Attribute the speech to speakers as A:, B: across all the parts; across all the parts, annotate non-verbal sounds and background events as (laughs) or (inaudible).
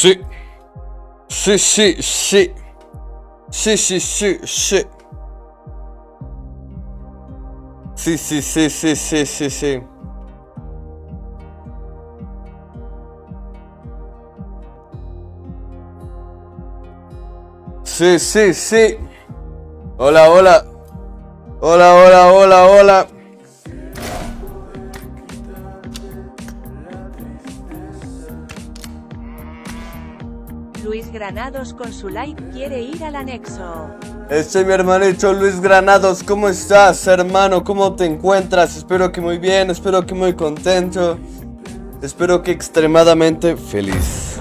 A: Sí. Sí, sí, sí. Sí, sí, sí, sí. Sí, sí, sí, sí, sí, sí, sí. Sí, sí, sí. Hola, hola. Hola, hola, hola, hola.
B: Granados con su like quiere ir al anexo.
A: Este es mi hermanito Luis Granados. ¿Cómo estás, hermano? ¿Cómo te encuentras? Espero que muy bien, espero que muy contento. Espero que extremadamente feliz.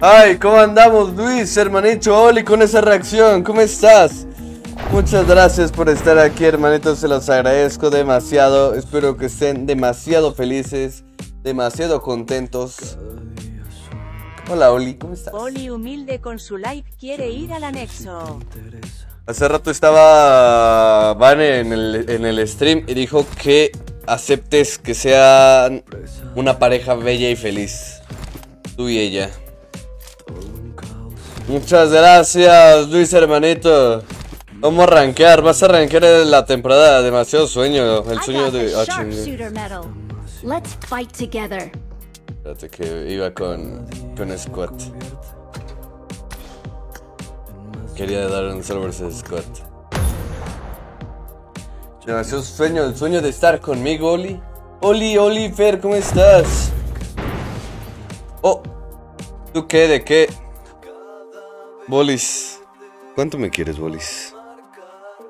A: Ay, ¿cómo andamos, Luis, hermanito? Oli, con esa reacción, ¿cómo estás? Muchas gracias por estar aquí, hermanitos, se los agradezco demasiado. Espero que estén demasiado felices, demasiado contentos. Hola, Oli, ¿cómo estás?
B: Oli humilde con su like quiere ir al anexo.
A: Hace rato estaba Van en el, en el stream y dijo que aceptes que sean una pareja bella y feliz. Tú y ella. Muchas gracias, Luis hermanito. Vamos a rankear, vas a rankear la temporada. Demasiado sueño, el sueño de.
C: together.
A: Espérate que iba con, con Squat. Quería dar un solo versus Squat. Demasiado sueño, el sueño de estar conmigo, Oli. Oli, Oli, Fer, ¿cómo estás? Oh, ¿tú qué? ¿De qué? Bolis. ¿Cuánto me quieres, Bolis?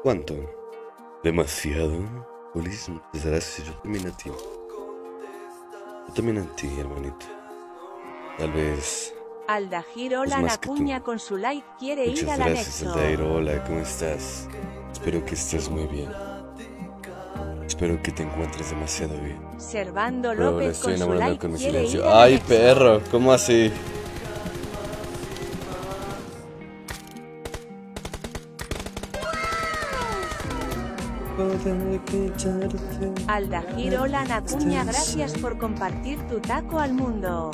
A: ¿Cuánto? Demasiado. Muchas gracias. Yo también a ti. Yo también a ti, hermanito. Tal vez.
B: Aldajir Hola
A: tú.
B: Nacuña con su like quiere ir
A: Muchas
B: al
A: gracias,
B: anexo.
A: Aldair. Hola, ¿cómo estás? Espero que estés muy bien. Espero que te encuentres demasiado bien.
B: Servando
A: Pero
B: López
A: estoy
B: con su
A: enamorando
B: like
A: con mi
B: ir
A: silencio. ¡Ay, perro! ¿Cómo así?
B: Aldajir Hola Nacuña gracias por compartir tu taco al mundo.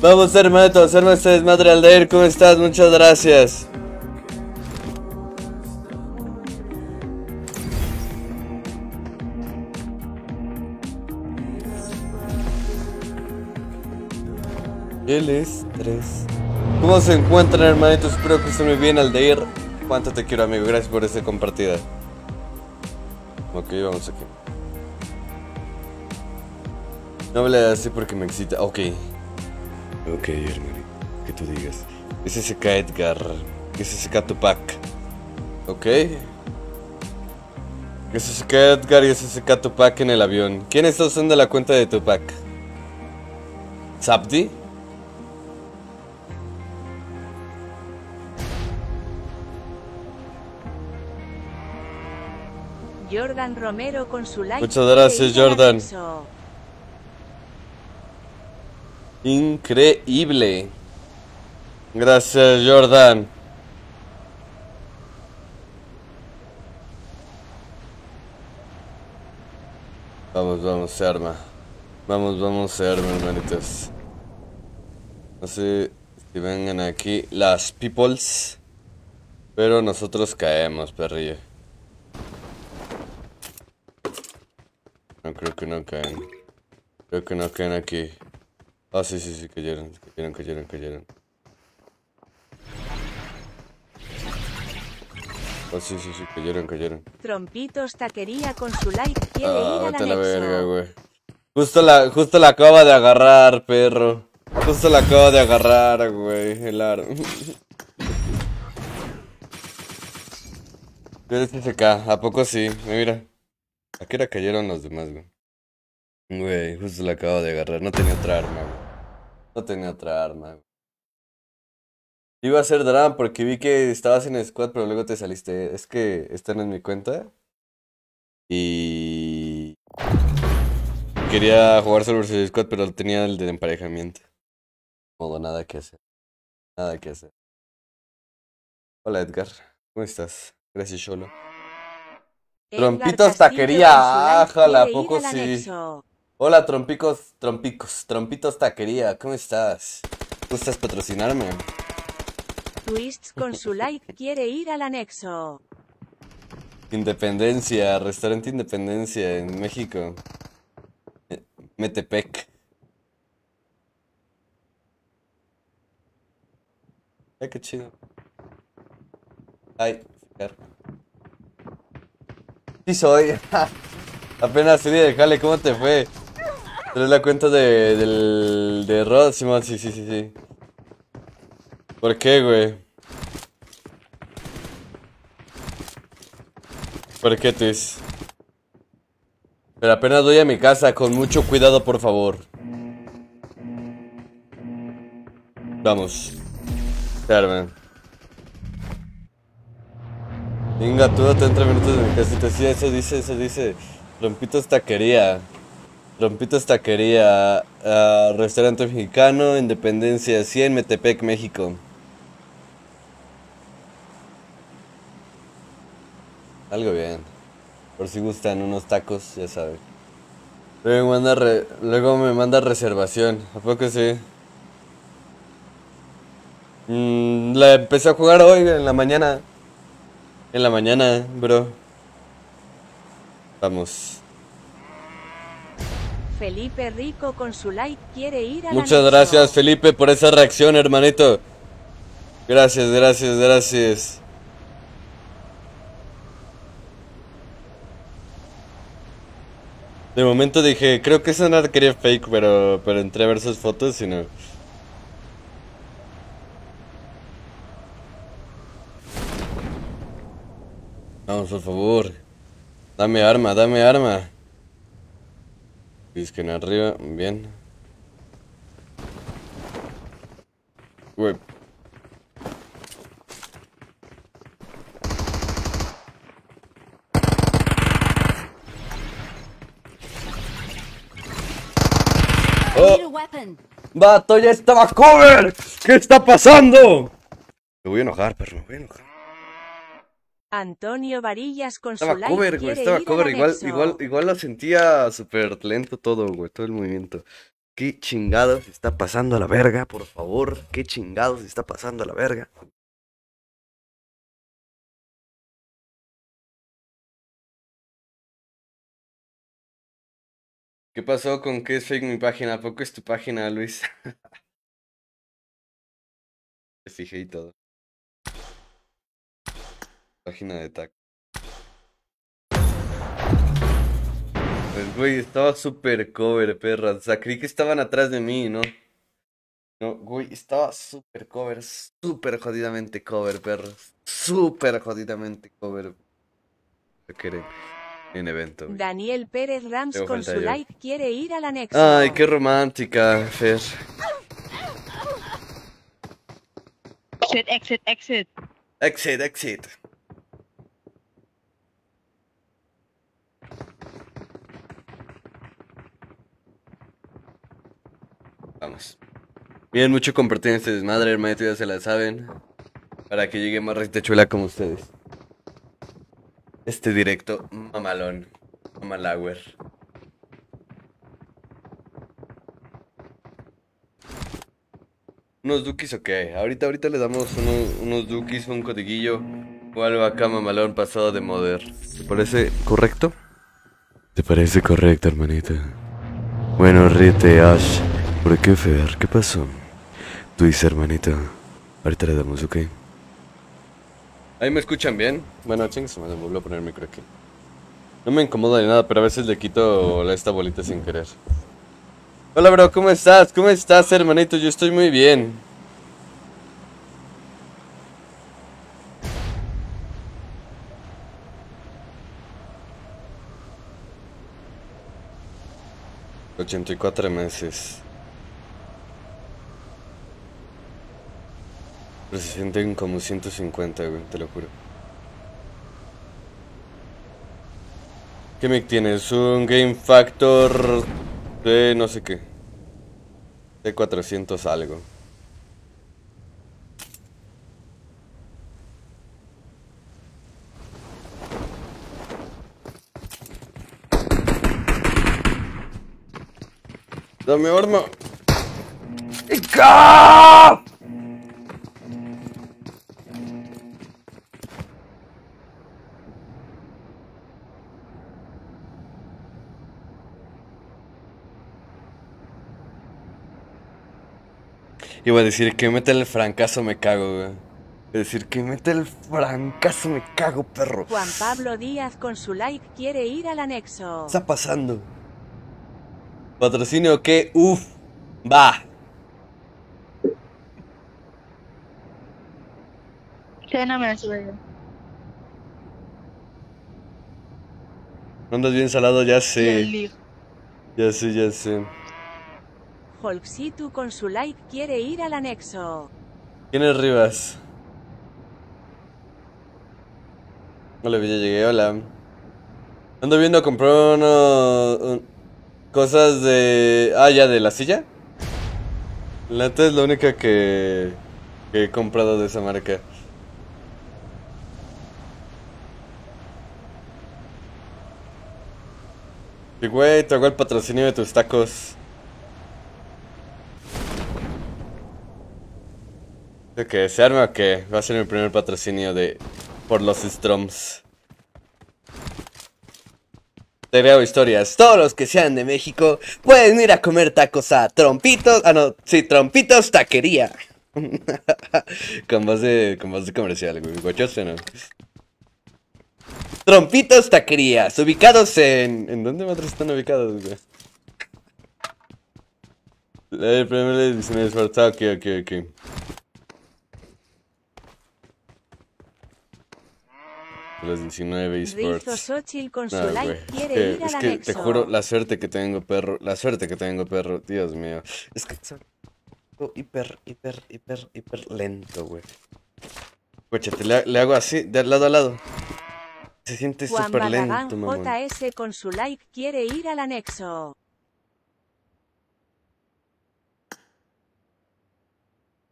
A: Vamos, hermano, hacerme este desmadre, Aldair. ¿Cómo estás? Muchas gracias. El estrés. ¿Cómo se encuentran, hermanitos? Espero que estén muy bien, Aldair. ¿Cuánto te quiero, amigo? Gracias por esta compartida. Ok, vamos aquí. No hable así porque me excita. Ok. Ok, hermano. Que tú digas. SSK Edgar. SSK Tupac. Ok. SSK Edgar y SSK Tupac en el avión. ¿Quién está usando la cuenta de Tupac? ¿Zapdi?
B: Jordan Romero con su like.
A: Muchas gracias, Jordan. Increíble. Gracias, Jordan. Vamos, vamos, se arma. Vamos, vamos, se arma, hermanitos. No sé si vengan aquí las peoples. Pero nosotros caemos, perrillo. No creo que no caen. Creo que no caen aquí. Ah, sí, sí, sí, cayeron, cayeron, cayeron, cayeron. Ah, sí, sí, sí, cayeron, cayeron.
B: Trompitos Taquería con su like quiere ir
A: Ah, vete a la verga, güey. Justo la, justo la acaba de agarrar, perro. Justo la acaba de agarrar, güey, el aro. Pero este SSK, ¿a poco sí? Mira. ¿A qué hora cayeron los demás, güey? Güey, justo la acabo de agarrar. No tenía otra arma, güey. No tenía otra arma. Iba a hacer drama porque vi que estabas en el squad, pero luego te saliste. Es que están en mi cuenta. Y. Quería jugar solo versus squad, pero tenía el de emparejamiento. Modo, nada que hacer. Nada que hacer. Hola Edgar, ¿cómo estás? Gracias, Cholo. Trompitos taquería, ájala, ¿a
B: quiere ir
A: poco sí?
B: anexo.
A: Hola, trompicos, trompicos, trompitos taquería, ¿cómo estás? ¿Gustas patrocinarme?
B: Twists con su like quiere ir al anexo.
A: Independencia, restaurante Independencia en México. Eh, Metepec. Ay, qué chido. Ay, fijar. Sí soy. (laughs) Apenas salí de jale, ¿cómo te fue? ¿Tienes la cuenta de, del, de Rod, Simón? Sí, sí, sí, sí. ¿Por qué, güey? ¿Por qué, Twis? Pero apenas voy a mi casa, con mucho cuidado, por favor. Vamos. Carmen. Venga, tú date entre minutos de mi casita. Sí, eso dice, eso dice. Trompitos Taquería. Trompitos Taquería. ah, restaurante mexicano, Independencia 100, Metepec, México. Algo bien. Por si gustan unos tacos, ya saben. Luego me manda, re- luego me manda reservación. ¿A poco sí? Mm, la empecé a jugar hoy en la mañana. En la mañana, bro. Vamos.
B: Felipe Rico con su like quiere ir al
A: Muchas gracias, Felipe, por esa reacción, hermanito. Gracias, gracias, gracias. De momento dije, creo que esa no quería fake, pero, pero entré a ver sus fotos y no. Vamos, por favor. Dame arma, dame arma. Disquen arriba, bien. Güey. Oh. ¡Vato, ya estaba cover! ¿Qué está pasando? Me voy a enojar, perro, me voy a enojar.
B: Antonio Varillas con
A: Estaba
B: su like
A: cover, güey, estaba cover.
B: al
A: Igual, igual, igual lo sentía súper lento todo, güey, todo el movimiento. ¿Qué chingados está pasando a la verga, por favor? ¿Qué chingados está pasando a la verga? ¿Qué pasó con que es fake mi página? ¿A poco es tu página, Luis? (laughs) Me fijé y todo. Página de TAC. Pues, güey, estaba súper cover, perra. O sea, creí que estaban atrás de mí, ¿no? No, güey, estaba súper cover, súper jodidamente cover, perro. Súper jodidamente cover. En evento, güey.
B: Daniel Pérez Rams con su
A: yo.
B: like quiere ir al anexo.
A: Ay, qué romántica, Fer.
D: Exit, exit, exit.
A: Exit, exit. Bien, mucho compartir este desmadre, hermanito, ya se la saben. Para que llegue más recta chula como ustedes. Este directo, mamalón. Mamalauer. ¿Unos dukis o qué? Ahorita, ahorita le damos uno- unos dukis, un codiguillo o algo acá mamalón pasado de moder. ¿Te parece correcto? ¿Te parece correcto, hermanita? Bueno, Rite, Ash. ¿Por qué, Fer? ¿Qué pasó? Tú dices, hermanita. Ahorita le damos, ¿ok? ¿Ahí me escuchan bien? Bueno, ching, se me volvió a poner el micro aquí. No me incomoda ni nada, pero a veces le quito esta bolita sin querer. Hola, bro, ¿cómo estás? ¿Cómo estás, hermanito? Yo estoy muy bien. Ochenta y cuatro meses. Pero se sienten como 150, güey, te lo juro. ¿Qué mic tienes? Un game factor de no sé qué. De 400 algo. Dame horno. ¡Ica! Iba a decir que mete el francazo me cago, güey. A decir que mete el francazo me cago, perro.
B: Juan Pablo Díaz con su like quiere ir al anexo.
A: ¿Qué está pasando? ¿Patrocinio qué? Uf. Va.
D: Sí, no me sube yo.
A: ¿No andas bien salado? Ya
D: Y el
A: sé. Ya sé, ya sé.
B: Holxitu con su like quiere ir al anexo.
A: ¿Quién es Rivas? Hola, ya llegué, hola. Ando viendo comprar uno, un- cosas de... Ah, ya, de la silla. La neta es la única que, que he comprado de esa marca. Y güey, te hago el patrocinio de tus tacos. ¿De que se arma o qué? Va a ser mi primer patrocinio de por los Stroms. Te veo historias. Todos los que sean de México pueden ir a comer tacos a Trompitos. Ah, no, sí, Trompitos Taquería. (laughs) con voz de, con voz de comercial, güey. Guachoso, ¿no? Trompitos Taquerías, ubicados en... ¿En dónde más están ubicados, güey? El primer edición es ok, ok, ok. Los 19
B: Rizo
A: esports.
B: Xochitl con su
A: No,
B: like quiere
A: que-
B: ir al
A: es que
B: anexo.
A: te juro, la suerte que tengo, perro. La suerte que tengo, perro. Dios mío. Es que soy hiper, hiper, hiper, hiper lento, güey. Escúchate, le, le hago así, de lado a lado. Se siente súper lento, mamón.
B: JS con su like quiere ir al anexo.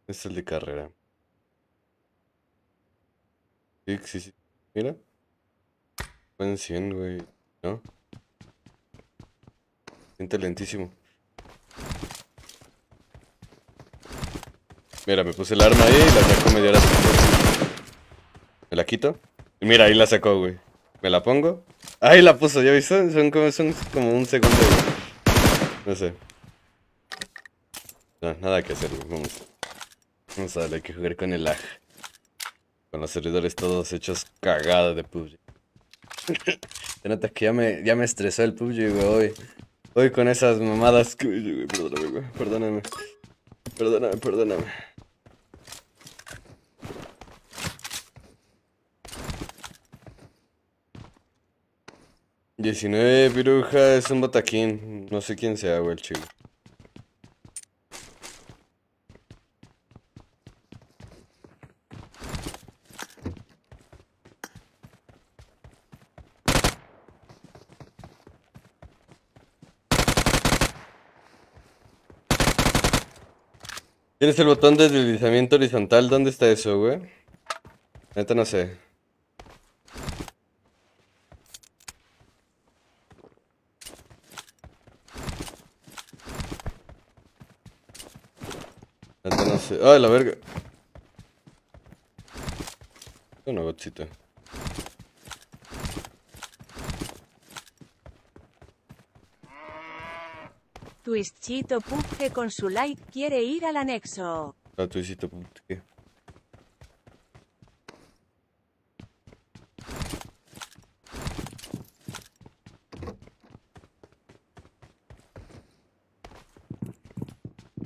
A: Es el de carrera. Sí, sí, sí. Mira. Buen 100, güey. ¿No? Siente lentísimo. Mira, me puse el arma ahí y la saco media hora. Me la quito. Y mira, ahí la sacó, güey. Me la pongo. Ahí la puso, ¿ya viste? Son como, son como un segundo. No sé. No, nada que hacer, güey. Vamos. Vamos a darle, hay que jugar con el lag. Con los servidores todos hechos cagada de PUBG. Te notas que ya me, ya me estresó el PUBG, güey, hoy. Hoy con esas mamadas que... güey, Perdóname. Perdóname. Perdóname, perdóname. Diecinueve piruja es un botaquín. No sé quién sea, güey, el chico. ¿Tienes el botón de deslizamiento horizontal? ¿Dónde está eso, güey? Neta no sé. Neta no sé. ¡Ay, la verga! Una gotita.
B: Twistchito Pupge con su like quiere ir al anexo.
A: Hiciste puto, ¿qué?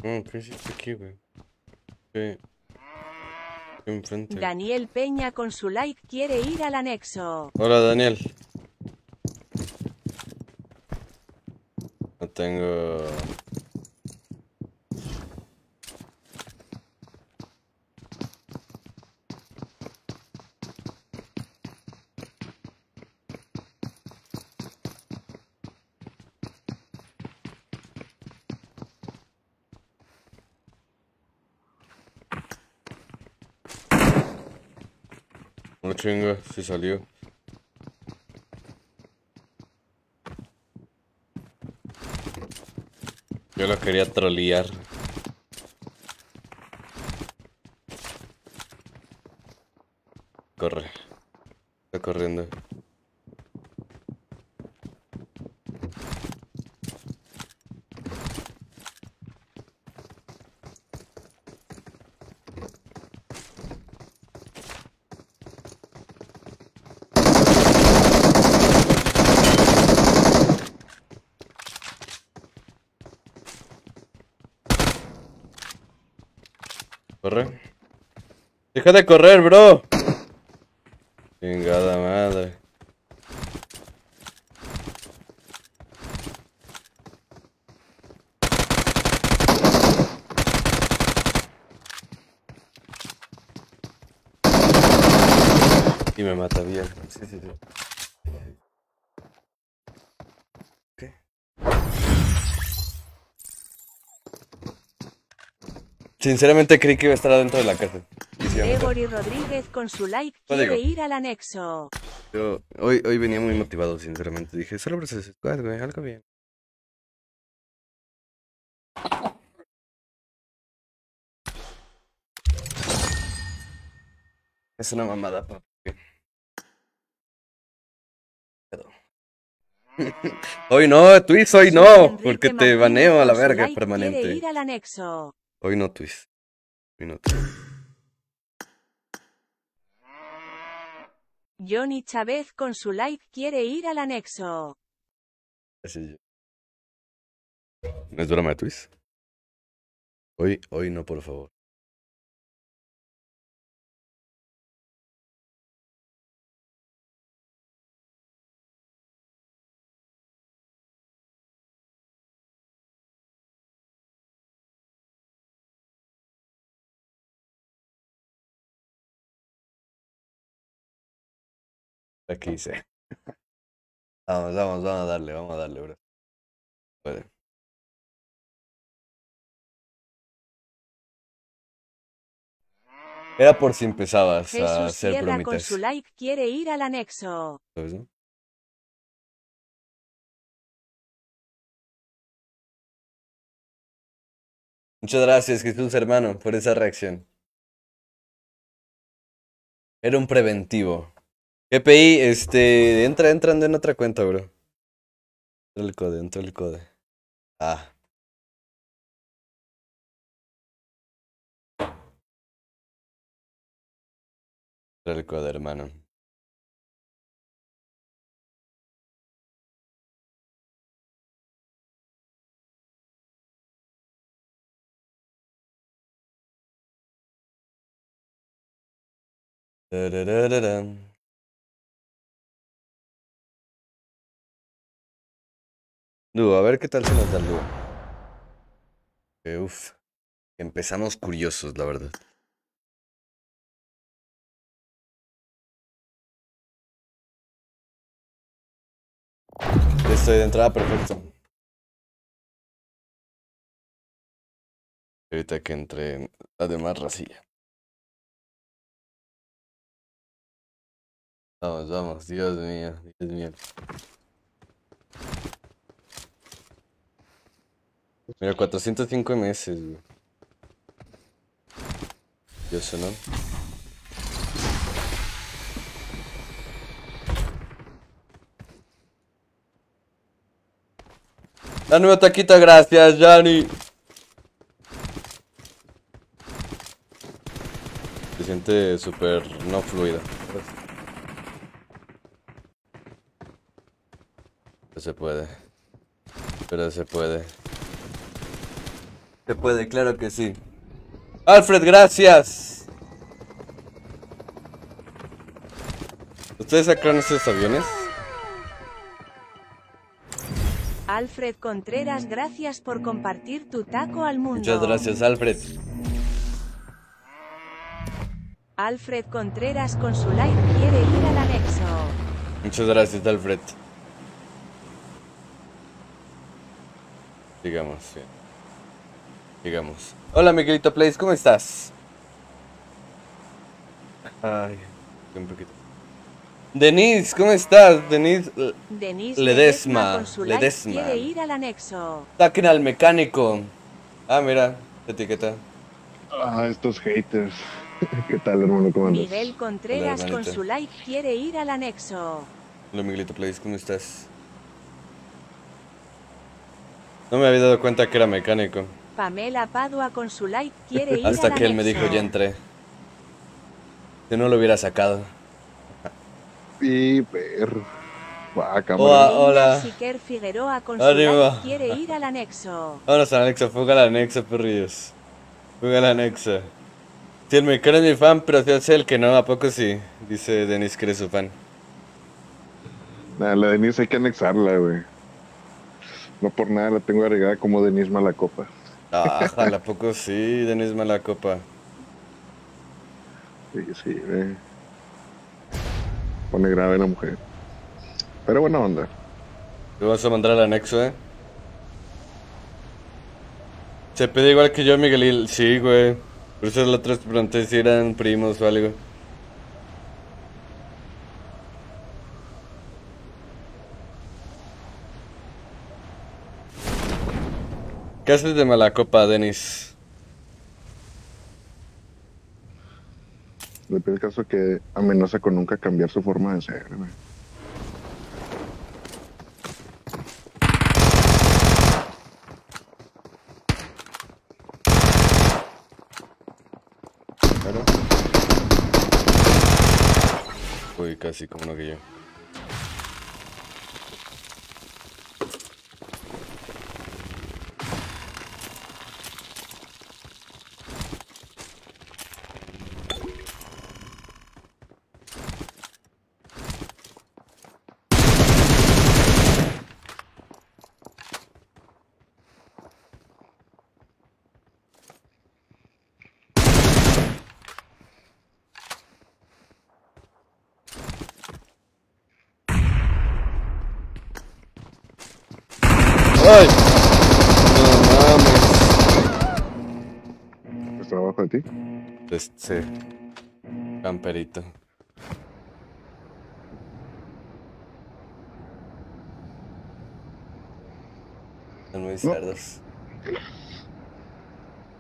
A: Oh, ¿qué hiciste aquí, güey? ¿Qué? ¿Qué enfrente?
B: Daniel Peña con su like quiere ir al anexo.
A: Hola, Daniel. No tengo... No chingo, si salió. Yo Yo lo quería trolear. Corre. Está corriendo. Corre. Deja de correr, bro. Chingada madre. Y me mata bien. Sí, sí, sí. ¿Qué? Sinceramente creí que iba a estar adentro de la casa.
B: Gregory Rodríguez con su like quiere ir al anexo.
A: Yo hoy, hoy venía muy motivado, sinceramente. Dije, solo Squad, güey, algo bien. Es una mamada, papi. (laughs) Hoy no, Twist, hoy no, porque te baneo a la verga permanente. Hoy no, Twist. Hoy no, Twist.
B: Johnny Chávez con su like quiere ir al anexo.
A: Así. ¿No es broma Twist? Hoy, hoy no, por favor. (laughs) Aquí hice. Vamos, vamos, vamos a darle, vamos a darle, bro. Era por si empezabas a
B: Jesús
A: hacer
B: Sierra con
A: bromitas.
B: su like quiere ir al anexo.
A: ¿Sabes, no? Muchas gracias, Jesús, hermano, por esa reacción. Era un preventivo. GPI, este, entra, entrando en otra cuenta, bro. Entra el code, entra el code. Ah. Entra el code, hermano. A ver qué tal se nos da el dúo. Eh, uf. Empezamos curiosos, la verdad. Estoy de entrada perfecto. Ahorita que entre la demás racilla. Vamos, vamos, Dios mío, Dios mío. Mira, 405 ms, güey. Dios, ¿no? La nueva taquita, gracias, Johnny. Se siente súper no fluida. Se puede. Pero se puede. Se puede, claro que sí. Alfred, gracias. ¿Ustedes sacaron estos aviones?
B: Alfred Contreras, gracias por compartir tu taco al mundo.
A: Muchas gracias, Alfred.
B: Alfred Contreras con su like quiere ir al anexo.
A: Muchas gracias, Alfred. Digamos, sí. Digamos. Hola, Miguelito Place, ¿cómo estás? Ay, un poquito. Denise, ¿cómo estás? Denise,
B: Denise
A: Ledesma, Ledesma.
B: quiere ir al anexo.
A: saquen al mecánico. Ah, mira, etiqueta.
E: Ah, estos haters. (laughs) ¿Qué tal, hermano? ¿Cómo andas?
B: Miguel Contreras
A: Hola,
B: con su like quiere ir al anexo.
A: Hola, Miguelito Place, ¿cómo estás? No me había dado cuenta que era mecánico.
B: Pamela Padua con su like quiere ir
A: Hasta
B: al
A: que él me dijo, ya entré. Si no lo hubiera sacado.
E: Sí, perro. Va,
A: Hola, hola.
B: Siquer Figueroa con su
A: Arriba.
B: like quiere ir al anexo.
A: Vámonos al anexo, fuga al anexo, perrillos. Fuga al anexo. Si el mecánico es mi fan, pero si es el que no, ¿a poco sí? Dice Denis que eres su fan.
E: Nah, la Denise hay que anexarla, güey. No por nada la tengo agregada como Denise Malacopa.
A: Ah, ¿a poco sí? Denis mala copa.
E: Sí, sí, güey. Pone grave la mujer. Pero buena onda.
A: Te vas a mandar al anexo, ¿eh? Se pide igual que yo, Miguelil. Sí, güey. Por eso la otra pregunté si eran primos o algo. ¿Qué haces de mala copa, Denis?
E: Le el caso que amenaza con nunca cambiar su forma de ser, güey.
A: Uy, casi como no que yo. ¡Ay! No mames.
E: ¿Está abajo de ti?
A: Este. Camperito. Son muy cerdos.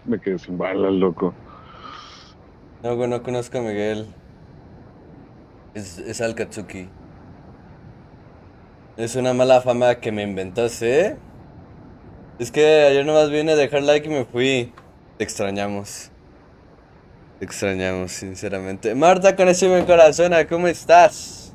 E: Me quedé sin balas, loco.
A: No, güey, no conozco a Miguel. Es, es Alkatsuki. Es una mala fama que me inventaste, ¿eh? Es que ayer nomás vine a dejar like y me fui. Te extrañamos. Te extrañamos, sinceramente. Marta, con ese buen corazón, ¿cómo estás?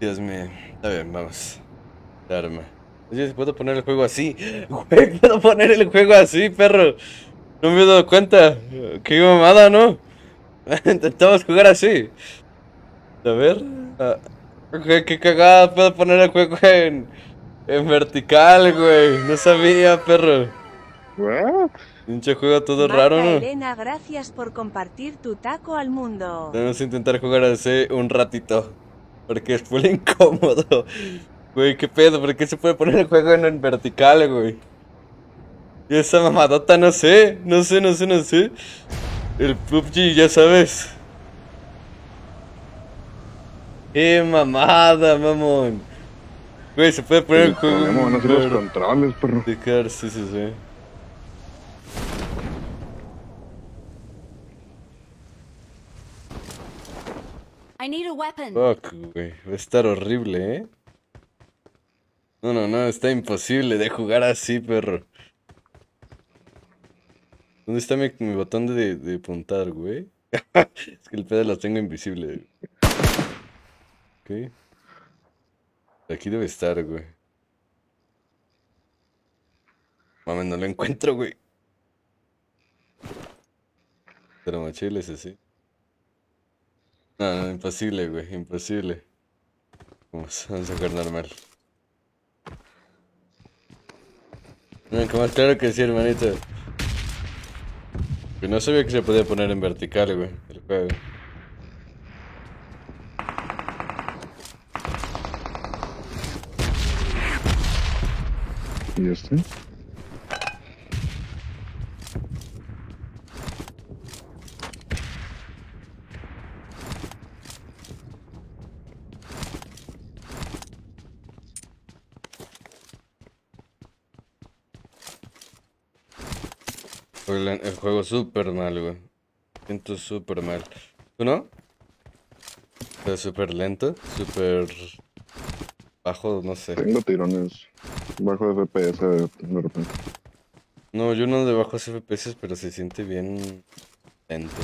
A: Dios mío. Está bien, vamos. Arma. Oye, ¿puedo poner el juego así? (gasps) ¿puedo poner el juego así, perro? No me he dado cuenta. Qué mamada, ¿no? (laughs) Intentamos jugar así. A ver. Ah, güey, qué cagada. Puedo poner el juego en, en vertical, güey. No sabía, perro.
E: ¿What?
A: Pinche juego todo
B: Marta
A: raro, ¿no?
B: Elena, gracias por compartir tu taco al mundo.
A: Vamos a intentar jugar así un ratito. Porque es full (laughs) incómodo. Güey, qué pedo, ¿por qué se puede poner el juego en, en vertical, güey? Y esa mamadota, no sé, no sé, no sé, no sé. El PUBG, ya sabes. ¡Qué mamada, mamón! Güey, se puede poner el juego
E: problema ser los controles, perro.
A: vertical, sí, sí, sí.
C: I need a weapon.
A: Fuck, güey. Va a estar horrible, ¿eh? No, no, no, está imposible de jugar así, perro. ¿Dónde está mi, botón de, de apuntar, güey? (laughs) es que el pedo lo tengo invisible. Ok. Aquí debe estar, güey. Mames, no lo encuentro, güey. Pero machiles así. No, no, imposible, güey, imposible. Vamos, vamos a jugar normal. No, como claro que sí, hermanito. Que no sabía que se podía poner en vertical, güey, el juego.
E: ¿Y este?
A: El, el juego súper mal, güey. Siento súper mal. ¿Tú no? Está súper lento, súper bajo, no sé.
E: Tengo tirones bajo de FPS de, repente.
A: No, yo no de bajos FPS, pero se siente bien lento.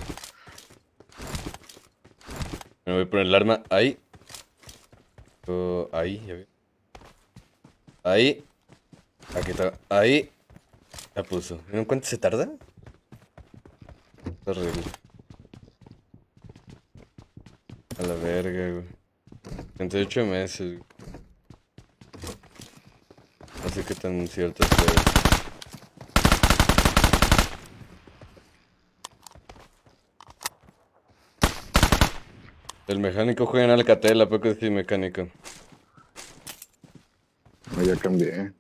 A: Me voy a poner el arma ahí. Ahí, ya vi. Ahí. Aquí está. Ahí. La puso. ¿Vieron cuánto se tarda? Es horrible. A la verga, güey. 38 meses, güey. No sé qué tan cierto es. El mecánico juega en Alcatel, ¿a poco sí mecánico?
E: Ah, ya cambié.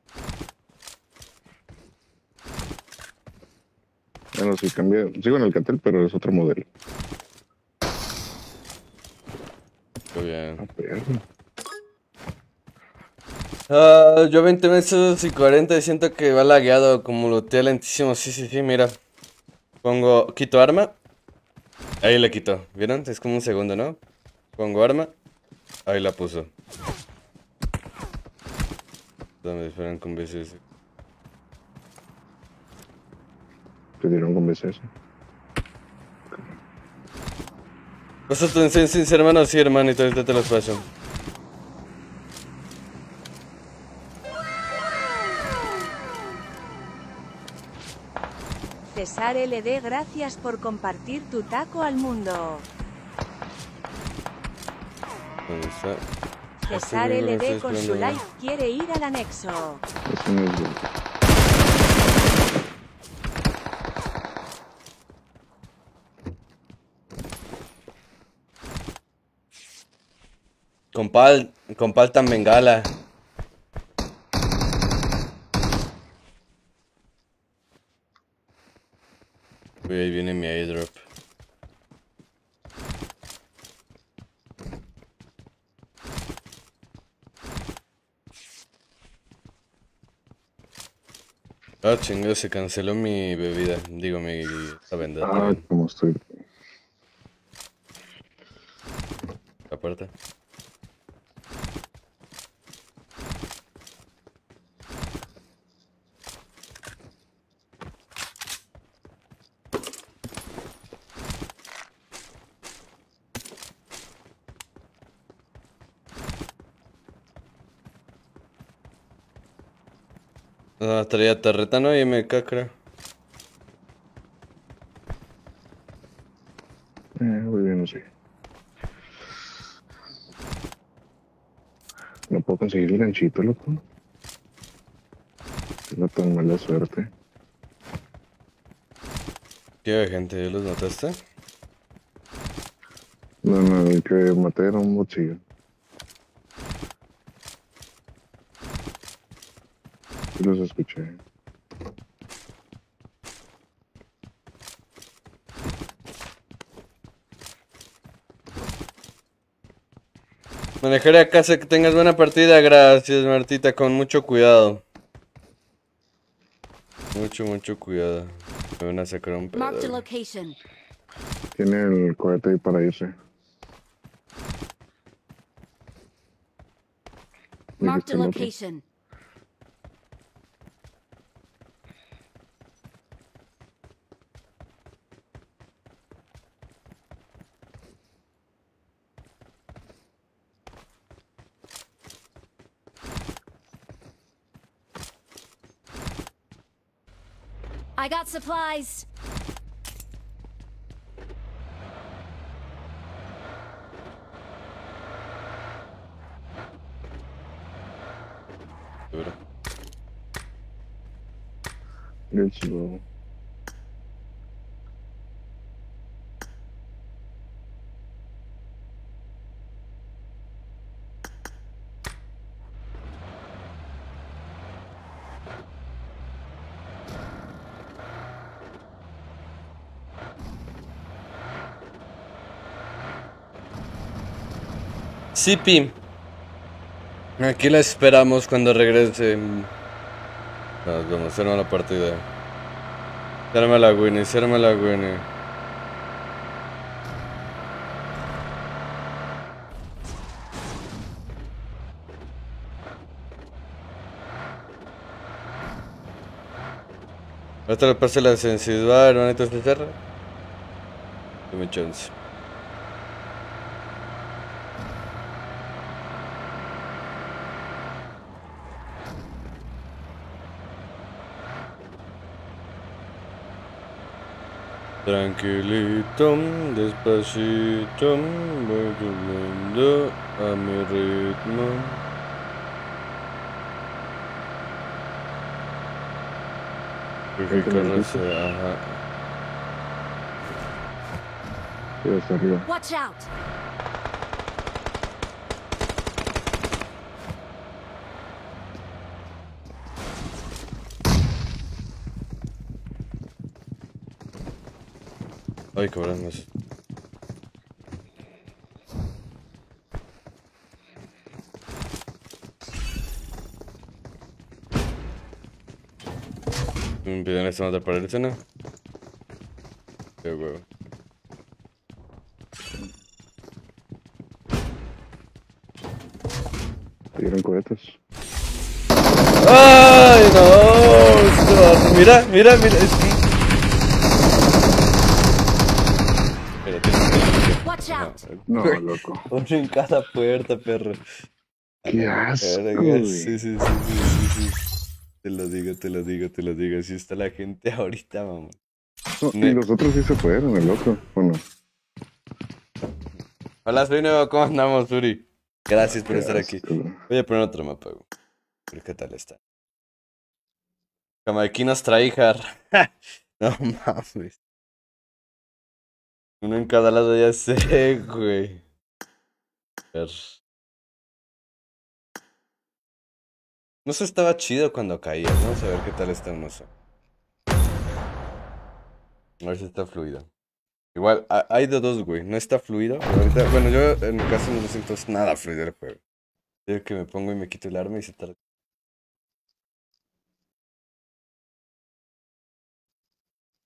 E: Bueno, sí, cambié. Sigo en el Catel, pero es otro modelo.
A: Muy bien.
E: Ah.
A: Ah, yo 20 meses y 40 y siento que va lagueado, como lo tenía lentísimo. Sí, sí, sí, mira. Pongo, quito arma. Ahí le quito. ¿Vieron? Es como un segundo, ¿no? Pongo arma. Ahí la puso. Dame, esperan con veces.
E: Te dieron con BCS.
A: Cosas tan sin hermano, sí, hermanito, ahorita te los paso.
B: César LD, gracias por compartir tu taco al mundo.
A: ¿Dónde está?
B: César
A: Este
B: LD con su like quiere ir al anexo.
E: No es.
A: Compal, compal tan bengala. Uy, ahí viene mi airdrop. Ah, chingado, se canceló mi bebida. Digo, mi esta venda.
E: Ah, como estoy.
A: Aparte. Ah, traía Terretano y MK, creo.
E: Eh, muy bien, sí. No puedo conseguir el ganchito, loco. Tengo tan mala suerte.
A: ¿Qué gente? ¿Ya los mataste?
E: No, no, el que maté era un mochillo. Sí los escuché.
A: Manejaré a casa, que tengas buena partida, gracias Martita, con mucho cuidado. Mucho, mucho cuidado. Me van a sacar un pedo.
E: Tiene el cohete ahí para irse.
C: Marked
E: Dijiste
C: a
E: el otro.
C: location. I got supplies.
E: Let's
A: Sí. Aquí la esperamos cuando regrese. Nos vamos, arma la partida. Se arma la Winnie, se arma la Winnie. Le pase la sensibilidad, hermanito César. Dame chance. Tranquilito, despacito, voy subiendo a mi ritmo. Porque el
E: Ahí te lo
A: carro
E: dijiste.
A: se- ajá.
E: Sí, hasta arriba.
C: Watch out!
A: Ay, cabrón, no sé. Me impiden esta otra pared, ¿no? Qué huevo.
E: Te dieron cohetes.
A: ¡Ay, no! Mira, mira, mira. Es que... Espérate, espérate.
C: Watch out!
E: No, loco.
A: Uno en cada puerta, perro.
E: Qué asco, güey.
A: Sí, sí, sí, sí, sí, sí. Te lo digo, te lo digo, te lo digo. Así está la gente (laughs) ahorita, mamá.
E: No, y los otros sí se fueron, el loco. ¿O no?
A: Hola, soy nuevo. ¿Cómo andamos, Uri? Gracias por
E: Qué
A: estar aquí.
E: asco.
A: Voy a poner otro mapa, güey. A ver qué tal está. Jamaiquinos tryhard. (laughs) no mames. Uno en cada lado ya sé, (laughs) güey. A ver. No sé, estaba chido cuando caía. Vamos a ver qué tal está uno solo. A ver si está fluido. Igual, ha- hay de dos, güey. No está fluido. bueno, yo en mi caso no lo siento nada fluido el juego. Digo que me pongo y me quito el arma y se tarda.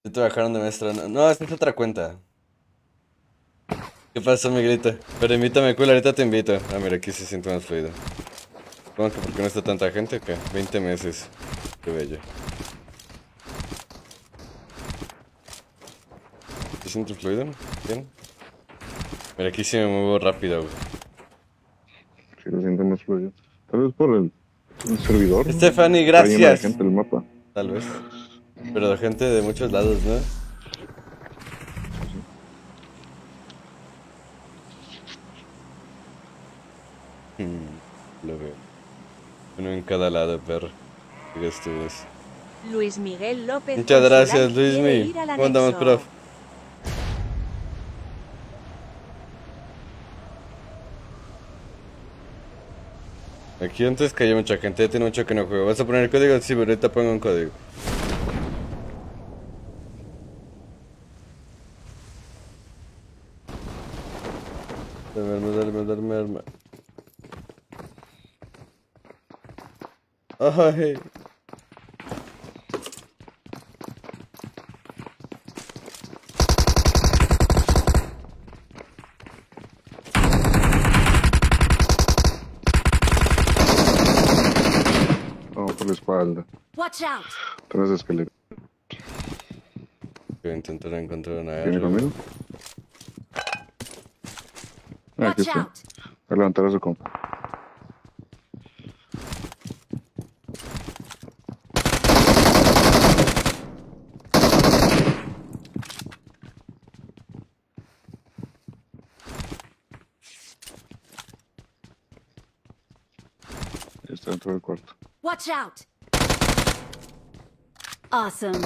A: Ya te bajaron de maestra. No, no, esta es otra cuenta. ¿Qué pasó, Miguelito? Pero invítame, cool, ahorita te invito. Ah, mira, aquí se siente más fluido. Supongo que porque no está tanta gente, que 20 meses. Qué bello. ¿Se siente fluido? ¿Bien? Mira, aquí sí me muevo rápido, güey.
E: Sí, lo siento más fluido. Tal vez por el, el servidor.
A: Stephanie, gracias.
E: gente el mapa.
A: Tal vez. Pero gente de muchos lados, ¿no? Lo veo. Uno en cada lado, perro. Qué estúpidos.
B: Luis Miguel López.
A: Muchas gracias, ¿Cómo andamos,
B: anexo.
A: prof? Aquí antes cayó mucha gente, ya tiene mucho que no juego. ¿Vas a poner el código? Sí, pero ahorita pongo un código. Dame arma, dame, dame arma. Ay.
E: No, por la espalda.
C: Watch out!
E: Tres esqueletos.
A: Voy a intentar encontrar una
E: ¿Viene conmigo? Ah, aquí
C: Watch
E: está.
C: out!
E: A levantar a su compa. Ya está dentro del cuarto.
C: Watch out! Awesome.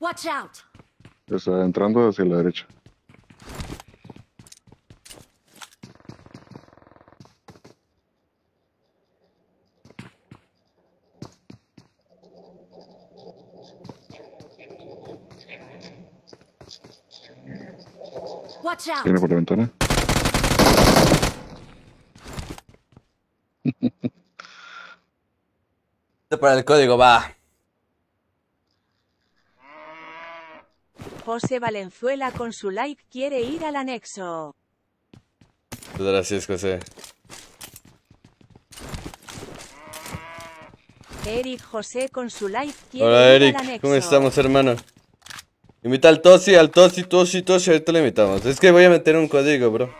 C: Watch out!
E: Está entrando hacia la derecha. Viene por la ventana.
A: Para el código, va.
B: José Valenzuela con su like quiere ir al anexo.
A: Gracias, José.
B: Eric José con su like quiere
A: Hola,
B: ir
A: Eric.
B: al anexo.
A: ¿Cómo estamos, hermano? Invita al Tosi, al Tosi, Tosi, Tosi. Ahorita lo invitamos. Es que voy a meter un código, bro.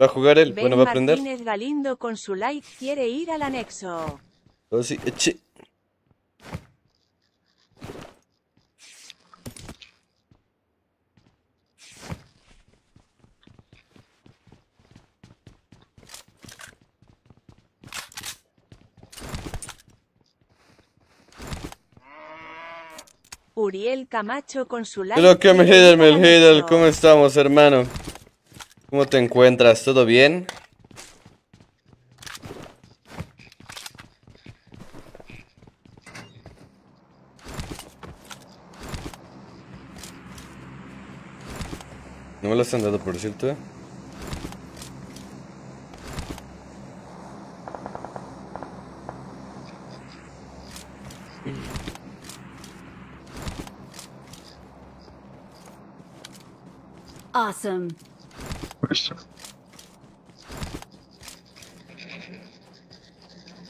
A: ¿Va a jugar él?
B: Ben
A: Bueno, va a aprender.
B: Galindo con su like quiere ir al anexo.
A: Tosi, eche.
B: Uriel Camacho con su like
A: Pero que me Hidel,
B: al
A: Hidel. ¿cómo estamos, hermano? ¿Cómo te encuentras? ¿Todo bien? No me lo has dado, por cierto.
C: Awesome.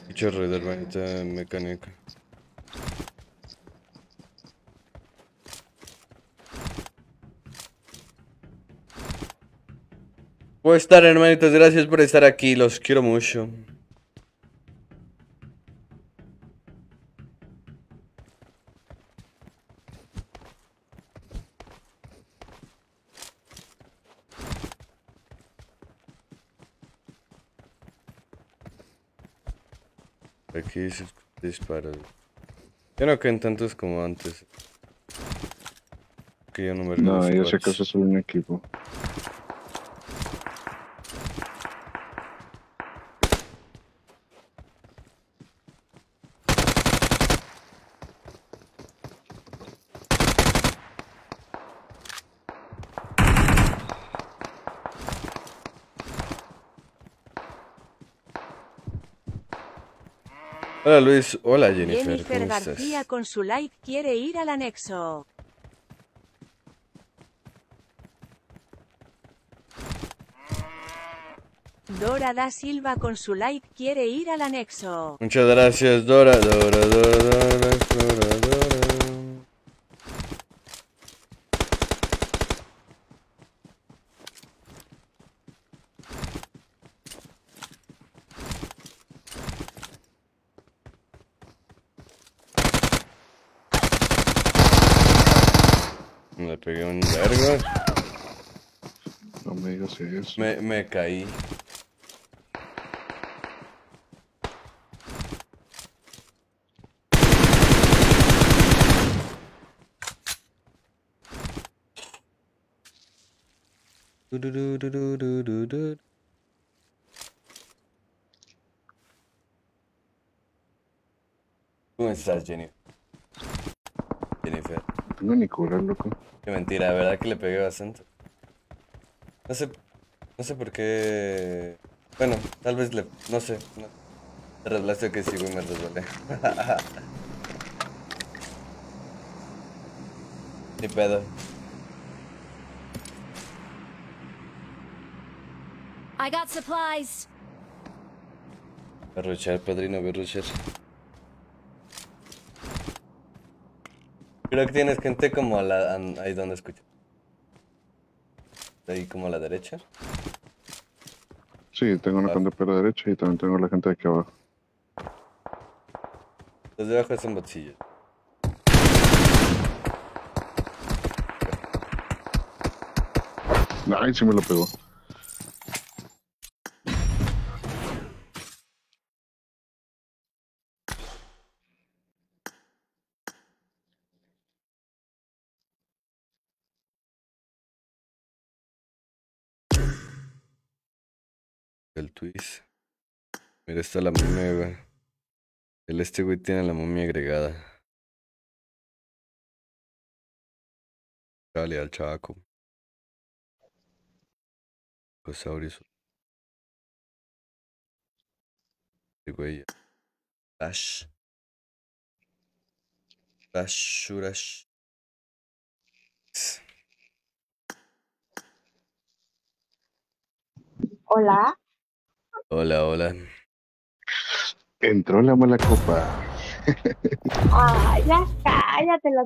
A: Mucho ruido, hermanita mecánica. Puedo estar, hermanitos. Gracias por estar aquí. Los quiero mucho. Aquí se disparos. Ya no quedan tantos como antes. Que yo no me
E: No, ya
A: squads.
E: acaso es un equipo.
A: Hola Luis, hola Jennifer,
B: Jennifer
A: ¿cómo
B: García con su like quiere ir al anexo. Dora da Silva con su like quiere ir al anexo.
A: Muchas gracias Dora, Dora, Dora, Dora, Dora, Dora. Le pegué un vergo.
E: No me digas eso.
A: Me, me caí. ¿Cómo estás, Jennifer? Jennifer.
E: No tengo ni cura, loco.
A: Qué mentira, ¿verdad que le pegué bastante? No sé, no sé por qué. Bueno, tal vez le, no sé. No. Te resbalaste que sí, güey, me resbalé. (laughs) Ni pedo.
C: I got supplies.
A: Voy a ruchar, padrino, voy a ruchar. Creo que tienes gente como a la. ahí donde escucho. Ahí como a la derecha.
E: Sí, tengo una por la derecha y también tengo la gente de aquí abajo.
A: Los de abajo son botillos.
E: Ay, sí me lo pegó.
A: Twist. Mira, está la momia, güey. El este güey tiene la momia agregada. Dale al chaco. Broncosaurus. Este güey. Flash, Urash.
D: Hola.
A: Hola, hola.
E: Entró la mala copa.
D: Ay, ya cállate la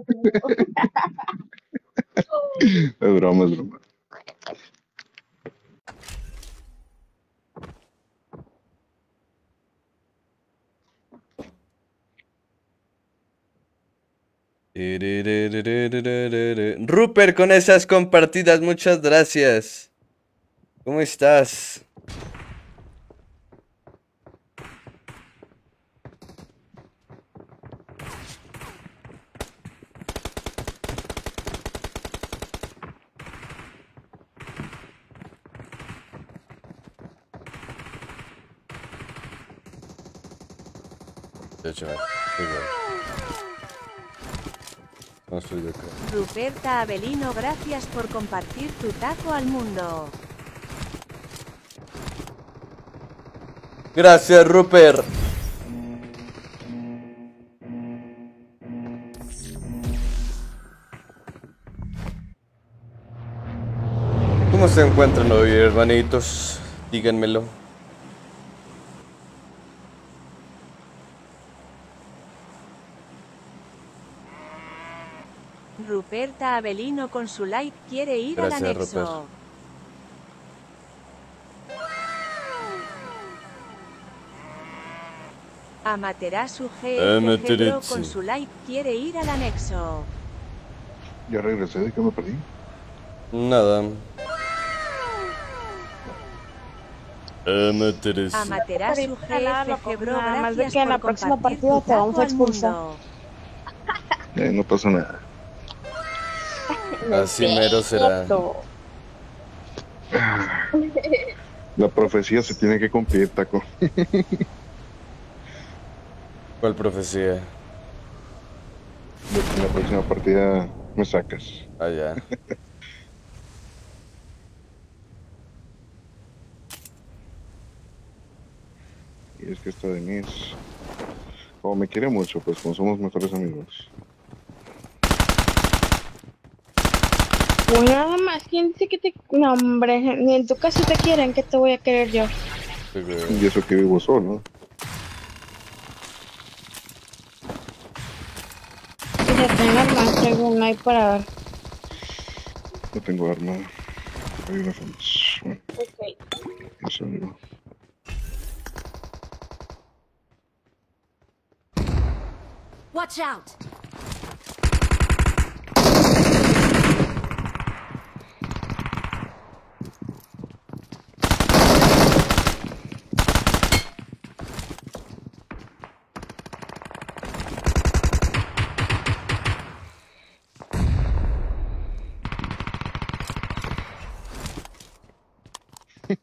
D: (laughs)
E: Es broma, es broma.
A: Rupert, con esas compartidas, muchas gracias. ¿Cómo estás? No.
B: Ruperta Avelino, gracias por compartir tu taco al mundo.
A: Gracias, Rupert. ¿Cómo se encuentran hoy, hermanitos? Díganmelo.
B: Ruperta Avelino con su like quiere ir
A: Gracias,
B: al anexo.
A: Rupert.
B: Amaterasu
A: Amaterasu.
B: Bro con su like quiere ir al anexo.
E: Ya regresé, ¿de qué me perdí?
A: Nada. Amaterasu.
B: Amaterasu GFG Bro
D: más de
B: gracias
D: que en la próxima partida te vamos a expulsar.
E: Eh, no pasa nada.
A: Así mero será. (laughs)
E: La profecía se tiene que cumplir, taco. (laughs)
A: ¿Cuál profecía?
E: De que en la próxima partida me sacas.
A: Allá. (laughs)
E: Y es que esta Denise, como me quiere mucho, pues como somos mejores amigos.
D: Pues nada más, ¿quién dice que te... No, hombre, ni en tu casa te quieren, que te voy a querer yo?
E: Y eso que vivo solo.
D: Que se tengan más, traigo una ahí para ver.
E: No tengo arma. Hay una. Bueno,
D: Ok.
E: eso digo.
C: Watch out!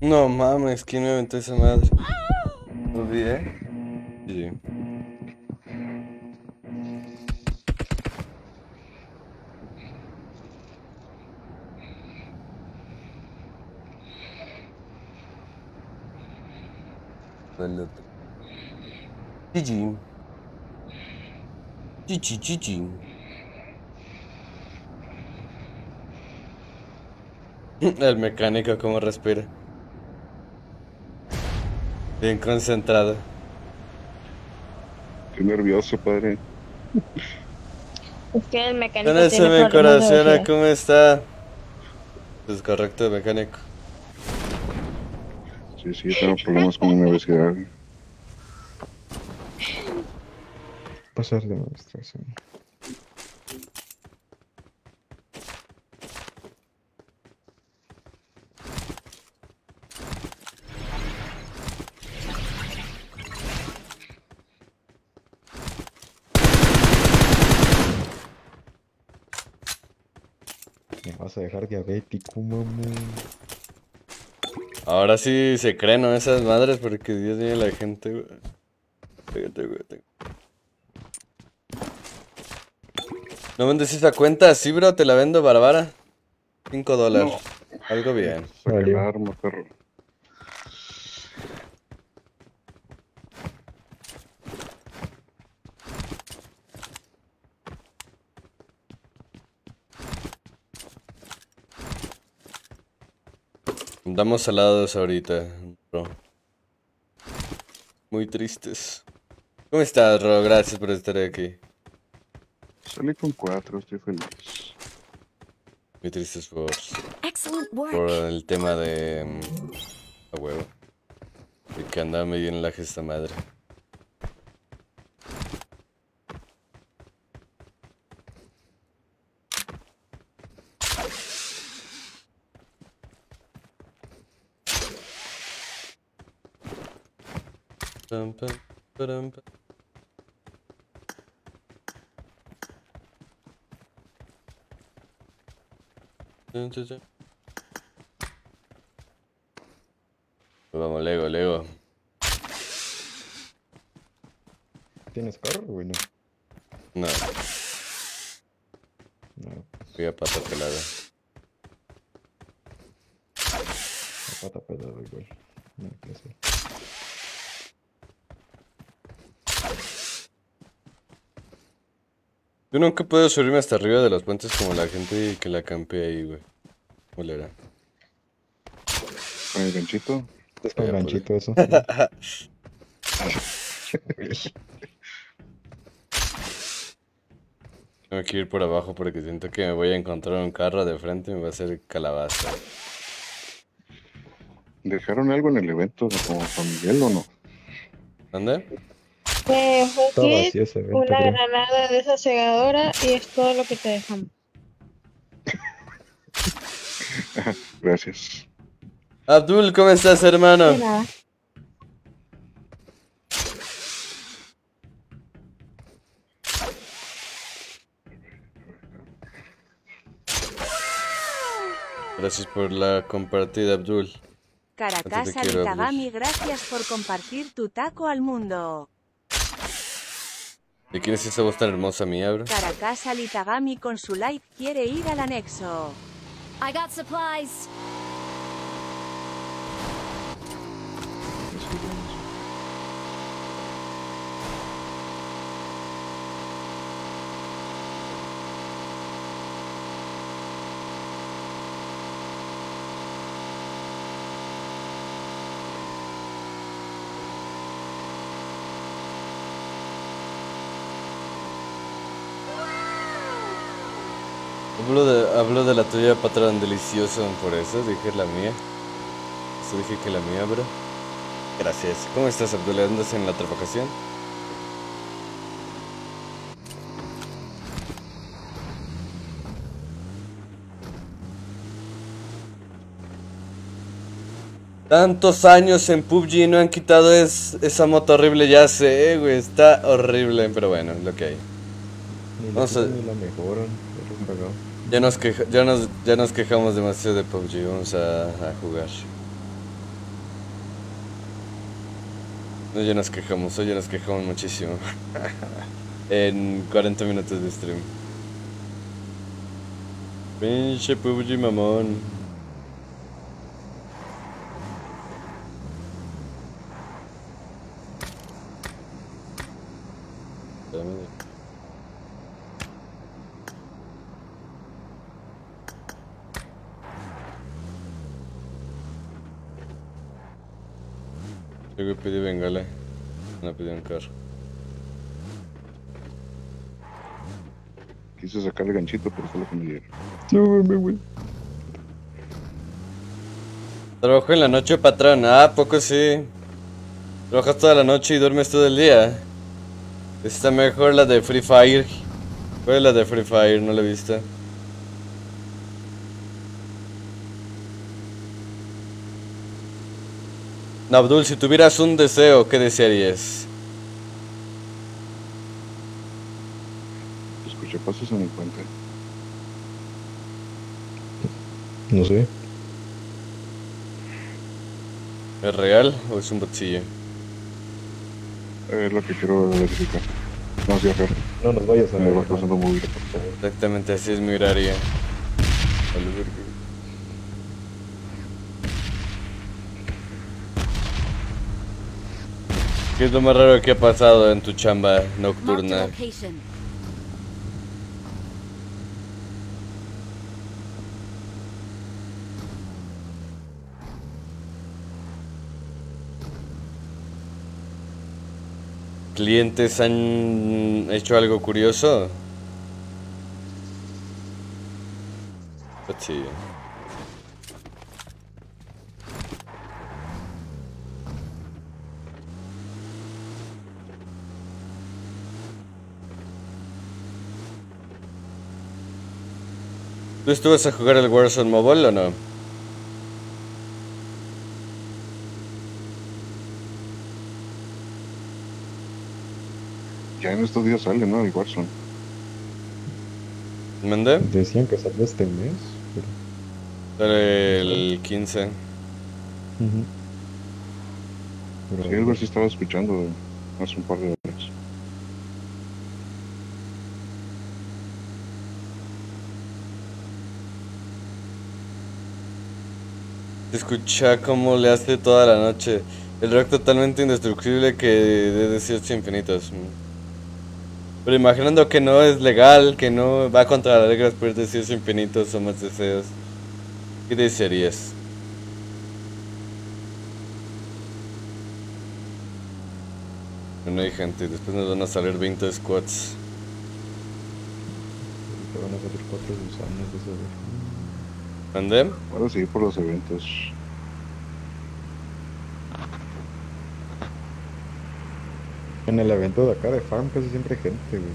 A: No mames, ¿quién me aventó esa madre? ¿Lo olvidé? Sí. El otro. GG. GG, GG. El mecánico como respira. Bien concentrado.
E: Qué nervioso, padre.
D: Es que el mecánico
A: Con eso
D: tiene
A: mi corazón. ¿cómo está? Pues correcto, mecánico.
E: Sí, sí, tengo problemas con mi obesidad.
F: Pasar de demostración. Dejar diabético, mamón.
A: Ahora sí se creen, ¿no? Esas madres, porque Dios mío, la gente, güey. Fíjate, güey. ¿No vendes esa cuenta? Sí, bro, te la vendo, Barbara. 5 dólares. Algo bien. Andamos salados ahorita, bro. Muy tristes. ¿Cómo estás, Ro? Gracias por estar aquí.
E: Salí con cuatro, estoy feliz.
A: Muy tristes por, por el tema de... mm, A huevo. De que andaba medio en la gesta madre. Vamos, Lego, Lego.
F: ¿Tienes carro, güey? No.
A: No,
F: No,
A: voy a pata pelada.
F: la pata pelada igual. No, qué sé.
A: Yo nunca puedo subirme hasta arriba de los puentes como la gente que la campea ahí, güey. ¿Cómo le era?
E: Con el ganchito.
F: Es con
A: pues.
F: ganchito eso. (laughs)
A: Tengo que ir por abajo porque siento que me voy a encontrar un carro de frente y me va a hacer calabaza.
E: ¿Dejaron algo en el evento como familiar o no?
A: ¿Dónde?
D: Eh, un kit, una
F: creo.
D: granada de esa segadora y es todo lo que te dejamos. (laughs)
E: Gracias.
A: Abdul, ¿cómo estás, hermano?
D: De nada.
A: Gracias por la compartida, Abdul.
B: Caracas
A: quiero,
B: Alitagami, gracias por compartir tu taco al mundo.
A: ¿Y quién es esa voz tan hermosa mía, bro?
B: Caracas Alitagami con su like quiere ir al anexo.
C: I got supplies.
A: Hablo de, hablo de la tuya, patrón delicioso, por eso dije la mía. Eso dije que la mía, bro. Gracias. ¿Cómo estás, Abdul? ¿Andas en la trabajación? Tantos años en PUBG y no han quitado es, esa moto horrible, ya sé, güey, está horrible, pero bueno, es lo que hay.
F: Ni la,
A: Vamos a-
F: quitan ni la mejoran. pero cagado.
A: Ya nos, ya nos, ya nos quejamos demasiado de PUBG, vamos a, a jugar. No, ya nos quejamos, hoy ya nos quejamos muchísimo. (laughs) en 40 minutos de stream. Pinche PUBG mamón. Espérame. Yo que pedí bengala. No pedí un carro.
E: Quise sacar el ganchito, pero fue lo que me dieron.
F: Súbeme, güey.
A: Trabajo en la noche, patrón. Ah, ¿a poco sí. Trabajas toda la noche y duermes todo el día. Está mejor la de Free Fire. ¿Cuál es la de Free Fire? No la he visto. No, Abdul, si tuvieras un deseo, ¿qué desearías?
E: Escuché pasos en el puente.
F: No sé.
A: ¿Es real o es un botillo?
E: Es lo que quiero verificar. No, sí, acá.
F: No nos vayas a
E: Me
F: ver.
E: va pasando muy bien.
A: Exactamente así es mi horario. ¿Qué es lo más raro que ha pasado en tu chamba nocturna? ¿Clientes han hecho algo curioso? Pues sí. ¿Tú estuvas a jugar el Warzone Mobile o no?
E: Ya en estos días sale, ¿no? El Warzone.
A: ¿Mandé?
F: Decían que salió este mes. Pero...
A: Sale el 15.
F: Ujú. Pero
E: Sí, algo así estaba escuchando hace un par de horas.
A: Se escucha cómo le hace toda la noche. El rock totalmente indestructible que de deseos infinitos. Pero imaginando que no es legal, que no va contra las reglas por deseos infinitos o más deseos. ¿Qué desearías? No hay gente, después nos van a salir 20 squads.
F: te van a salir cuatro gusanos de
A: ¿Mandé?
E: Ahora sí, por los eventos.
F: En el evento de acá de Farm casi siempre hay gente, güey.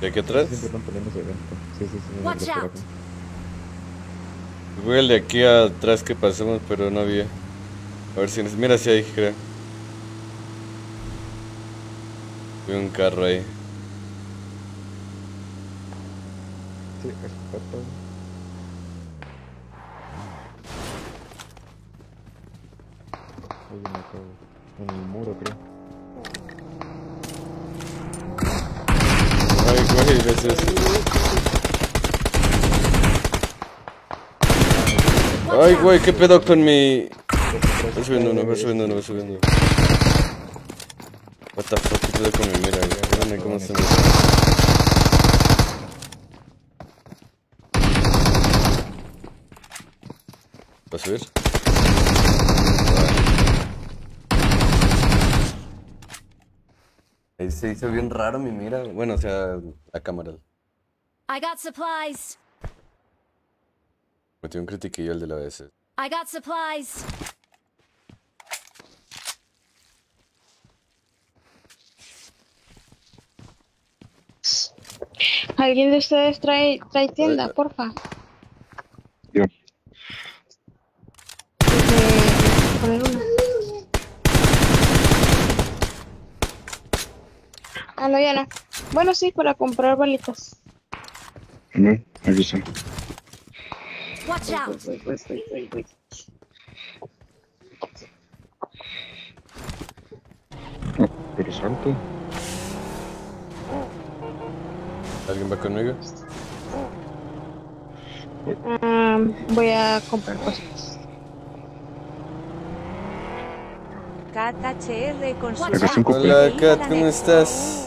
A: ¿De aquí atrás?
F: Siempre están poniendo ese evento. Sí, sí, sí.
C: Watch out.
F: acá.
A: Fue el de aquí atrás que pasamos, pero no había. A ver si... Mira si hay, creo. Vi un carro ahí.
F: Sí, escopeta. En el muro, creo.
A: Ay, güey, veces. Ay, güey, qué pedo con mi. Va subiendo uno, va subiendo uno, va subiendo uno. What the fuck, qué pedo con mi mira, güey. Cómo se me. ¿Va a subir? Se hizo bien raro mi mira. Bueno, o sea, la cámara.
C: I got supplies.
A: Metí un critiquillo el de la vez.
C: I got supplies.
D: ¿Alguien de ustedes trae, trae tienda, porfa?
E: Yo.
D: Eh, poner una. Ah, no, ya no. Bueno, sí, para comprar balitas.
E: ¿No? Aquí está.
C: Watch out.
E: Oh, pero salto.
A: ¿Alguien va conmigo?
D: Ah, voy a comprar cosas.
B: KHR con su
A: Hola,
B: la
A: ¿cómo estás?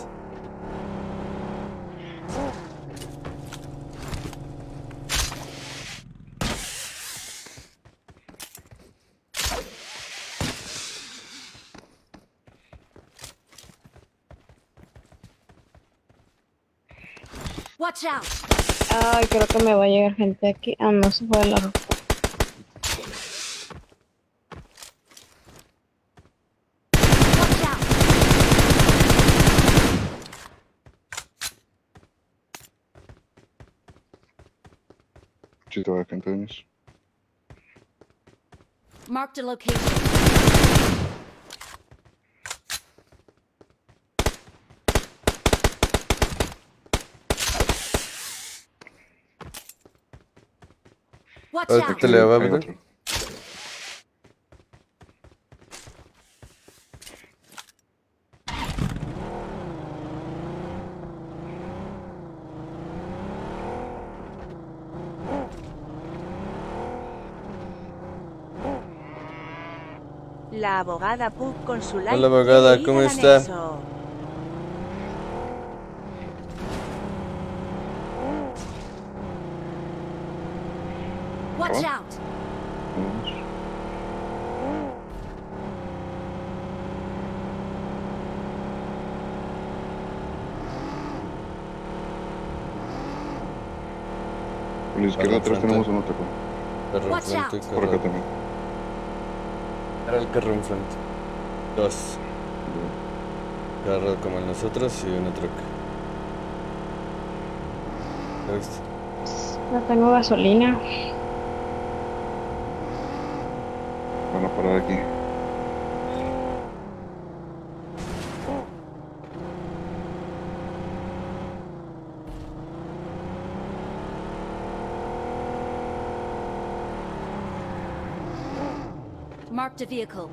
C: Watch out!
D: Ay, creo que me va a llegar gente aquí. Ah, no, se fue de la ropa.
E: Gente, Denis.
C: Marked a location. Watch
A: te va.
B: La abogada Pug con su like.
A: Hola, abogada, ¿cómo está?
B: anexo.
C: Watch
E: Oh.
C: out!
E: Vamos. Por la izquierda atrás
A: enfrente.
E: tenemos un otro.
A: Carro enfrente.
E: Por acá también.
A: Era el carro enfrente. Dos. Carro como el nosotros y una troca. ¿Ya viste?
D: No tengo gasolina.
E: Van a parar aquí.
C: Marked a vehicle.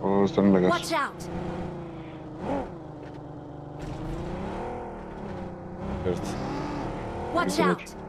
E: Oh, están en la gas.
C: Watch out!
A: Cierto.
C: Watch
E: Ahorita
C: out!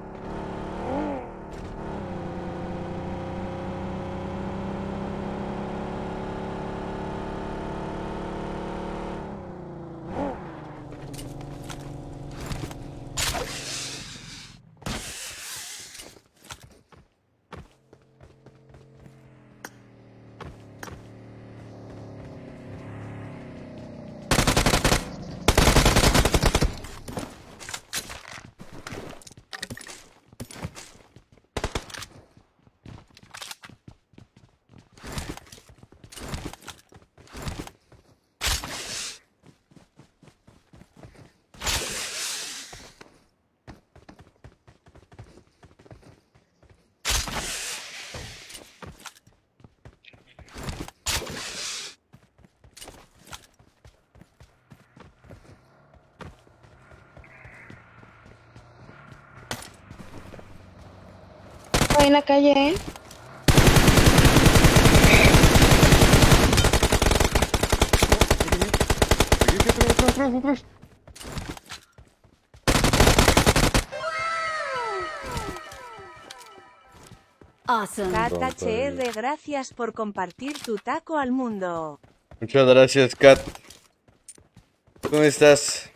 D: Estoy en la calle, ¿eh?
E: Atrás.
C: Awesome.
B: Kat
A: Tonto,
B: HR, gracias por compartir tu taco al mundo.
A: Muchas gracias, Kat. ¿Cómo estás?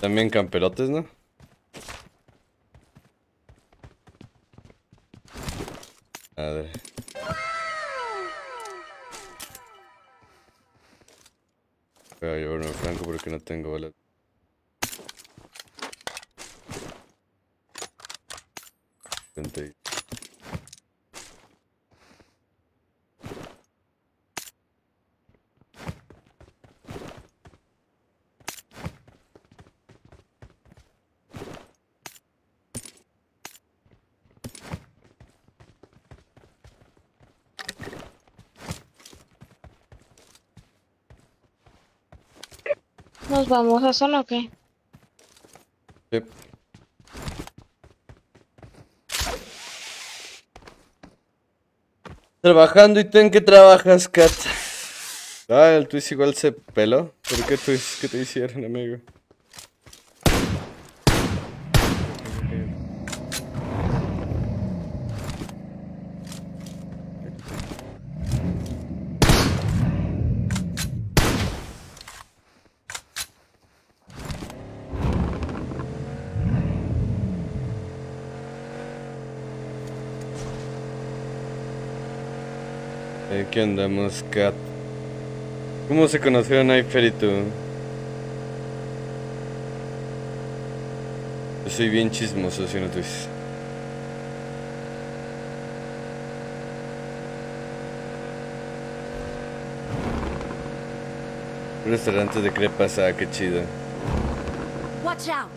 A: También camperotes, ¿no? Ver. Voy a llevarme franco porque no tengo balas. Vente.
D: ¿Nos vamos a zona o qué?
A: Sí. Trabajando y tú en qué trabajas, Kat. Ah, el Twist igual se peló. ¿Por qué Twist? ¿Qué te hicieron, amigo? ¿Qué andamos, Kat? ¿Cómo se conocieron Aifer y? Yo soy bien chismoso, si no tú dices. Restaurante de crepas, ah, qué chido.
C: Watch out!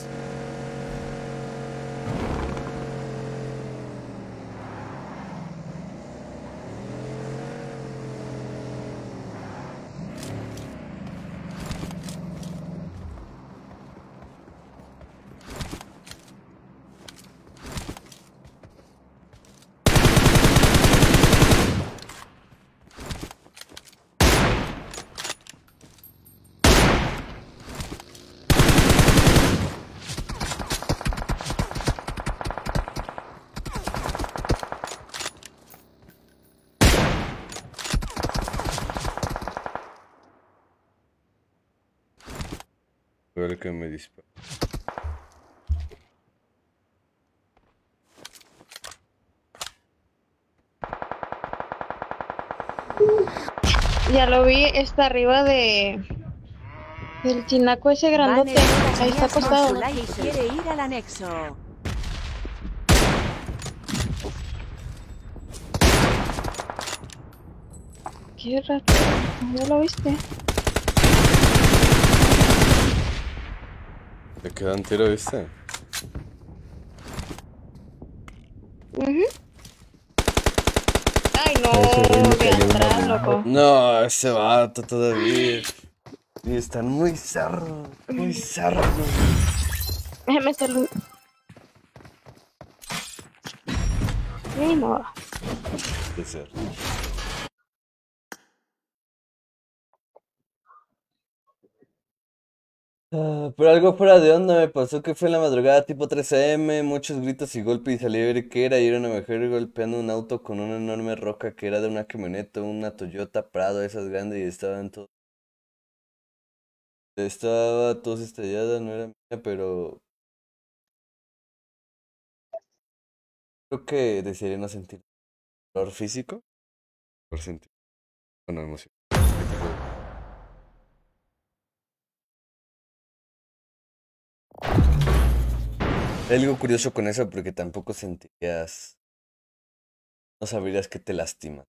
A: El que me disparó.
D: Ya lo vi, está arriba de. Del chinaco ese grandote. Ahí está acostado.
B: quiere ir al anexo.
D: Qué rato. ¿Ya lo viste?
A: ¿Te quedan tiro, viste?
D: Ujú. Ay,
F: Ese
D: no, de atrás, loco.
A: No, ese vato todavía. Y están muy cerros, muy cerros.
D: Déjame hacerlo. Ni modo.
A: De ser. Pero algo fuera de onda me pasó que fue en la madrugada tipo 13 am, muchos gritos y golpes y salí a ver qué era y era una mujer golpeando un auto con una enorme roca que era de una camioneta, una Toyota Prado, esas grandes y estaban todos... Estaba todos estallada, no era mía, pero... Creo que desearía no sentir dolor físico por sentir... Bueno, emoción. Algo curioso con eso porque tampoco sentirías... No sabrías que te lastima.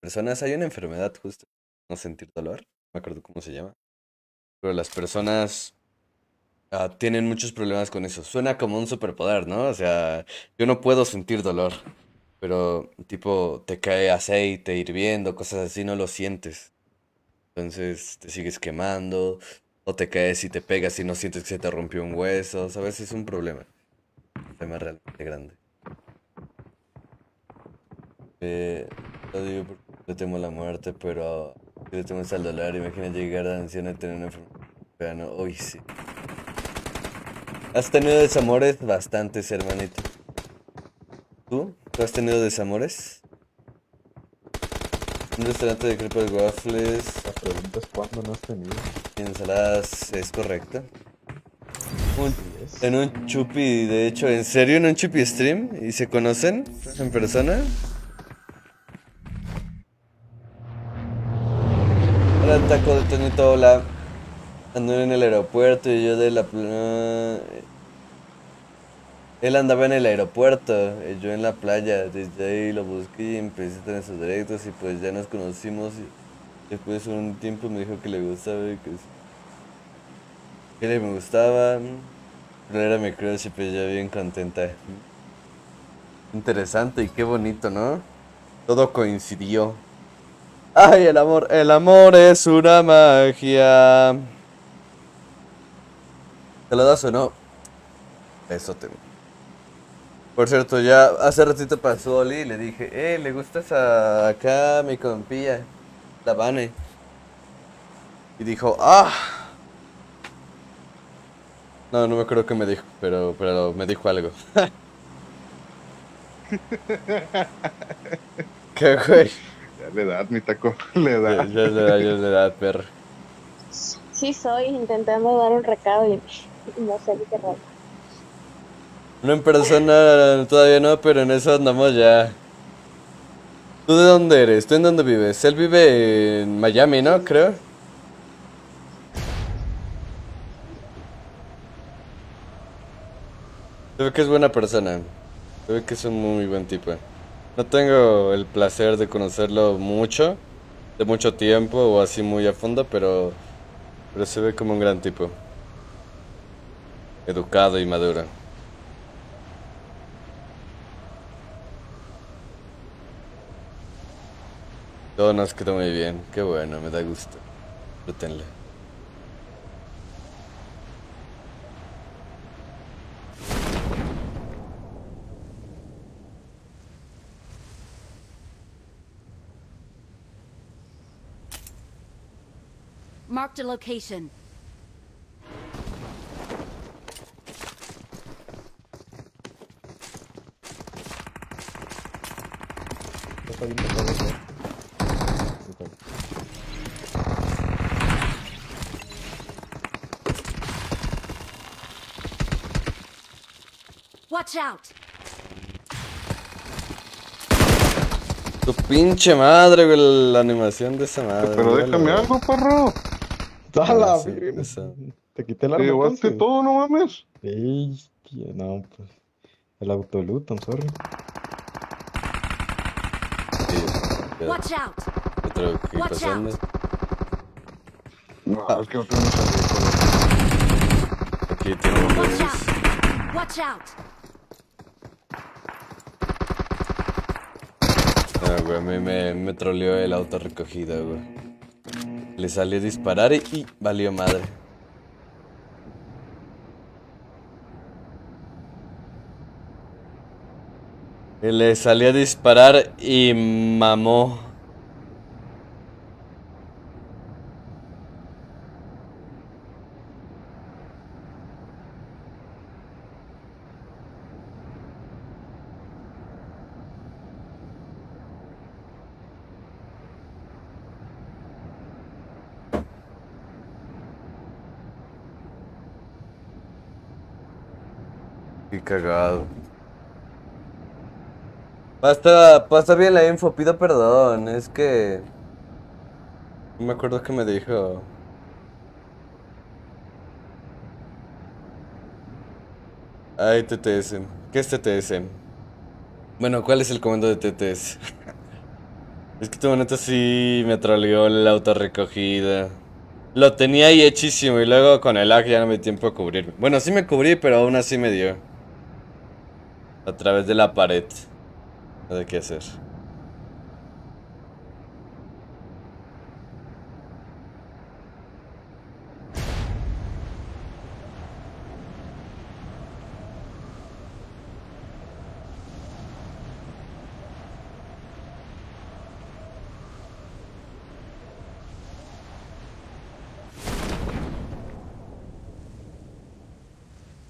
A: Personas, hay una enfermedad justo, no sentir dolor, no me acuerdo cómo se llama. Pero las personas ah, tienen muchos problemas con eso. Suena como un superpoder, ¿no? O sea, yo no puedo sentir dolor, pero tipo te cae aceite hirviendo, cosas así, no lo sientes. Entonces te sigues quemando, o te caes y te pegas y no sientes que se te rompió un hueso, ¿sabes? Es un problema. Un problema realmente grande. Eh, lo digo porque le temo la muerte, pero le temo al dolor. Imagina llegar a anciano y tener una enfermedad. ¿no? Uy, sí. ¿Has tenido desamores? Bastantes, hermanito. ¿Tú? ¿Tú has tenido desamores? Un restaurante de crepas waffles
F: La pregunta es cuándo no has tenido.
A: Ensaladas es correcta. Un- en un chupi, de hecho, ¿en serio en un chupi stream? ¿Y se conocen en persona? Hola, taco de Toñito, hola. Ando en el aeropuerto y yo de la... pla- Él andaba en el aeropuerto y yo en la playa. Desde ahí lo busqué y empecé a tener sus directos y pues ya nos conocimos y después de un tiempo me dijo que le gustaba y que, que le me gustaba. Pero era mi crush y pues ya bien contenta. Interesante y qué bonito, ¿no? Todo coincidió. Ay, el amor, el amor es una magia. ¿Te lo das o no? Eso te... Por cierto, ya hace ratito pasó Oli y le dije, eh, ¿le gustas a acá mi compilla? La Vane. Y dijo, ah. No, no me acuerdo qué me dijo, pero, pero me dijo algo. (laughs) ¿Qué, güey?
E: Ya le das, mi taco. Le
A: Ya,
E: das.
A: ya le da, ya le da, perro.
D: Sí, soy intentando dar un recado y no sé qué raro.
A: No en persona todavía no, pero en eso andamos ya. ¿Tú de dónde eres? ¿Tú en dónde vives? Él vive en Miami, ¿no? Creo. Se ve que es buena persona. Se ve que es un muy buen tipo. No tengo el placer de conocerlo mucho, de mucho tiempo o así muy a fondo, pero, pero se ve como un gran tipo. Educado y maduro. Todo nos quedó muy bien. Qué bueno, me da gusto. Disfrútenle.
C: Marked a location.
F: Está bien
C: Watch out!
A: Tu pinche madre, güey, la animación de esa madre.
E: Pero déjame
A: güey.
E: algo, perro.
F: ¡A la
A: sí,
F: verga!
A: eso.
F: Te quité el
E: Te llevaste todo, no mames.
F: Ey, tío, no, pues. El autoloot, I'm sorry.
A: Sí,
C: Watch out!
A: Otro que
C: Watch
A: pasando.
C: out.
E: No, es que no tengo mucha
A: Aquí un
C: Watch out! Watch out!
A: Ah, güey, a mí me, me troleó el auto recogida, güey. Le salió a disparar y, y valió madre. Le salió a disparar y mamó. Qué cagado. Pasa, pasa bien la info, pido perdón, es que... No me acuerdo qué me dijo. Ay, TTS. ¿Qué es TTS? Bueno, ¿cuál es el comando de TTS? (laughs) es que tu neta sí me troleó la autorrecogida. Lo tenía ahí hechísimo y luego con el lag ya no me dio tiempo a cubrirme. Bueno, sí me cubrí, pero aún así me dio. A través de la pared. No de qué hacer.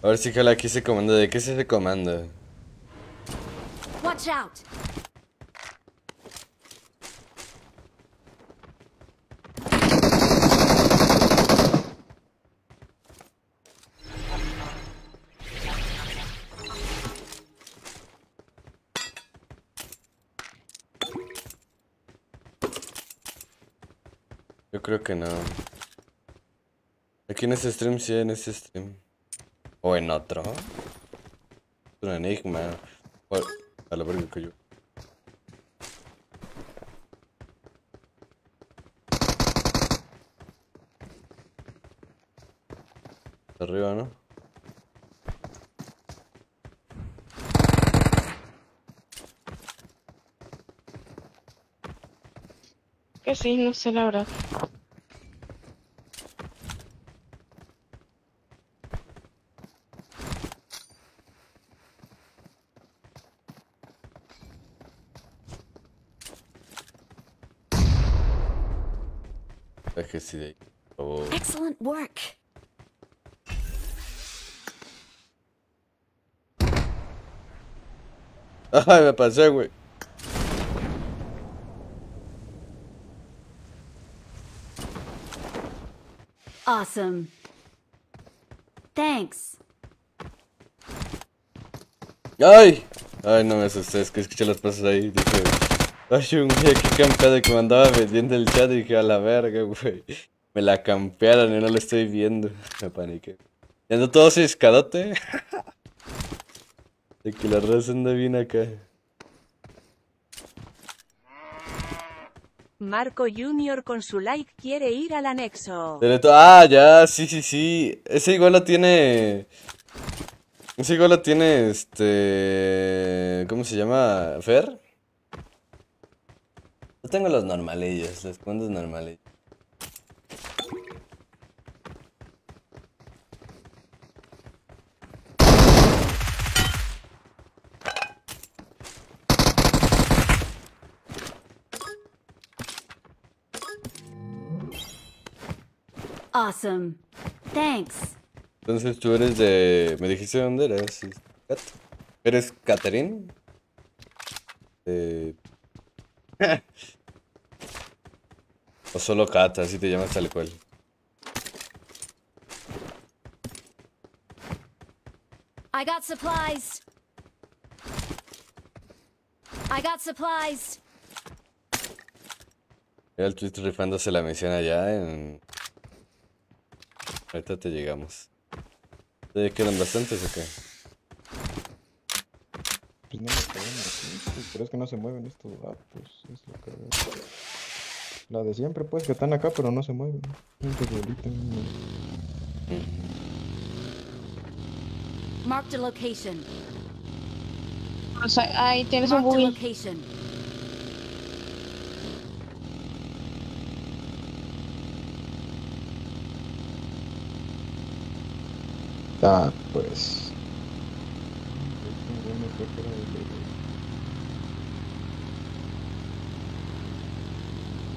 A: A ver si jala aquí ese comando. ¿De qué es ese comando? Yo creo que no. Aquí en este stream, sí, en este stream. O en otro. Un enigma. A la verga yo. Arriba, ¿no?
D: Que sí, no sé la verdad.
A: Déjese de ahí. por favor.
C: Excellent work.
A: Ay, me pasé, güey.
C: Awesome. Thanks.
A: ¡Ay! Ay, no me asusté, es que escuché los pasos ahí. Dije, Hay un güey aquí campeado que me andaba vendiendo el chat y dije a la verga, güey. Me la campearon y no lo estoy viendo. Me paniqué. Y ando todo ciscadote. (laughs) De que la raza anda bien acá.
B: Marco Junior con su like quiere ir al anexo.
A: Ah, ya, sí, sí, sí. Ese igual lo tiene. Ese igual lo tiene este. ¿Cómo se llama? ¿Fer? Yo tengo los normalillos, los cuentos normalillos.
C: Awesome. Thanks.
A: Entonces tú eres de. ¿Me dijiste dónde eres? Cat- ¿Eres Catherine? Eh... (laughs) o solo Cat, así te llamas tal cual.
C: I got supplies. I got supplies.
A: Mira el Twitch rifándose la misión allá en... Ahorita te llegamos. ¿Te quedan bastantes o qué?
F: Pues no me caen así, pues, pero es que no se mueven estos datos. Es lo que veo. La de siempre, pues, que están acá, pero no se mueven.
C: Marked a location.
D: O sea, ahí tienes un buggy.
F: Ah, pues.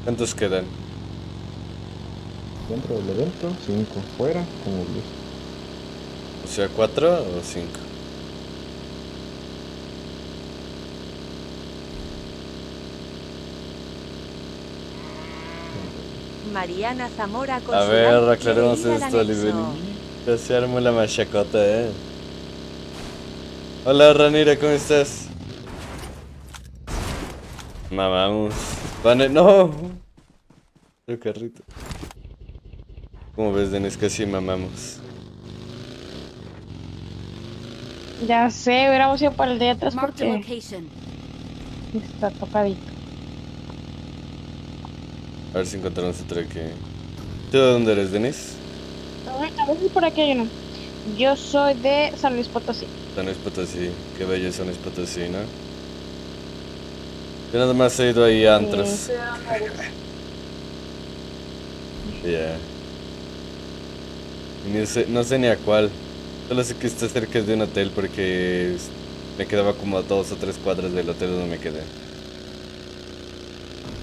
A: ¿Cuántos quedan?
F: Dentro del evento, 5. Fuera, como 10.
A: O sea, ¿cuatro o cinco?
B: Mariana Zamora con
A: A ver, aclaremos esto,
B: anexo.
A: Ya se armó la machacota, eh. Hola, Ranira, ¿cómo estás? Mamamos. Vane, no. El carrito. ¿Cómo ves, Denis? Casi mamamos.
D: Ya sé, hubiéramos ido para el de atrás porque
C: location.
D: está tocadito.
A: A ver si encontramos otro que. ¿Tú de dónde eres, Denis?
D: A veces por aquí hay uno. Yo soy de San Luis Potosí.
A: San Luis Potosí. Qué bello San Luis Potosí, ¿no? Yo nada más he ido ahí a antros.
D: Sí.
A: Ya. Y ni sé- no sé ni a cuál. Solo sé que está cerca de un hotel porque me quedaba como a dos o tres cuadras del hotel donde me quedé.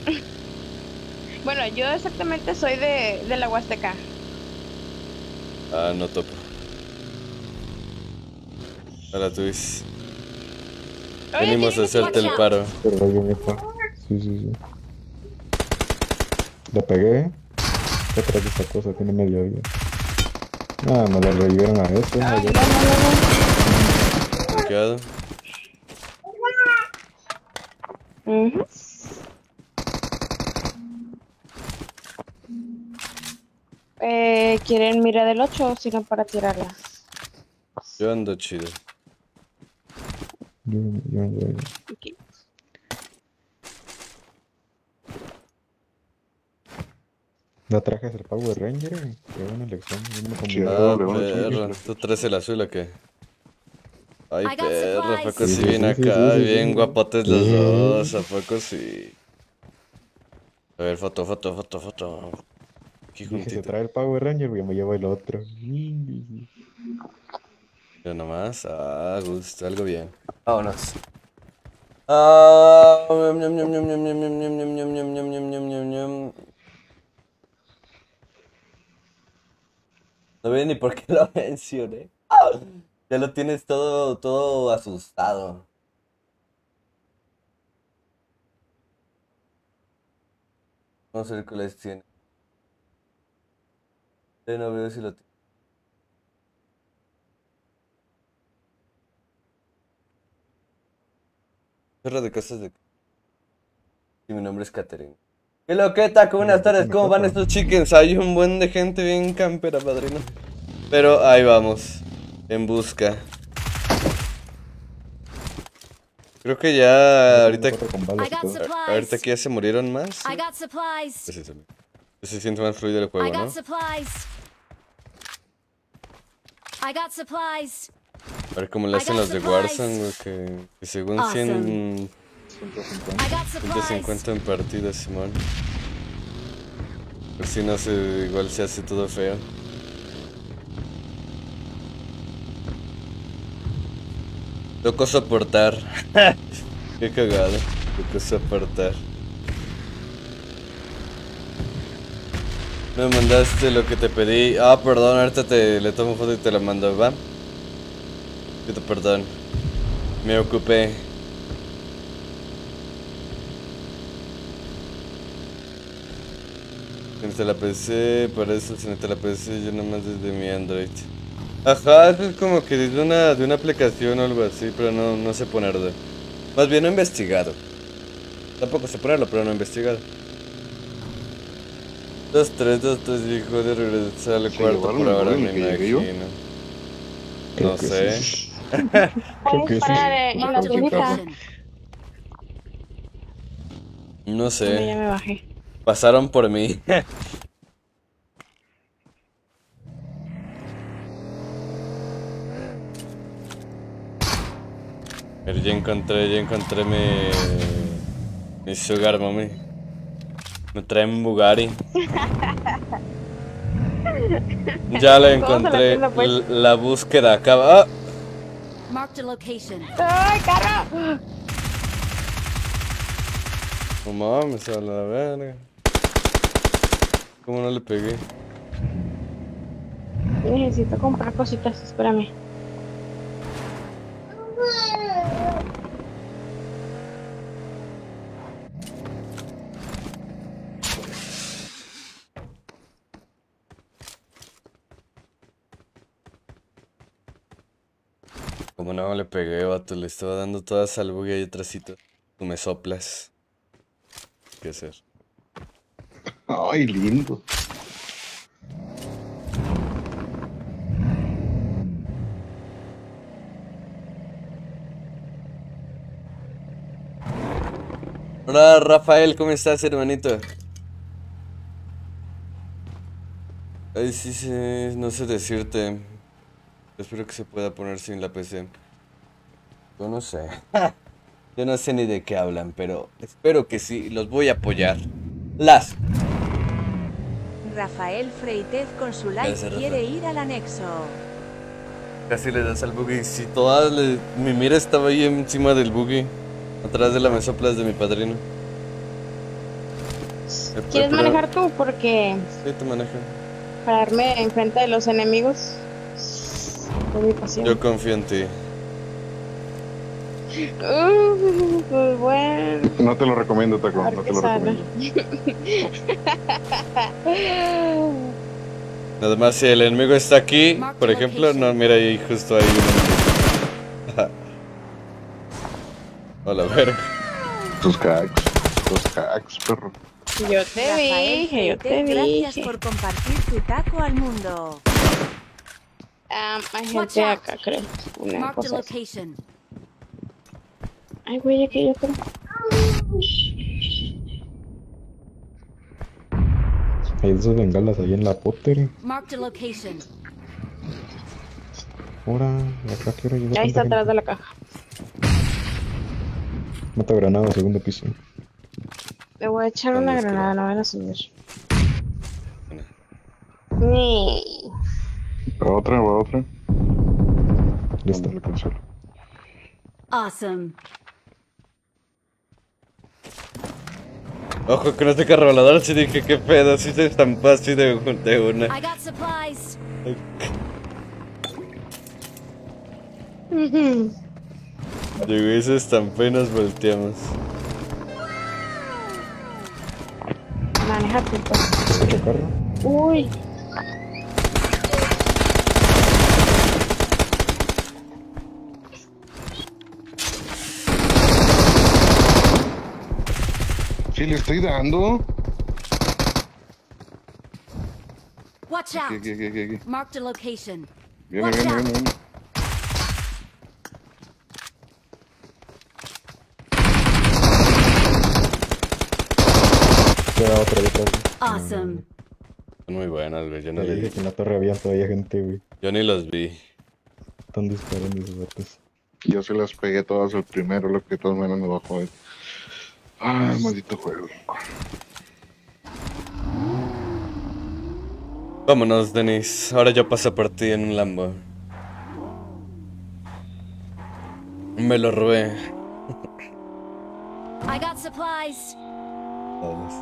A: (laughs)
D: Bueno, yo exactamente soy de, de la Huasteca.
A: Ah, no topo. Hola,
D: Twis.
A: Venimos a hacerte el paro.
F: Sí, sí, sí. La pegué. Esta cosa tiene medio vida. Ah, me la revivieron a
A: eso.
D: Bloqueado. Uh -huh. Eh, ¿Quieren mira del 8 o si no para tirarla?
A: Yo ando chido.
F: Yo, yo, yo.
D: Aquí.
F: ¿No trajes el Power Ranger? Qué buena elección. Yo me
A: Ah, perro. ¿Tú traes el azul o qué? Ay, perro, ¿a poco
F: Sí,
A: sí bien
F: sí,
A: acá?
F: sí, sí,
A: Bien
F: sí.
A: guapotes los dos, ¿a poco sí? A ver, foto, foto, foto, foto. Qué
F: Dije, se trae el Power Ranger, yo me llevo el otro.
A: Yo nomás, ah, gusto, algo bien. Vámonos. No veo ni por qué lo mencioné. Ya lo tienes todo, todo asustado. ¿Cuántos círculos tiene? Yo no veo si lo. Perro de cosas de... Y mi nombre es Catherine. ¿Qué lo que taco? Buenas tardes, ¿cómo van estos chickens? Hay un buen de gente bien campera, padrino. Pero ahí vamos, en busca. Creo que ya ahorita, ahorita que ya se murieron más.
C: I got supplies.
A: Pues sí, se, siente más fluido el
C: I
A: juego,
C: got
A: ¿no?
C: supplies. I got supplies.
A: A ver cómo le
C: I
A: hacen
C: got
A: los de
C: supplies.
A: Warzone, güey, que, que según
C: Awesome.
A: 100,
F: 150.
C: I got supplies.
A: 150 en partidas, Simón. Por si no se, igual se hace todo feo. Tocó soportar. (laughs) Qué cagado. Tocó soportar. Me mandaste lo que te pedí. Ah, perdón, ahorita te le tomo foto y te la mando, ¿va? Pido perdón. Me ocupé. Mete la PC, para eso mete la PC, yo nomás desde mi Android. Ajá, eso es como que de una, de una aplicación o algo así, pero no, no sé ponerlo. Más bien no he investigado. Tampoco sé ponerlo, pero no he investigado. Dos, tres, dos, tres, hijo de regresar al
E: ¿Se
A: cuarto por ahora, me imagino. (laughs) No sé.
F: que sí.
A: No
D: ya
A: sé.
D: me bajé.
A: Pasaron por mí. (laughs) Pero ya encontré, ya encontré mi. Mi sugar mommy. Me trae un Bugatti. Ya la encontré.
D: tienda, pues.
A: La búsqueda acaba. ¡Ah!
C: Marked a location.
D: ¡Ay, carro!
A: No mames, a la verga. ¿Cómo no le pegué?
D: Necesito comprar cositas, espérame.
A: Como no le pegué, vato, le estaba dando toda salvo y ahí atrásito. Tú me soplas. ¿Qué hacer?
E: Ay, lindo.
A: Hola Rafael, ¿cómo estás, hermanito? Ay, sí, sí, no sé decirte. Espero que se pueda poner sin la PC. Yo no sé. (laughs) Yo no sé ni de qué hablan, pero espero que sí, los voy a apoyar. Las.
B: Rafael Freitez con su like
A: Gracias,
B: quiere ir al anexo.
A: Casi le das al buggy. Si toda le- mi mira estaba ahí encima del buggy. Atrás de la mesoplas de mi padrino.
D: ¿Quieres
A: pero-
D: manejar tú? Porque
A: Sí, te manejo.
D: pararme enfrente de los enemigos es mi pasión.
A: Yo confío en ti.
D: Uh, pues bueno.
E: No te lo recomiendo, Taco. No te lo recomiendo. (laughs)
A: Nada más si el enemigo está aquí, por ejemplo, no, mira ahí, justo ahí. uno. (laughs) A la verga.
E: Tus hacks. Tus hacks, perro.
D: Yo te
B: Rafael
D: dije, yo te
B: gracias
D: dije.
B: por compartir tu taco al mundo.
D: Ah, hay gente acá, creo. Una cosa así. Ay, güey, aquí yo creo.
F: Hay esos bengalas ahí en la Potter.
C: Marked a location.
F: Ahora, acá quiero llegar.
D: Ahí está atrás de la caja.
F: Mata granada, segundo piso.
D: Le voy a echar
A: ¿Dónde
D: una granada, no van a subir. Ni.
E: Va otra, va otra. Consuelo.
C: Awesome.
A: Ojo con este carro volador, sí dije qué pedo, sí se estampó así de, de una.
C: I got supplies. (laughs)
A: Llegó y se estampó y nos volteamos.
D: Maneja tú, pues. Uy.
E: Sí, le estoy dando.
C: Watch out.
E: aquí, aquí, aquí, aquí.
C: Marked a location.
E: Viene,
C: Watch
E: viene,
C: out.
E: viene, viene.
F: Queda otra detrás.
C: Awesome.
A: Son muy buenas, güey. Yo no,
F: dije que en la torre había todavía gente, güey.
A: yo ni los vi.
F: Están disparando esos vatos.
E: Yo se las pegué todas al primero, lo que de todas maneras me bajó él. Ah, maldito juego.
A: Vámonos, Denis. Ahora yo paso por ti en un Lambo. Me lo robé.
C: I got supplies.
A: Todos.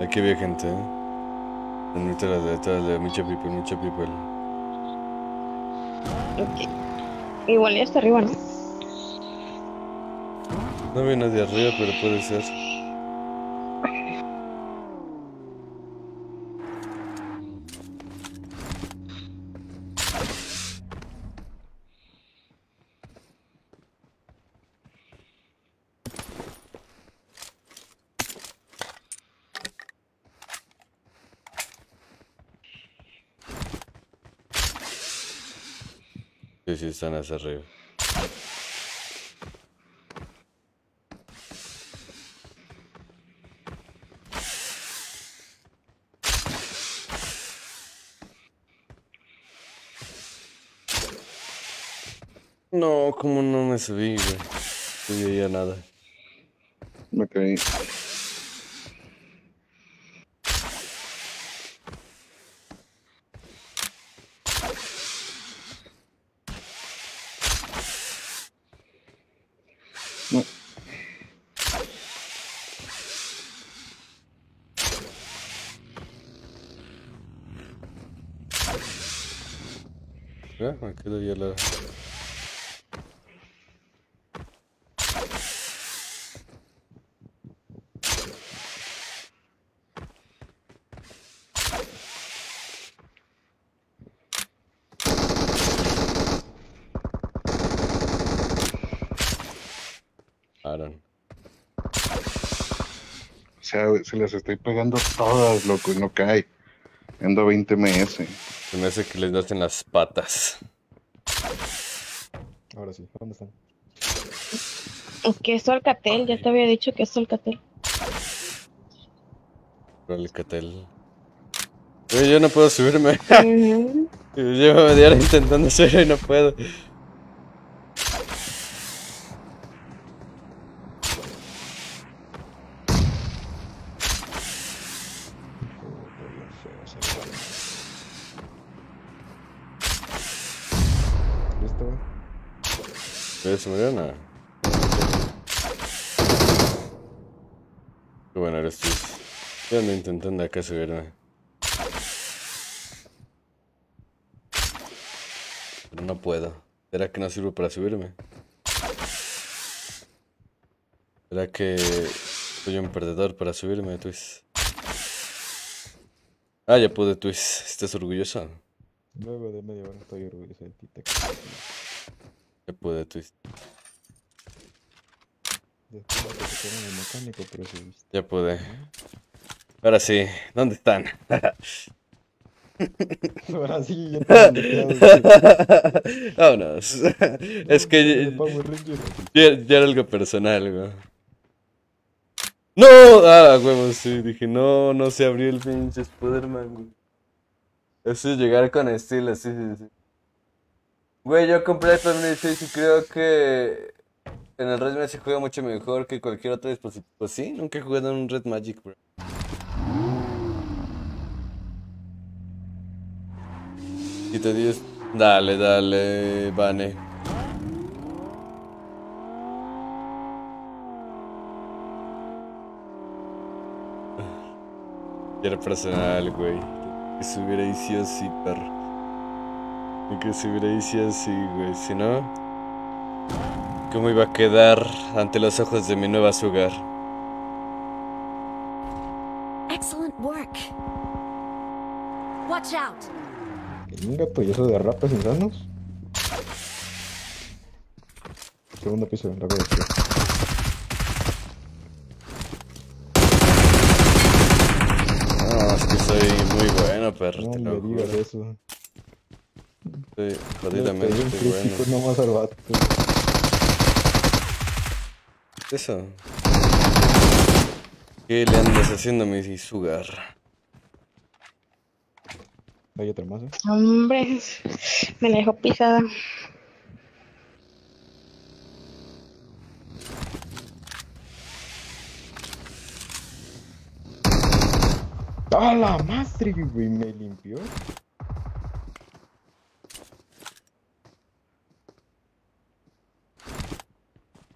A: Aquí había gente, ¿eh? Detrás de, detrás de, mucha people, mucha people.
D: Ok. Igual ya está arriba, ¿no?
A: No veo nadie arriba, pero puede ser. Sí, sí, están hacia arriba. No, como no me subí, güey. No veía nada.
E: Me caí. No.
A: Ya, me quedo ya la... Aaron.
E: O sea, güey, se las estoy pegando todas, loco, y no cae. Ando a 20 ms.
A: Se me hace que les das en las patas.
F: Ahora sí, ¿dónde están?
D: Que es Alcatel, ya te había dicho que es Alcatel.
A: Órale, Catel. Güey, yo no puedo subirme.
D: Ujú. (laughs)
A: Llevo media hora intentando subir y no puedo.
F: ¿Listo, güey?
A: ¿Ves? ¿Se murió? No. Qué bueno eres tú. Yo ando intentando acá subirme. Pero no puedo. ¿Será que no sirvo para subirme? ¿Será que soy un perdedor para subirme, Twist? Ah, ya pude, Twist. ¿Estás orgulloso?
F: Luego de media hora estoy orgulloso de ti. Te
A: Ya pude, Twist.
F: Mecánico, pero.
A: Ya pude. Ahora sí, ¿dónde están? (laughs)
F: Ahora sí, ya bloqueado. (laughs)
A: Vámonos. Es que ya era algo personal, güey. ¡No! Ah, huevos, sí. Dije, no, no se abrió el pinche Spiderman, güey. Eso es llegar con estilo, sí, sí, sí. Güey, yo compré el 16 y creo que en el Red Magic se juega mucho mejor que cualquier otro dispositivo. Pues sí, nunca he jugado en un Red Magic, bro. Y te dices, dale, dale, Vane. (laughs) Era personal, güey. Que se hubiera ido así, perro. Y que se hubiera dicho así, güey. Si no, ¿cómo iba a quedar ante los ojos de mi nueva sugar?
C: Excellent work. Watch out.
F: Venga, pues eso de rapas insanos. Segundo piso, en la No, ah,
A: es que soy muy bueno, perro.
F: No me digas eso. Pegué un
A: bueno.
F: nomás al vato.
A: Eso. ¿Qué le andas haciendo a mi sugar?
F: Hay otra más, ¿eh?
D: Hombre, me la dejó pisada.
F: ¡A la madre, güey! Me limpió.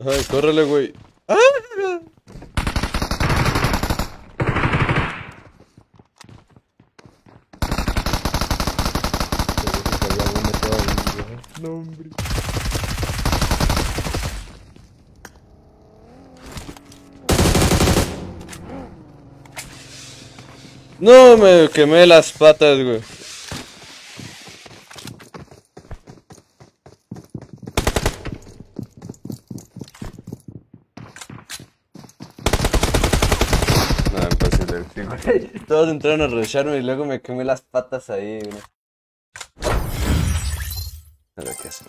A: Ay, córrele, güey. ¡Ah!
F: No, hombre.
A: No, me quemé las patas, güey. No, imposible. sí, güey. Entraron a rusharme y luego me quemé las patas ahí. A ver qué hacer.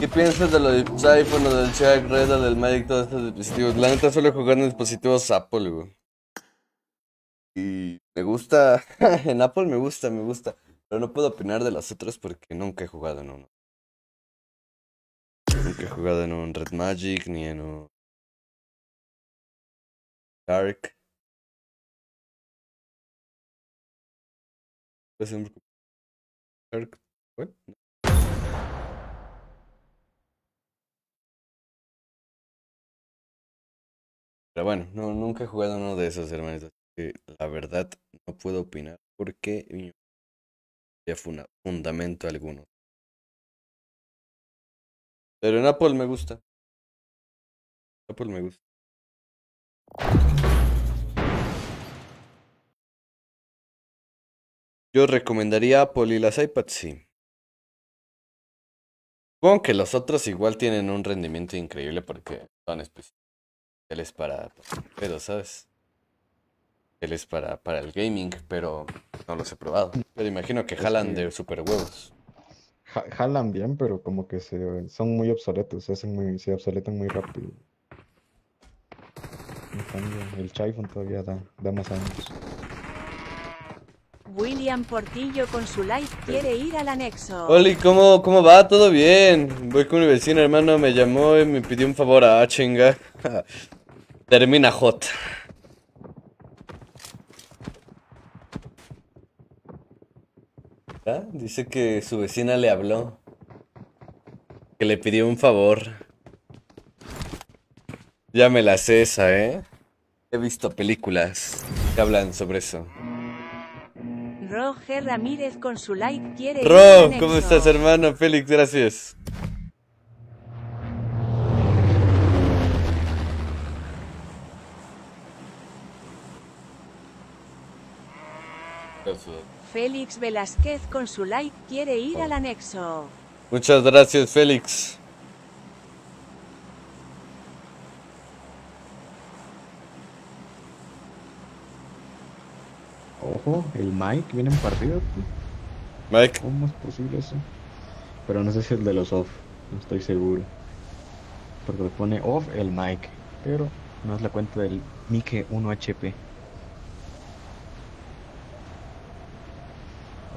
A: ¿Qué piensas de lo del iPhone, o del Shaq Red, o del Magic, todos estos dispositivos? La neta suelo jugar en dispositivos Apple. Y me gusta, (laughs) en Apple me gusta, me gusta. Pero no puedo opinar de los otros porque nunca he jugado en uno. Nunca he jugado en un Red Magic ni en un Dark. Dark. Pero bueno, no, nunca he jugado uno de esos, hermanitos. Que La verdad, no puedo opinar porque no funa- fundamento alguno. Pero en Apple me gusta. Apple me gusta. Yo recomendaría Apple y las iPads, sí. Supongo que los otros igual tienen un rendimiento increíble porque son especiales para pero ¿sabes? Él es para, para el gaming, pero no los he probado. Pero imagino que
F: Es
A: jalan
F: que-
A: de super huevos.
F: Ja- jalan bien, pero como que se, son muy obsoletos, se hacen muy, se obsoletan muy rápido. En cambio, el Chiphone todavía da, da más años.
B: William Portillo con su like quiere ir al anexo.
A: Oli, ¿cómo, ¿cómo va? ¿Todo bien? Voy con mi vecino, hermano, me llamó y me pidió un favor a chinga. (laughs) Termina hot. Ah, Dice que su vecina le habló. Que le pidió un favor. Ya me la sé esa, ¿eh? He visto películas que hablan sobre eso.
B: Roger Ramírez con su like quiere
A: Ro, ¿cómo estás, hermano? Félix, gracias.
B: Félix Velázquez con su like quiere ir al anexo.
A: Muchas gracias, Félix.
F: Ojo, el Mike viene en partido.
A: Mike,
F: ¿Cómo es posible eso? Pero no sé si es el de los off, no estoy seguro. Porque le pone off el Mike, pero no es la cuenta del Mike 1HP.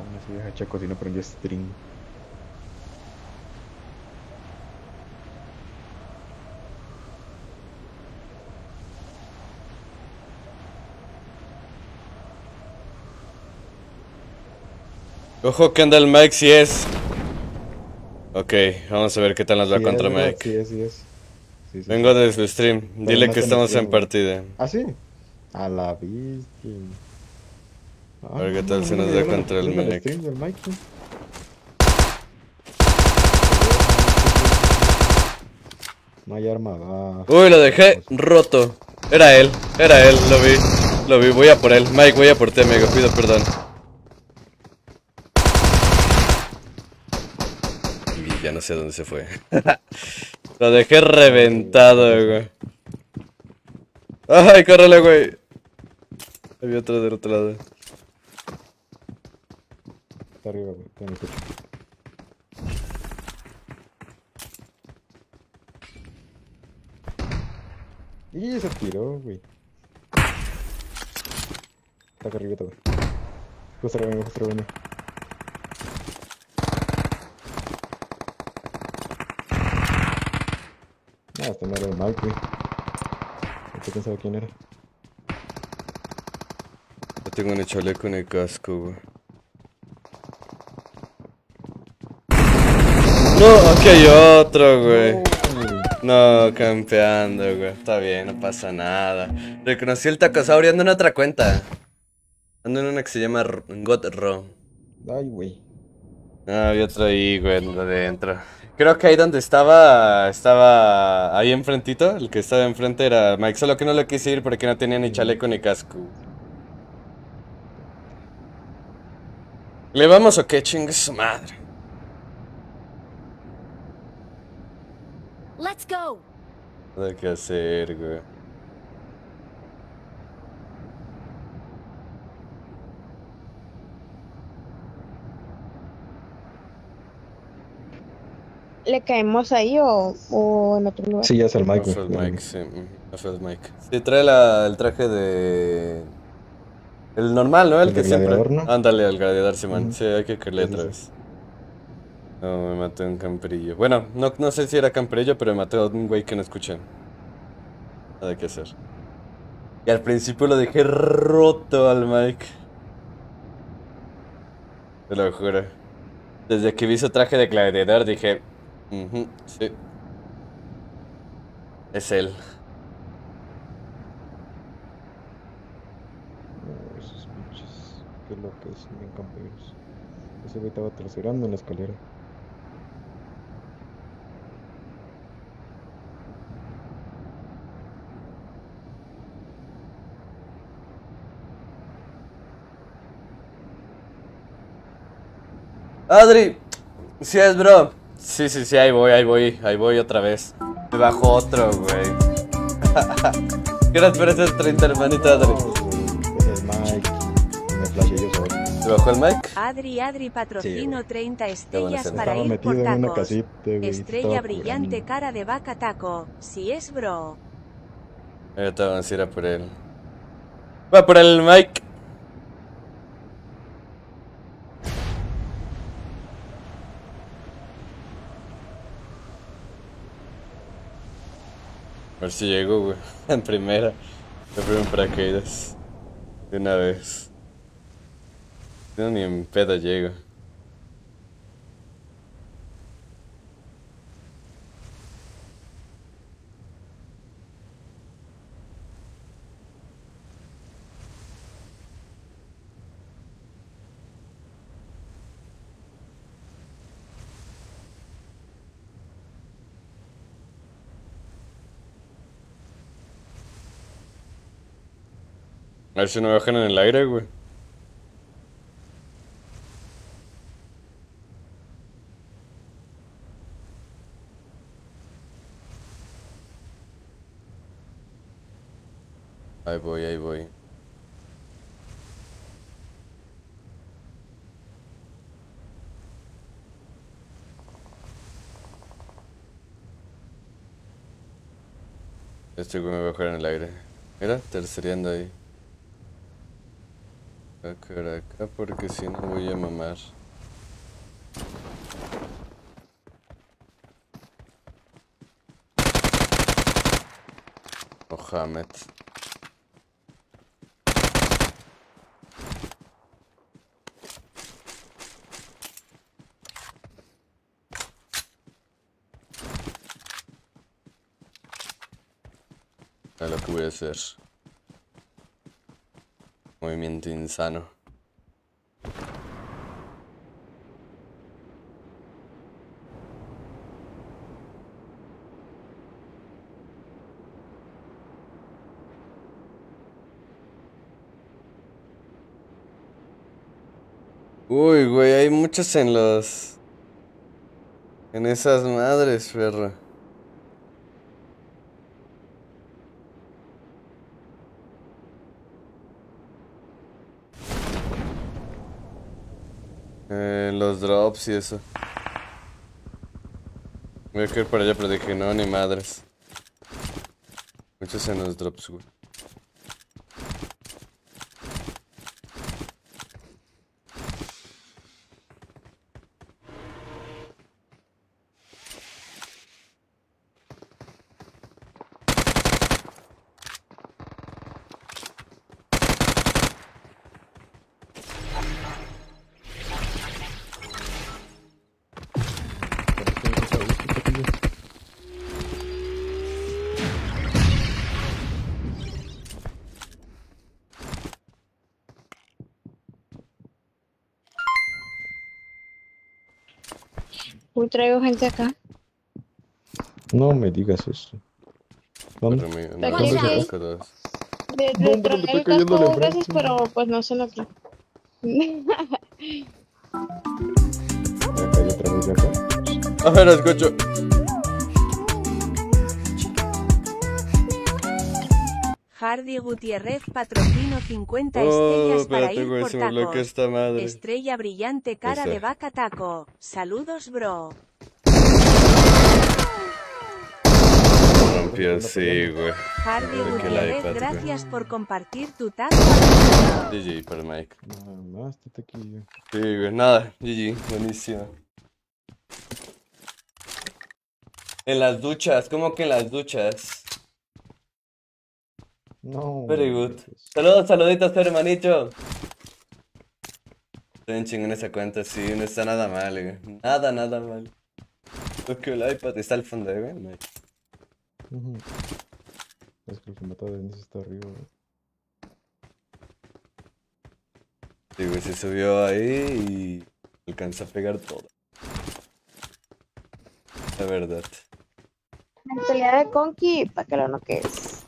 F: Aún así deja checo si no prendió string.
A: ojo que anda el Mike si es. Ok, vamos a ver qué tal nos va
F: Sí,
A: contra Mike.
F: Sí, es, sí es. Sí, sí,
A: Vengo
F: sí.
A: de su stream. Dile que estamos en partida.
F: ¿Ah, sí? A la vista.
A: A ver qué tal se nos da contra el Mike.
F: No hay arma. Ah,
A: Uy, lo dejé roto. Era él, era él, lo vi. Lo vi, voy a por él. Mike, voy a por ti, amigo. Pido perdón. Ya no sé dónde se fue. (laughs) lo dejé reventado, güey. Ay, córrele, güey. Había otro del otro lado.
F: Está arriba, güey. Está en el techo. Y se tiró, güey. Está acá arriba todo. Justo arriba, justo arriba. Ah, este no era el Mike, güey. Este sabe quién era.
A: Yo tengo un chaleco en el casco, güey. No, aquí hay otro, güey. No, campeando, güey. Está bien, no pasa nada. Reconocí el tacosaurio, ando en otra cuenta. Ando en una que se llama R- God Ro.
F: Ay, güey.
A: Ah, había otro ahí, güey, adentro. Creo que ahí donde estaba, estaba ahí enfrentito, el que estaba enfrente era Mike, solo que no lo quise ir porque no tenía ni chaleco ni casco. ¿Le vamos o qué chingue su madre?
C: Let's go.
A: Nada que hacer, güey.
D: ¿Le caemos ahí o, o en otro lugar?
F: Sí, ya es el Mike,
A: No el. Mike, sí. ujú, No fue el Mike. Sí, trae la, el traje de... El normal, ¿no? El,
F: El
A: que siempre... Ándale, al gladiador, Simón.
F: Ujú.
A: Sí, hay que
F: sí,
A: otra
F: sí.
A: vez. No, me maté un camperillo. Bueno, no, no sé si era camperillo, pero me maté a un güey que no escuché. Nada que hacer. Y al principio lo dejé roto al Mike. Te lo juro. Desde que vi su traje de gladiador dije... "Ujú, sí. Es él.
F: No, esos pinches. Qué lo que es, bien camperos. Ese güey estaba traserando en la escalera.
A: Adri, sí es, bro. Sí, sí, sí, ahí voy, ahí voy, ahí voy otra vez. Me bajo otro, güey. (laughs) Gracias por esos 30 hermanita, Adri.
F: Ese es Mike. Me flashé yo solo.
A: ¿Te bajó el mic?
B: Adri Adri patrocino 30 estrellas
A: ser.
B: para
F: Estaba
B: ir
F: metido
B: por
F: en una
B: tacos.
F: casita, güey.
B: Estrella
F: estaba
B: brillante,
F: jugando.
B: cara de vaca taco. Si es bro.
A: Ahorita vamos a ir a por él. Va por el mic. A ver si llego, güey. (laughs) En primera. Me fui en paracaídas. De una vez. No, ni en pedo llego. A ver si no me bajan en el aire, güey. Ahí voy, ahí voy. Este güey me va a bajar en el aire. Mira, tercereando ahí. Acá, acá, porque si no voy a mamar. Mohamed. A lo que hacer. Movimiento insano. Uy, güey, hay muchos en los... En esas madres, perro. Eh, los drops y eso. Voy a caer para allá, pero dije, no, ni madres. Muchos en los drops, güey.
F: No me digas eso. ¿Dónde?
A: Pero me, no, conozco dos.
D: De, de
F: No,
D: troné
F: estoy
D: el
F: cayendo
D: casco veces, pero pues no sé lo que.
F: Ya cayó otra vez acá.
A: A ver, escucho.
B: Hardy Gutiérrez patrocino 50
A: Oh,
B: estrellas para ir por
A: se
B: tacos.
A: esta madre.
B: Estrella brillante cara de vaca taco. Saludos, bro.
A: Rompió, sí, güey.
B: Hardy Gutiérrez, gracias por compartir tu taco.
A: GG para Mike.
F: Nada más, taquillo.
A: Sí, güey, nada. GG, buenísimo. En las duchas, ¿cómo que en las duchas?
F: No.
A: Very good.
F: pues,
A: Saludos, saluditos, hermanito. Estoy en chingón esa cuenta, sí, no está nada mal, güey. Nada, nada mal. Porque el iPad está al fondo, güey.
F: Es que el que mató a Denise está arriba, güey.
A: Sí, güey, se subió ahí y alcanzó a pegar todo. La verdad.
D: Mentalidad de Conky, para que lo noques.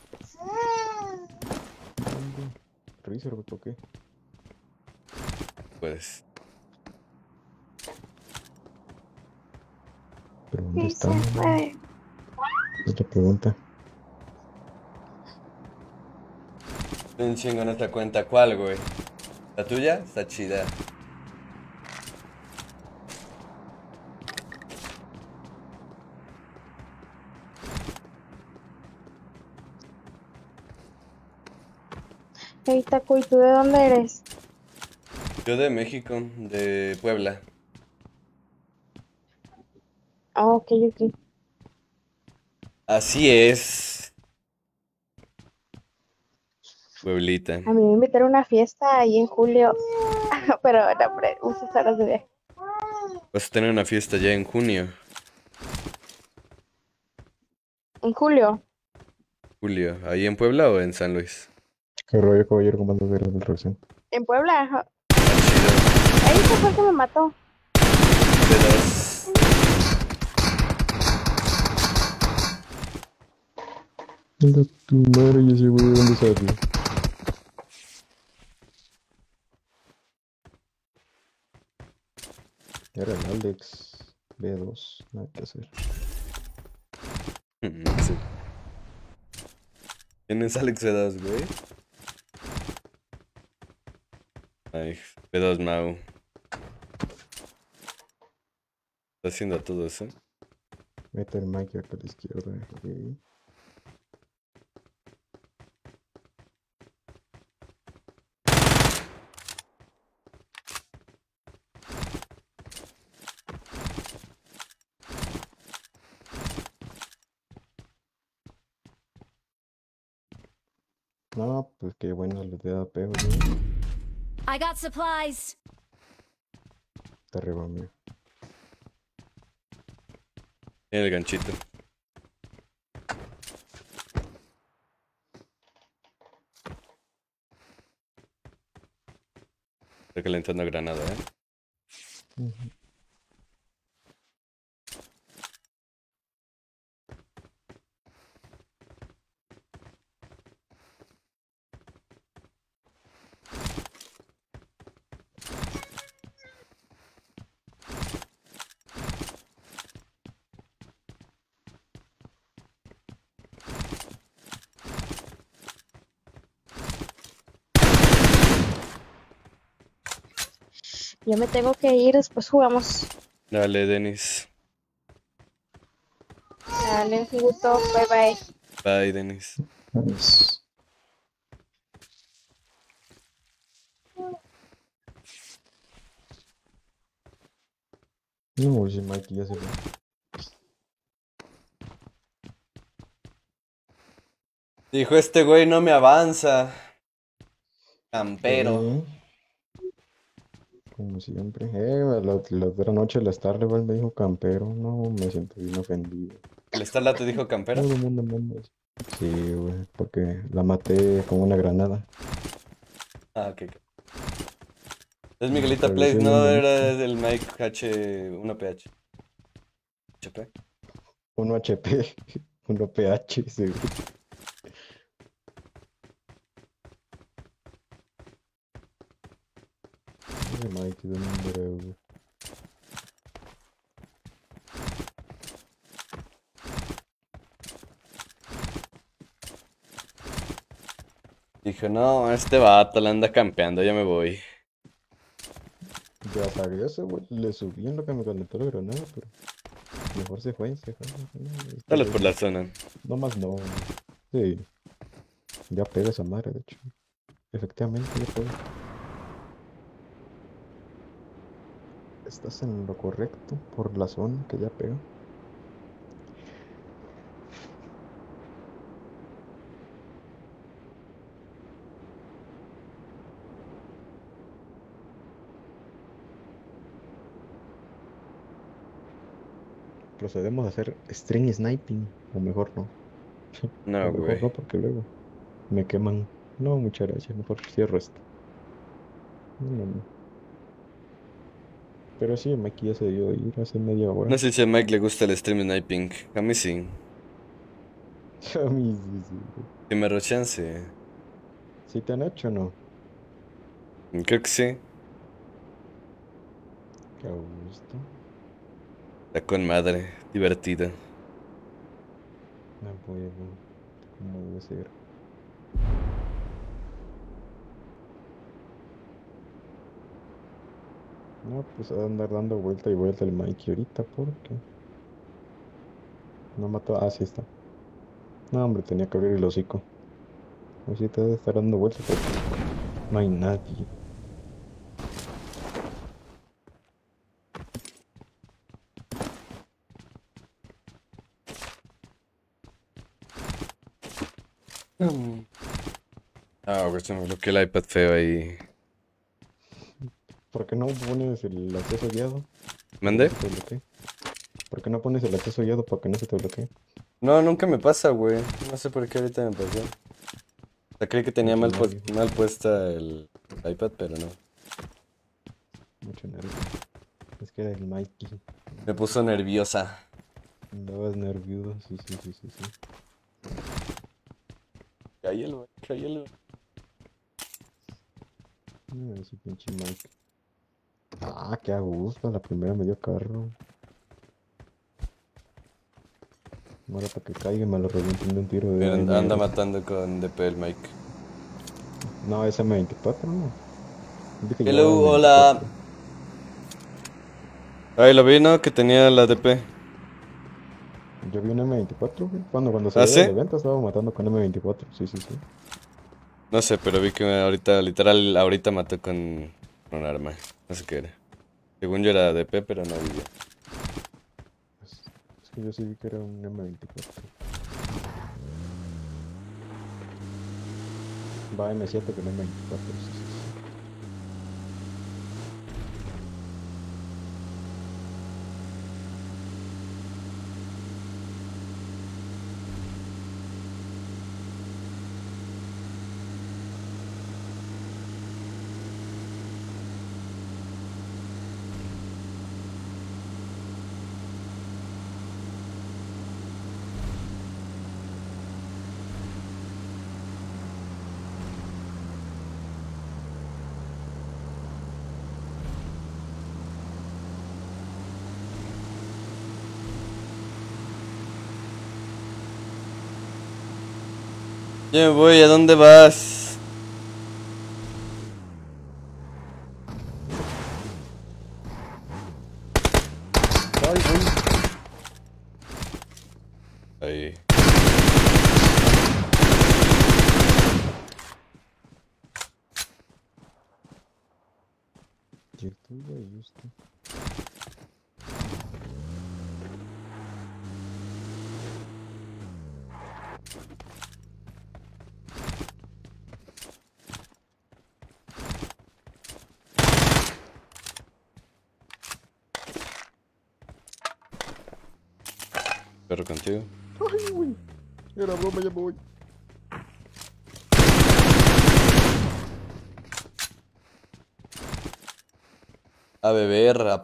F: ¿Dónde? Reserve, ¿por qué?
A: Pues.
F: ¿Pero dónde está? La pregunta.
A: Estoy en chingón esta cuenta. ¿Cuál, güey? ¿La tuya? Está chida.
D: Hey, Taco, ¿y tú de dónde eres?
A: Yo de México, de Puebla.
D: Ah, ok, ok.
A: Así es. Pueblita.
D: A mí me invitaron a una fiesta ahí en julio. (laughs) Pero, no, hombre, muchas horas de viaje.
A: Vas a tener una fiesta ya en junio.
D: En julio.
A: Julio. ¿Ahí en Puebla o en San Luis?
F: ¿Qué rollo, caballero? ¿Cómo andas de la?
D: En Puebla.
A: Está
D: Ahí se fue que me mató.
A: chido. De dos.
F: Venga, tu madre y ese güey, ¿dónde sale? Era el Alex B2, nada que hacer.
A: Mm, Sí. ¿Quién es Alex Vedas, güey? Ay, Vedas Mau. Está haciendo todo eso.
F: Mete el mic acá a la izquierda. ok. No, pues qué bueno le da pego, güey.
C: I got supplies.
F: Está arriba mío.
A: Tiene el ganchito. Está calentando granada, ¿eh?
F: Ujú.
D: Yo me tengo que ir, después jugamos.
A: Dale, Denis.
D: Dale, un gusto, bye bye.
A: Bye, Denis.
F: No, ese Mike ya se fue.
A: Dijo, este güey no me avanza. Campero.
F: Eh, Como siempre. Eh, la, la otra noche la Starlevel me dijo campero. No, me siento bien ofendido.
A: ¿El Starla te dijo campero?
F: Todo el mundo me. Sí, güey, porque la maté con una granada.
A: Ah, ok. Es Miguelita
F: Pero
A: Place, no era del Mike H, 1PH. HP.
F: 1 HP, 1 Güey. Ese Mike de número, güey.
A: Dije, no, este vato la anda campeando, ya me voy.
F: Ya pagué ese, güey. Le subí en lo que me calentó la granada, pero. Mejor se fue, se fue.
A: Dale
F: güey
A: por la zona.
F: No más no. Sí. Ya pega esa madre, de hecho. Efectivamente, ya pega. Estás en lo correcto por la zona que ya pega. Procedemos a hacer string sniping, o mejor no. (laughs)
A: No, güey.
F: no, porque luego me queman. No, muchas gracias, mejor cierro esto. No, no. Pero sí, Mikey ya se dio ir hace media hora.
A: No sé si a Mike le gusta el stream sniping. A mí sí. (laughs)
F: A mí sí, sí.
A: me rochan, sí.
F: ¿Sí te han hecho o no?
A: Creo que sí.
F: Qué gusto.
A: Está con madre. Divertido.
F: No puedo. ¿Cómo debe ser? No, pues a andar dando vuelta y vuelta el Mikey ahorita porque no mató. Ah, sí está. No, hombre, tenía que abrir el hocico. Ahorita debe estar dando vueltas porque no hay nadie.
A: Ah, güey, se me bloqueó el iPad feo ahí.
F: ¿Por qué no pones el acceso guiado?
A: ¿Mande?
F: ¿Por qué no pones el acceso guiado para que no se te bloquee?
A: No, nunca me pasa, güey. No sé por qué ahorita me pasó. O sea, creí que tenía mal, pu- mal puesta el iPad, pero no.
F: Mucho nervio. Es que era el Mikey.
A: Me puso nerviosa.
F: Andabas nervioso, sí, sí, sí, sí, sí.
A: Cállalo, cállalo.
F: Ah, ese pinche Mike. Ah, qué a gusto, la primera me dio carro. Ahora para que caiga y me lo revienten de un tiro de
A: anda, matando con DP el Mike.
F: No, es M24, no.
A: Hello, hola.
F: M24.
A: Ahí lo vi, ¿no? Que tenía la DP.
F: Yo vi un M24, güey. Cuando, cuando se
A: ¿Ah, sí?
F: el evento estaba matando con M24. Sí, sí, sí.
A: No sé, pero vi que ahorita, literal, ahorita mató con con un arma. No sé qué era. Según yo era DP, pero no vi
F: es que yo sí vi que era un M24. Va M7 con M24.
A: Ya me voy, ¿a dónde vas?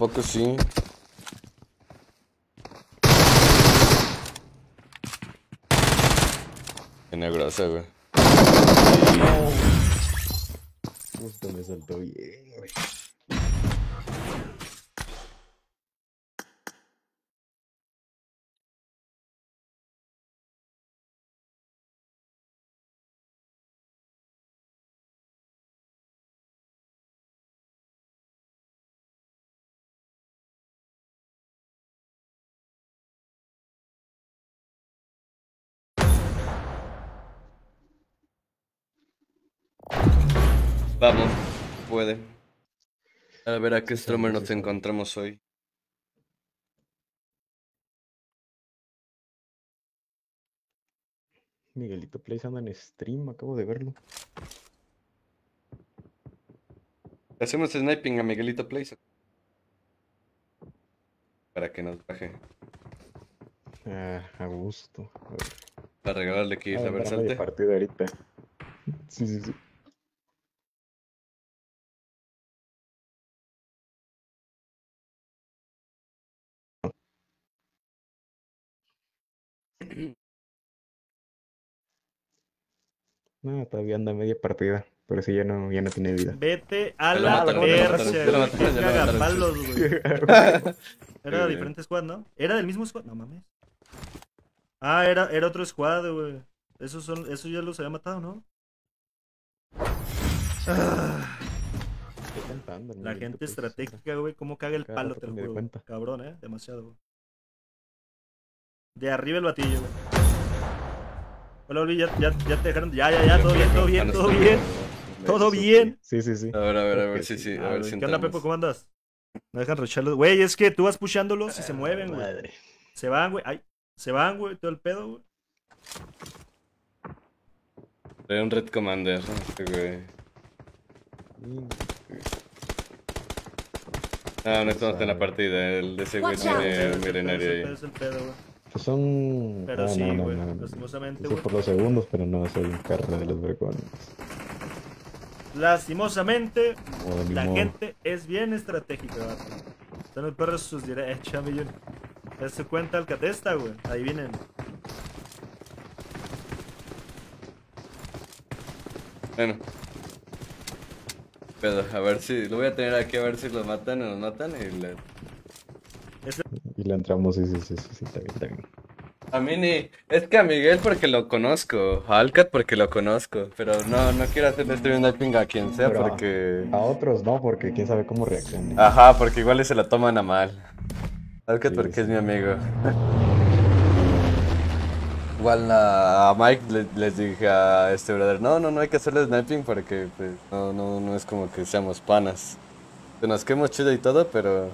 A: Poco sí? Qué negrosa, güey.
F: Justo me saltó bien, güey.
A: Puede. A ver a qué streamer nos encontramos hoy.
F: Miguelito Plays anda en stream, acabo de verlo.
A: Hacemos sniping a Miguelito Place. Para que nos baje.
F: Ah, a gusto. A ver.
A: Para regalarle que
F: Ah,
A: a ver,
F: a media
A: salte.
F: partida ahorita. Sí, sí, sí. (clears throat) No, todavía anda a media partida. Pero sí, ya no, ya no tiene vida.
G: Vete a
A: Ya
G: la verga, güey. (laughs) Era
A: bien.
G: diferente squad, ¿no? ¿Era del mismo squad? No mames. Ah, era, era otro squad, güey. Esos son, esos ya los había matado, ¿no? Ah,
F: Estoy cantando,
G: la gente estratégica, güey, cómo caga el
F: Cada
G: palo, te lo juro. Cabrón, eh, demasiado, güey. De arriba el batillo, güey. Hola, Oli, ya, ya, ya te dejaron. Ya, ya, ya, todo bien, todo bien, todo bien. Todo bien.
F: Sí, sí, sí.
A: A ver, a ver, a ver, sí, sí, a
G: Ah,
A: ver
G: ¿Qué onda. Pepo? ¿Cómo andas? No dejan rocharlos. Güey, es que tú vas pushándolos y se mueven, güey.
F: Madre.
G: Se van, güey. Ay, se van, güey. Todo el pedo, güey.
A: Trae un Red Commander, este güey. Ah, no estamos en la partida. El de ese güey tiene milenario ahí.
G: es el pedo, güey.
F: Son.
G: Pero
F: ah,
G: sí,
F: no,
G: güey.
F: no, no.
G: Lastimosamente, güey.
F: por los segundos, pero no soy un carro de los.
G: Lastimosamente, la
F: modo.
G: gente es bien estratégica, vato. Son los perros sus derechos, millón. Se cuenta el catesta, güey. Adivinen.
A: Bueno. Pero, a ver si. Lo voy a tener aquí a ver si lo matan o nos matan. Y le...
F: Y le entramos, sí, sí, sí, sí, está bien.
A: A mí ni. Es que a Miguel porque lo conozco. A Alcat porque lo conozco. Pero no, no quiero hacerle stream sniping a quien sea
F: Pero-
A: porque.
F: A otros no, porque quién sabe cómo reaccionen.
A: Ajá, porque igual se la toman a mal. Alcat
F: Sí,
A: porque
F: sí.
A: es mi amigo. Igual a, Mike le- les dije a este brother, no, no, no hay que hacerle sniping porque pues, no, no, no es como que seamos panas. Que nos quedemos chido y todo, pero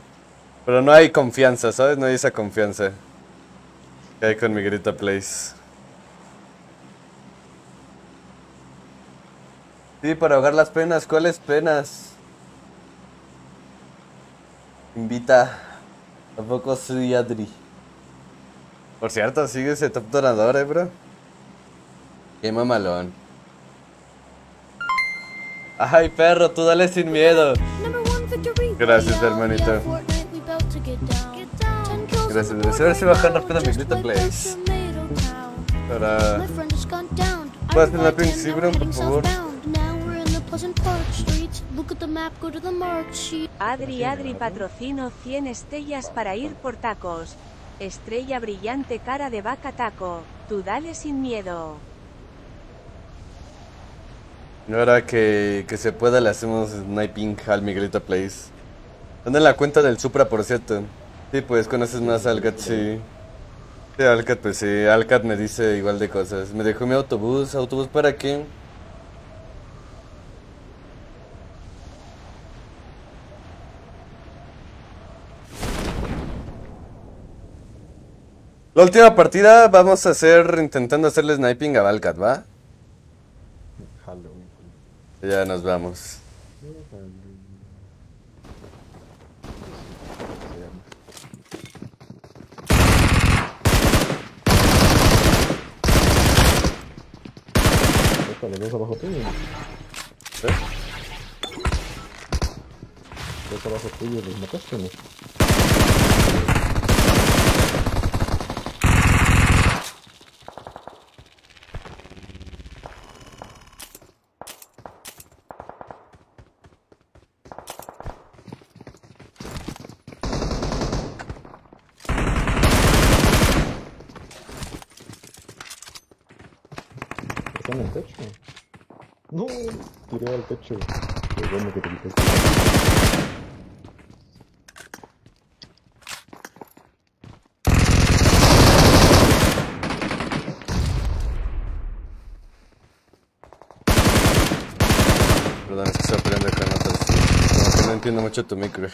A: pero no hay confianza, ¿sabes? No hay esa confianza que hay con Miguelito Place. Sí, para ahogar las penas, ¿cuáles penas? Invita. Tampoco soy Adri. Por cierto, sigue ese top donador, eh, bro. Qué mamalón. Ay, perro, tú dale sin miedo. Gracias, hermanito. Gracias. A ver si bajan rápido mi grito place. Para... ¿Puedes hacer la ping, sí, bro, por favor?
B: Adri Adri patrocino 100 estrellas para ir por tacos. Estrella brillante cara de vaca taco. Tú dale sin miedo.
A: Ahora que, que se pueda le hacemos sniping al Miguelito Place. ¿Dónde en la cuenta del Supra, por cierto? Sí, pues conoces más al Gatsi. Sí, Alcat, pues sí, Alcat me dice igual de cosas. Me dejó mi autobús, ¿autobús para qué? La última partida vamos a hacer intentando hacerle sniping a Valkat, ¿va?
F: Halloween.
A: Ya nos vamos.
F: Échale, dos abajo tuyo.
A: ¿Eh?
F: Dos abajo tuyo, ¿los mataste o no? ¿Están en el techo? No, tiré al techo. Qué bueno que te quitaste.
A: Perdón, es que estoy peleando con otras. Como que no entiendo mucho tu micro.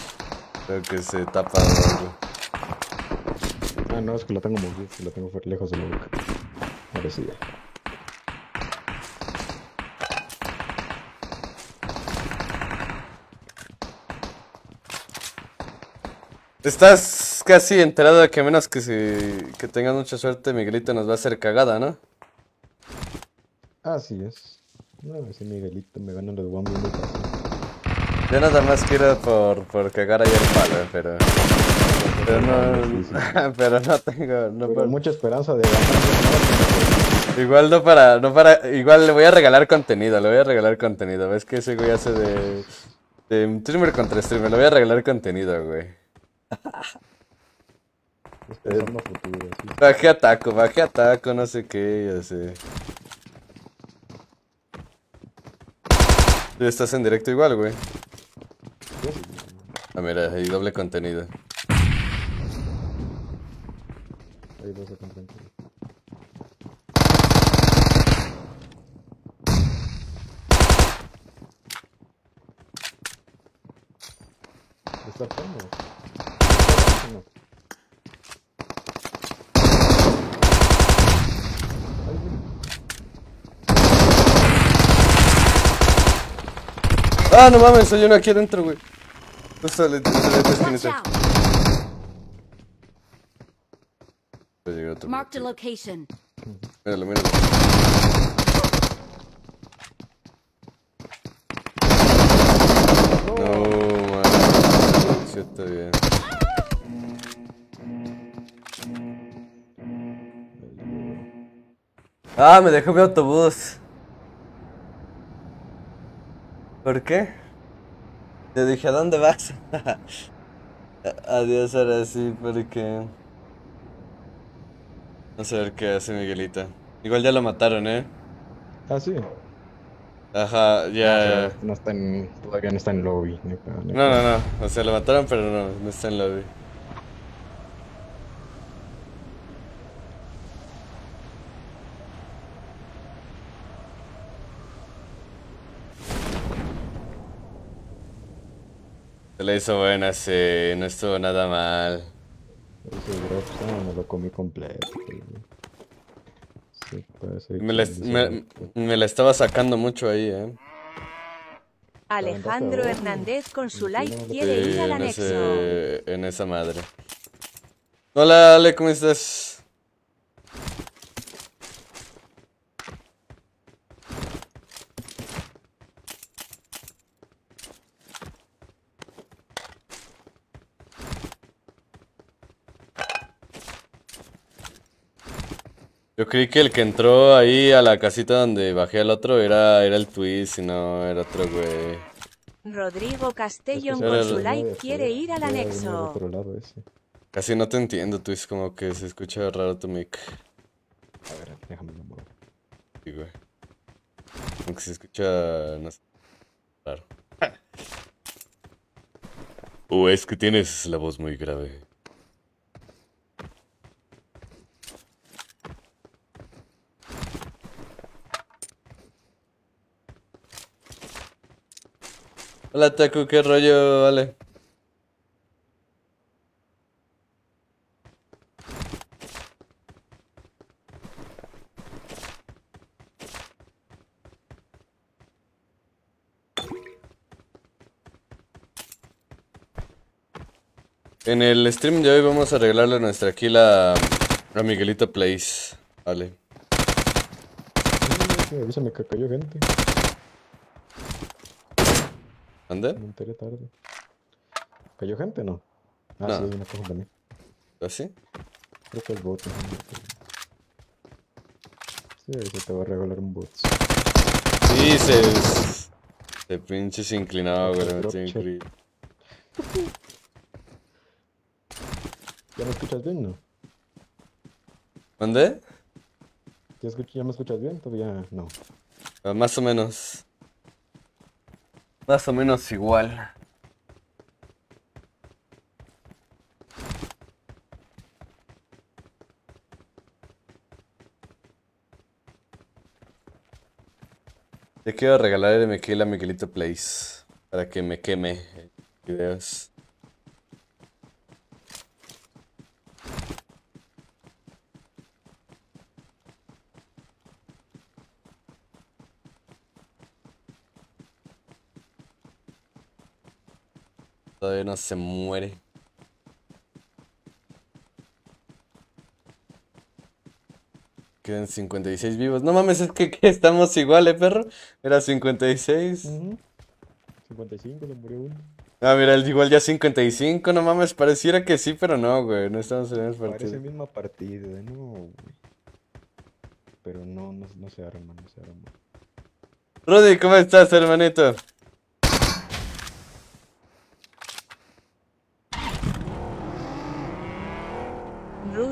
A: (laughs) Creo que se tapa algo.
F: Ah, no, es que la tengo movida, la tengo lejos de la boca. Ahora sí ya.
A: Estás casi enterado de que a menos que, si, que tengas mucha suerte, Miguelito nos va a hacer cagada, ¿no?
F: Así es. No, ese Miguelito me gana los muy fácil.
A: Yo nada más quiero por, por cagar ahí el palo, pero... Pero no, pero (laughs) no tengo... No
F: Pero
A: por-
F: mucha esperanza de ganar.
A: igual no para, no para... Igual le voy a regalar contenido, le voy a regalar contenido. ¿Ves que ese güey hace de... De streamer contra streamer, le voy a regalar contenido, güey.
F: Pensando futuro, así.
A: Bajé a taco, bajé a taco, no sé qué, ya sé. Tú estás en directo igual, güey. Ah, mira, hay doble contenido.
F: Hay dos acá enfrente. ¿Está plano? No. Ay, güey.
A: Ah, no mames, hay uno aquí adentro, güey. Justo le tiré la
C: Watch
A: esquinita.
C: out!
A: Ya llegó otro.
C: Marked a location.
A: Míralo, míralo. No, man. Sí, está bien. Ah, me dejó mi autobús. ¿Por qué? Te dije, ¿a dónde vas? (laughs) Adiós, ahora sí, porque... Vamos a ver qué hace Miguelita. Igual ya lo mataron, ¿eh?
F: Ah, sí.
A: Ajá, ya...
F: No está en. Todavía no está en lobby.
A: No, no, no. O sea, lo mataron, pero no, no está en lobby. Se le hizo buena, sí, no estuvo nada mal.
F: Ese me lo comí completo. Sí.
A: Me la, me, me la estaba sacando mucho ahí, eh.
B: Alejandro Hernández con su like quiere
A: Sí,
B: ir al
A: en,
B: anexo.
A: ese, en esa madre. Hola, Ale, ¿cómo estás? Yo creí que el que entró ahí a la casita donde bajé al otro era, era el Twist y no era otro güey.
B: Rodrigo Castellón con su like quiere ir al anexo.
F: otro lado ese.
A: Casi no te entiendo, Twist, como que se escucha raro tu mic.
F: A ver, déjame muevo.
A: Sí, güey. Como que se escucha, no sé, raro. O (laughs) es que tienes la voz muy grave. Hola Taku, qué rollo, vale. En el stream de hoy vamos a arreglarle nuestra kill a, a Miguelito Place. Vale.
F: Cayó gente.
A: ¿Ande?
F: Me enteré tarde. ¿Cayó gente no? Ah,
A: No.
F: sí, hay una cosa también.
A: ¿Así?
F: Creo que es bot. ¿no? Sí, se te va a regalar un bot.
A: Sí, se... Se pinches inclinaba, güey.
F: check.
A: increíble.
F: ¿Ya me escuchas bien, no?
A: ¿Dónde?
F: ¿Ya, ¿Ya me escuchas bien? Todavía no.
A: Ah, Más o menos. Más o menos igual. Te quiero regalar el Miquel a Miguelito Place. Para que me queme videos. No se muere. Quedan 56 vivos. No mames, es que, que estamos igual, eh, perro. Era 56.
F: Ujú. 55, se murió uno.
A: Ah, mira, el igual ya 55. No mames, pareciera que sí, pero no, güey. No estamos en el
F: Parece
A: partido.
F: misma partida, no, güey. Pero no, no, no se arma, no se arma.
A: Rudy, ¿cómo estás, hermanito?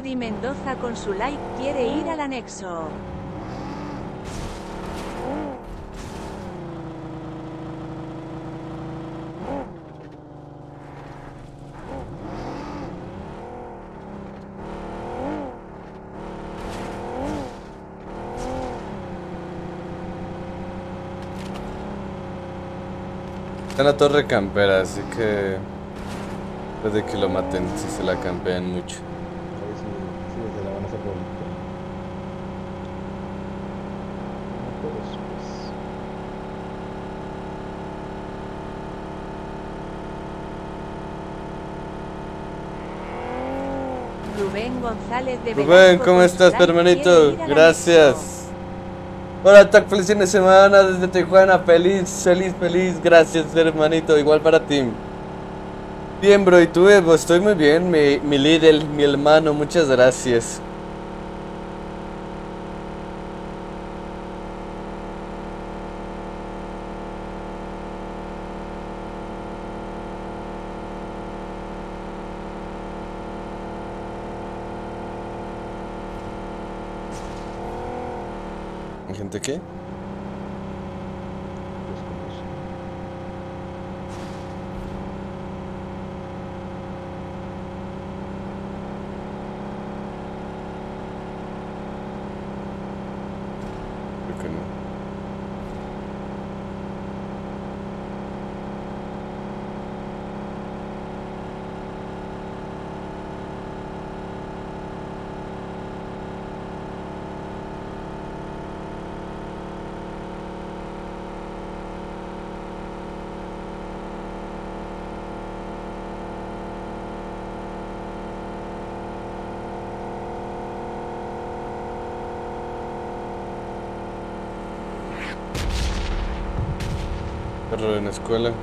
B: Rudy Mendoza con su like quiere ir al anexo.
A: En la torre campera, así que... Puede que lo maten si se la campean mucho.
F: A ver si, si se la van a hacer bolita. No, pues, pues.
B: González de
A: Rubén, ¿cómo estás, hermanito? Gracias. Hola, Tac, feliz fin de semana desde Tijuana. Feliz, feliz, feliz. Gracias, hermanito. Igual para ti. Bien, bro. ¿Y tú, Evo? Estoy muy bien. Mi, mi líder, mi hermano. Muchas gracias. Escuela,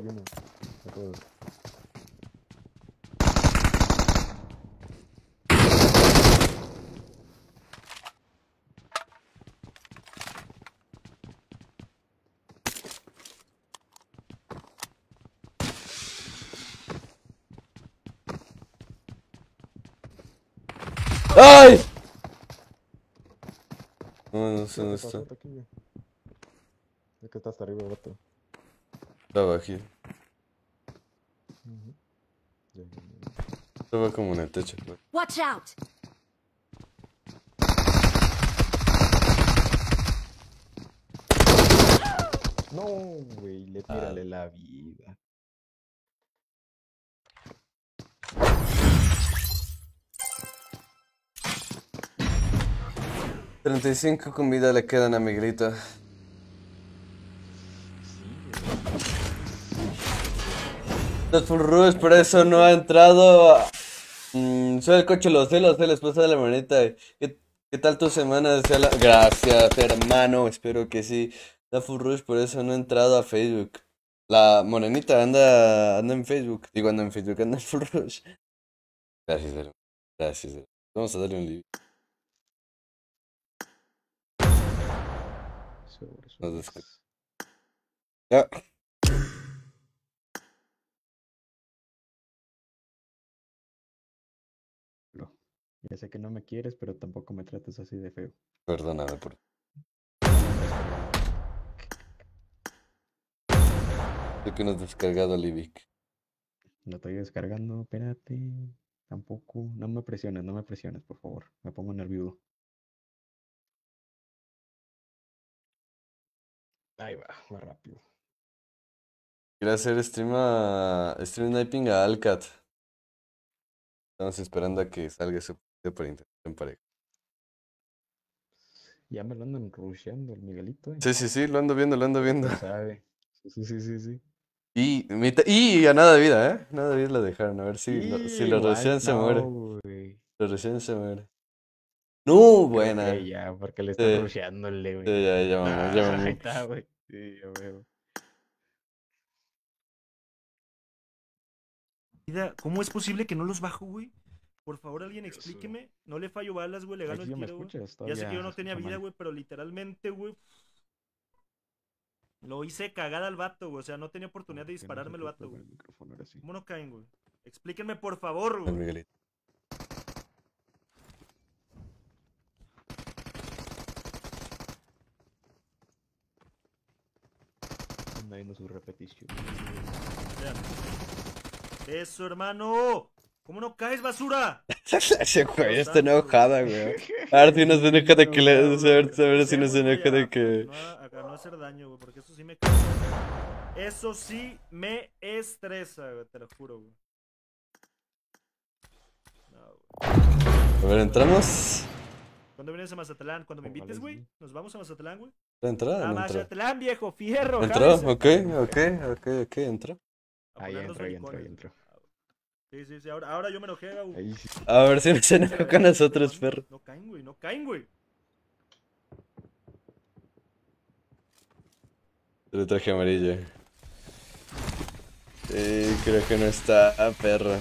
F: techo. En el techo hay uno. A todos.
A: ¡Ay! No, no Estaba aquí. Estaba como en el techo. güey.
C: Watch out!
F: No, güey, le tírale la vida.
A: Treinta y cinco comidas le quedan a Miguelito. Los Full Rush, por eso no ha entrado. Mm, soy el coche, lo sé, lo sé, la esposa de la manita. ¿Qué, qué tal tu semana? La- Gracias, hermano, espero que sí. La Full Rush, por eso no ha entrado a Facebook. La morenita anda, anda en Facebook. Digo, anda en Facebook, anda en Full Rush. Gracias, hermano. Gracias, hermano. Vamos a darle un libro. Nos Ya.
F: No. Ya sé que no me quieres, pero tampoco me trates así de feo.
A: Perdóname por. Sé que no has descargado Livic.
F: Lo estoy descargando, espérate. Tampoco. No me presiones, no me presiones, por favor. Me pongo nervioso. Ahí va, más rápido.
A: Quiero hacer stream a. Stream sniping a Alcat. Estamos esperando a que salga su video para en pareja.
F: Ya me lo andan rusheando el Miguelito. ¿eh?
A: Sí, sí, sí, lo ando viendo, lo ando viendo.
F: Ya sabe. Sí, sí, sí, sí.
A: Y, y a nada de vida, ¿eh? Nada de vida lo dejaron. A ver si, lo, si lo recién se
F: no,
A: muere.
F: güey.
A: Lo recién se muere. No, buena.
F: que Ya, porque le están
A: Sí.
F: rusheándole, güey.
A: Sí, ya, ya, mamá, ya,
F: Ah,
A: mamá.
F: Ahí está, güey. Sí, ya veo.
G: ¿Cómo es posible que no los bajo, güey? Por favor, alguien
F: Eso.
G: explíqueme. No le fallo balas, güey, le gano el
F: Taquillo, ¿me
G: tiro,
F: escuchas?
G: Ya sé que yo no tenía vida,
F: mal.
G: güey, pero literalmente, güey. Lo hice cagada al vato, güey. O sea, no tenía oportunidad de
F: no
G: dispararme el vato, güey.
F: el micrófono, ahora sí.
G: ¿Cómo no caen, güey? Explíquenme, por favor, güey.
A: Miguelito.
F: Anda viendo su repetición.
G: Vean. Eso, hermano. ¿Cómo no caes, basura? (laughs)
A: Ese güey está enojada, güey. A ver si no se enoja de que le. A ver, a ver si no se enoja de que.
G: no no hacer daño, güey, porque eso sí me... Eso sí me estresa, güey, te lo juro, güey. No.
A: A ver, entramos.
G: ¿Cuándo vienes a Mazatlán? Cuando me invites, güey. ¿Nos vamos a Mazatlán, güey?
A: ¿Entra
G: A? Mazatlán, viejo, fierro.
A: ¿Entró? Ok, ok, ok, ok, entró.
G: A
F: Ahí entró, ahí entró, ahí
G: belicones. Sí, sí, sí. Ahora, ahora yo me enojé, güey.
F: Ahí sí.
A: A ver si no se enoja con nosotros, perro.
G: No caen, güey, no caen, güey.
A: Le traje amarillo. Sí, creo que no está, ah, perro.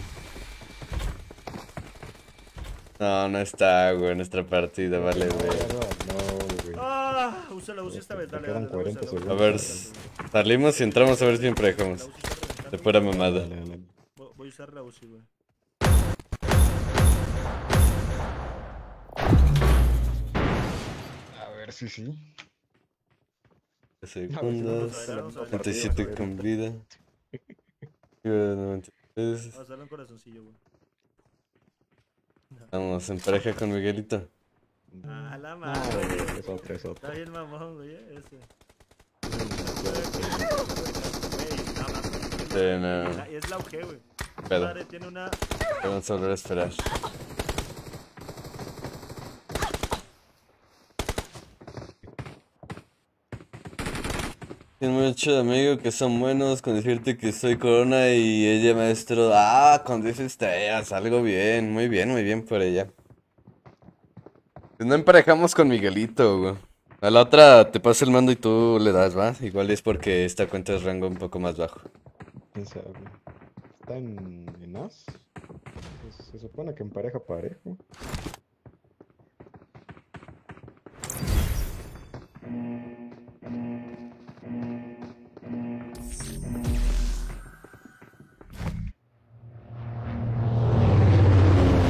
A: No, no está, güey, nuestra partida, vale, güey.
F: No.
G: Ah, usa la UCI esta vez, dale, dale, dale,
F: 40
G: úsala,
F: segundos.
A: A ver,
G: úsala,
A: Salimos y entramos a ver si
G: está reventando,
A: De pura mamada.
G: Voy a usar la UCI, güey.
F: A ver si sí.
G: A ver.
A: 37 con vida. Iba 93.
G: Vamos a darle un corazoncillo, güey.
A: Vamos en pareja con Miguelito.
G: Ah, la
F: No,
G: madre.
F: güey, es otro, es otro.
G: Está bien mamón, güey, ese.
A: Sí, no.
G: Es la UG, güey. Madre, tiene una.
A: Vamos a volver a esperar. Tengo mucho amigo que son buenos con decirte que soy corona y ella maestro. Ah, con 10 estrellas, algo bien, muy bien, muy bien por ella. Pues No emparejamos con Miguelito, güey. A la otra te paso el mando y tú le das, ¿va? Igual es porque esta cuenta es rango un poco más bajo.
F: ¿Quién sabe? ¿Está en, en As? Se, se supone que en pareja parejo.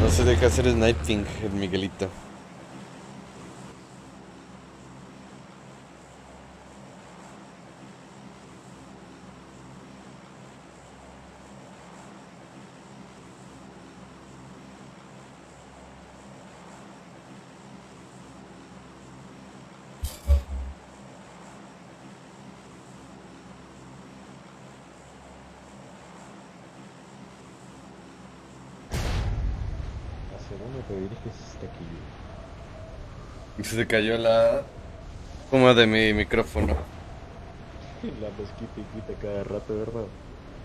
A: No se deja hacer sniping el Miguelito.
F: ¿Hacia dónde te diriges hasta aquí?
A: Se cayó la... Como de mi micrófono.
F: La mezquita y quita cada rato, ¿verdad?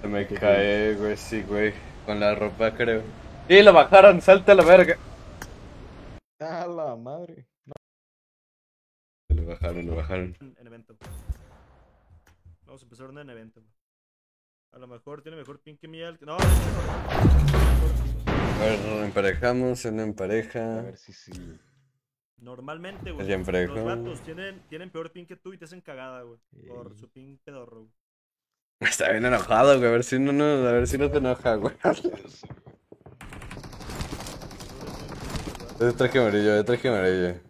A: Se me cae, güey, sí, güey. Con la ropa, creo. Y lo bajaron, salta a la verga.
F: ¡Ah, la madre!
A: Lo bajaron, lo bajaron.
G: En, en evento. Vamos a empezar una en evento. A lo mejor tiene mejor ping que mi al- No, hecho no.
A: A ver, emparejamos, uno en
F: A ver si sí.
G: Normalmente, güey.
A: Ya emparejó.
G: Los vatos tienen, tienen peor ping que tú y te hacen cagada, güey. Por su ping pedorro, güey.
A: Está bien enojado, güey. A ver si no, no, a ver si no te enoja, güey. (laughs) Es traje amarillo, es traje amarillo.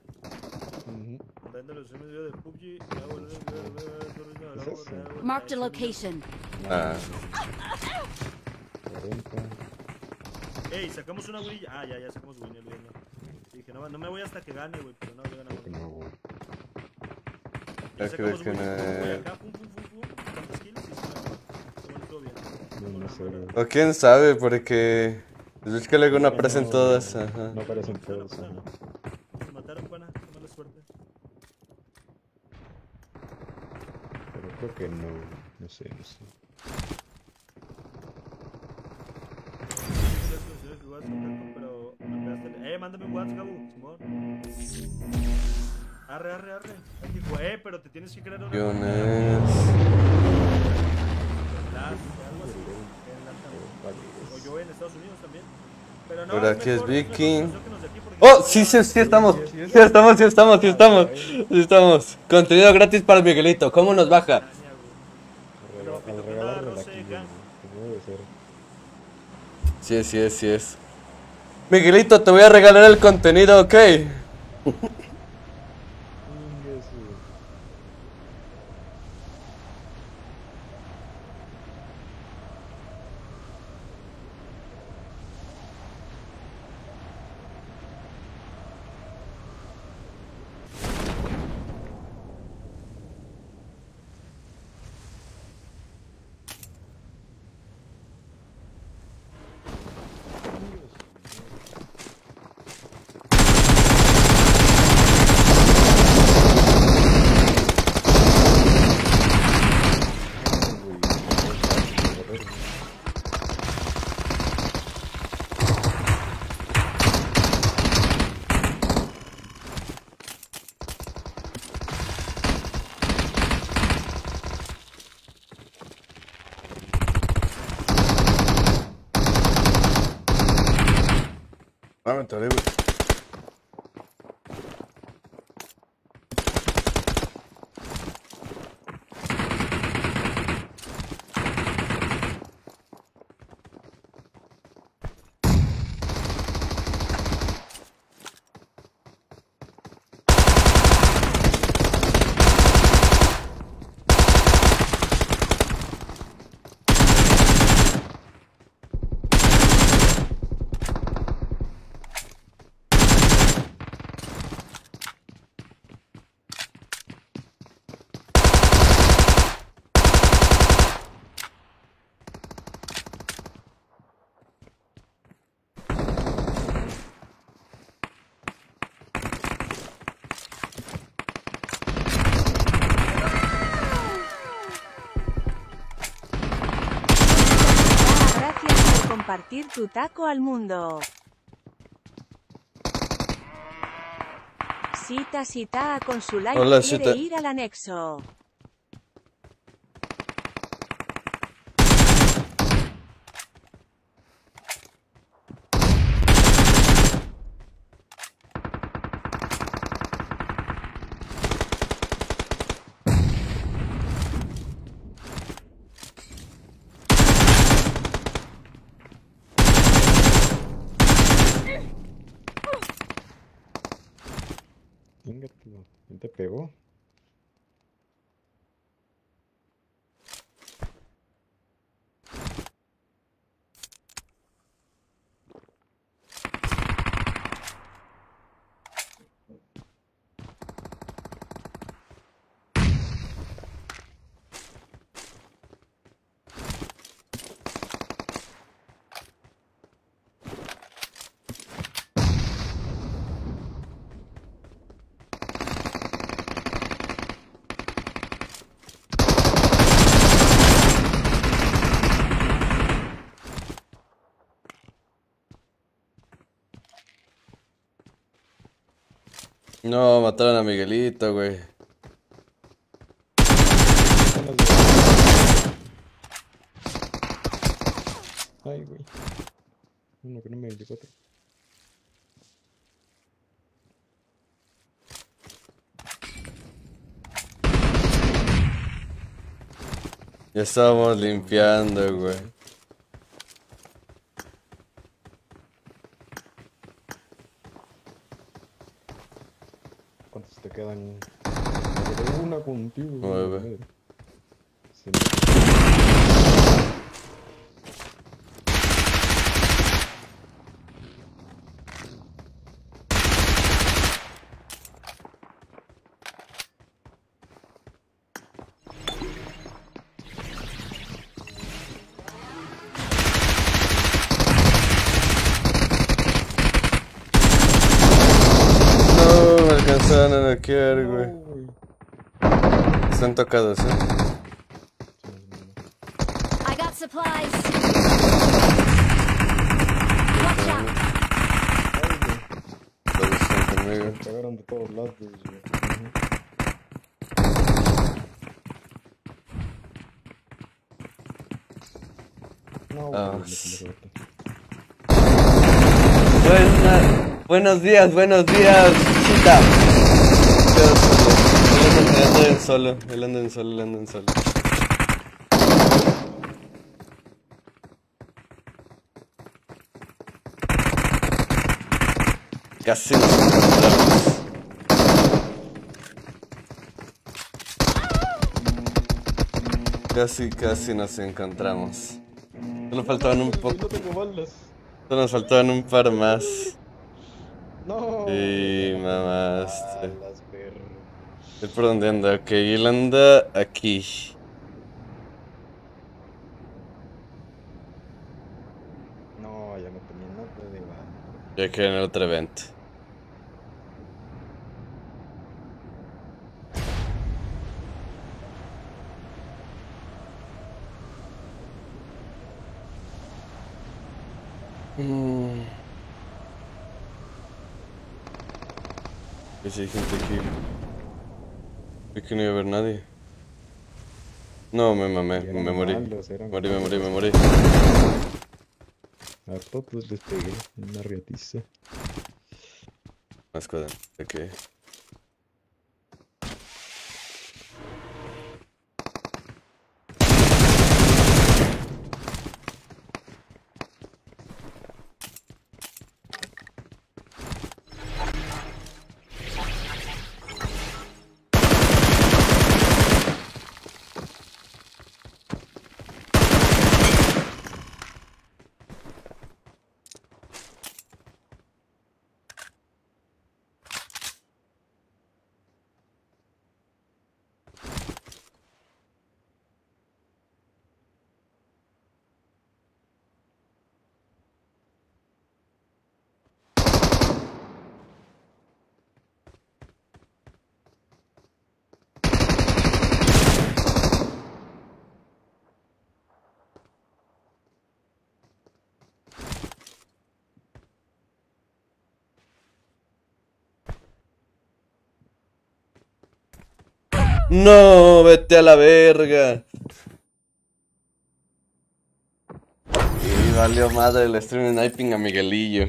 C: Marked a location.
A: Ah,
F: 40.
G: Ey, sacamos una win. Ah, ya, ya sacamos win. Dije, no, no me voy hasta que gane, güey. Pero no.
F: Creo que no, güey.
G: Ya
A: Es que
G: sacamos
A: que
G: win,
A: no-.
F: No, no sé, güey.
A: O quién sabe, porque. Es que luego no aparecen
F: No,
A: todas. Ajá.
F: No aparecen
G: pues,
F: ajá.
G: Nos mataron, buena. Qué mala suerte.
F: Pero creo que no. No sé, no sé.
G: Pero me pegaste- Eh, mándame un WhatsApp, Gabu, Simón. Arre, arre, arre. Aquí, güey, Eh, pero te tienes que crear una. La-
F: Vale,
G: O yo en Estados Unidos también. Pero no,
A: Por aquí es Viking. ¡Oh! Sí, sí, sí estamos. Sí estamos, sí estamos, sí estamos. Sí estamos. Contenido gratis para Miguelito. ¿Cómo nos baja?
F: Al rega- al regalarle la kill, güey, como debe ser.
A: Sí es, sí es, sí es. Miguelito, te voy a regalar el contenido, ¿ok? (laughs)
F: Ingue su-
A: Ah, me atoré, güey.
B: Gracias por compartir tu taco al mundo. Cita cita a consular quiere ir al anexo.
F: Venga, tío. ¿Quién te pegó?
A: No, mataron a Miguelito, güey.
F: Ay, güey. Uno que no me 24.
A: Ya estábamos limpiando, güey.
F: ¿Cuántos te quedan? Una contigo.
A: Nueve.
F: madre. Sí,
A: No, me alcanzaron a noquear, güey.
F: No, güey.
A: Están tocados, eh.
C: I got supplies. Watch out.
A: Todos están conmigo.
F: Me pegaron de todos lados, güey. No, güey,
A: Ah. Buena- buenos días, buenos días, chita. Él anda en solo, él anda en solo, él anda en solo. Casi nos encontramos. Casi, casi nos encontramos. Solo faltaban un poco. Solo nos faltaban un par más.
F: No.
A: Sí, mamaste. ¿Él por dónde anda? Ok, él anda aquí.
F: No, ya no tenía nada de balas.
A: Ya que en el otro evento. Mm. ¿Ves si hay gente aquí? Vi que no iba a haber nadie. No, me mamé, me morí.
F: malos,
A: Morí, me morí, me morí.
F: A todos les pegué una riatiza.
A: Más cuadra. Ok. No, vete a la verga. Y valió madre el stream sniping a Miguelillo.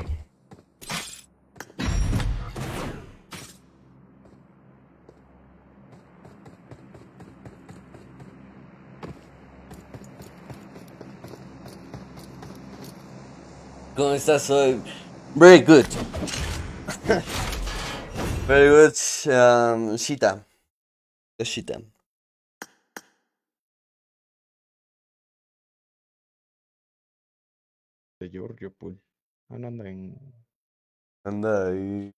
A: ¿Cómo estás hoy? Very good. (laughs) Very good, um, Shita. Shita.
F: De Giorgio, pues. Ah, no anda en.
A: Anda ahí.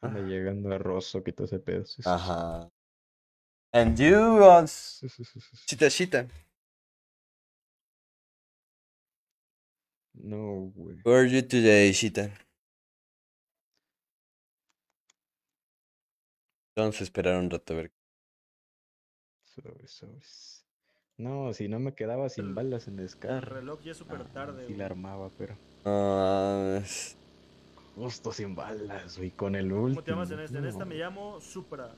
F: Anda llegando a Rosso, todo ese pedo. Sí, sí,
A: Ajá. And you on
F: sí, sí, sí, sí, sí.
A: Shita Shita.
F: No, güey.
A: Where are you today, Shita? Vamos a esperar un rato a ver.
F: Sobres, sobres. No, si no me quedaba sin balas en el
G: El reloj ya es súper
F: ah,
G: tarde,
F: Sí la armaba, pero.
A: No mames.
F: Justo sin balas, güey. Con el
G: ¿Cómo
F: último.
G: te llamas en esta? En esta
F: no.
G: me llamo Supra.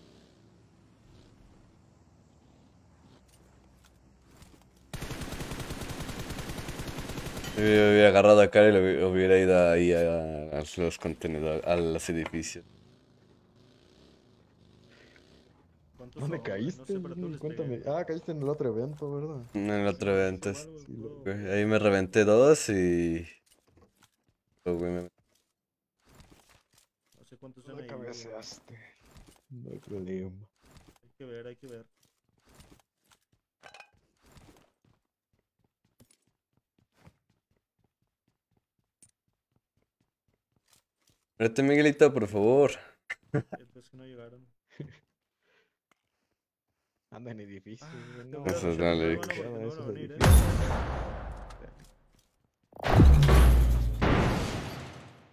A: Yo hubiera agarrado acá y lo hubi- hubiera ido ahí a, a los contenedores, a los edificios.
G: ¿Cuántos
F: ¿Dónde
G: güey?
F: caíste?
G: No sé,
F: Cuéntame. Ah, caíste en el otro evento, ¿verdad?
A: En el otro evento.
F: Sí, lo-
A: Ahí me reventé dos y. Oh, güey, me-
G: No sé cuántos
F: La
G: son ahí,
F: cabeceaste. No hay problema.
G: Hay que ver, hay que ver.
A: Vete, Miguelito, por favor. (laughs)
G: Eh, Pues que no llegaron. (laughs)
F: Anda en edificios, No,
A: Eso es
G: mucho
A: dale.
G: cuidado, porque no van a
F: Esos
G: venir, ¿eh?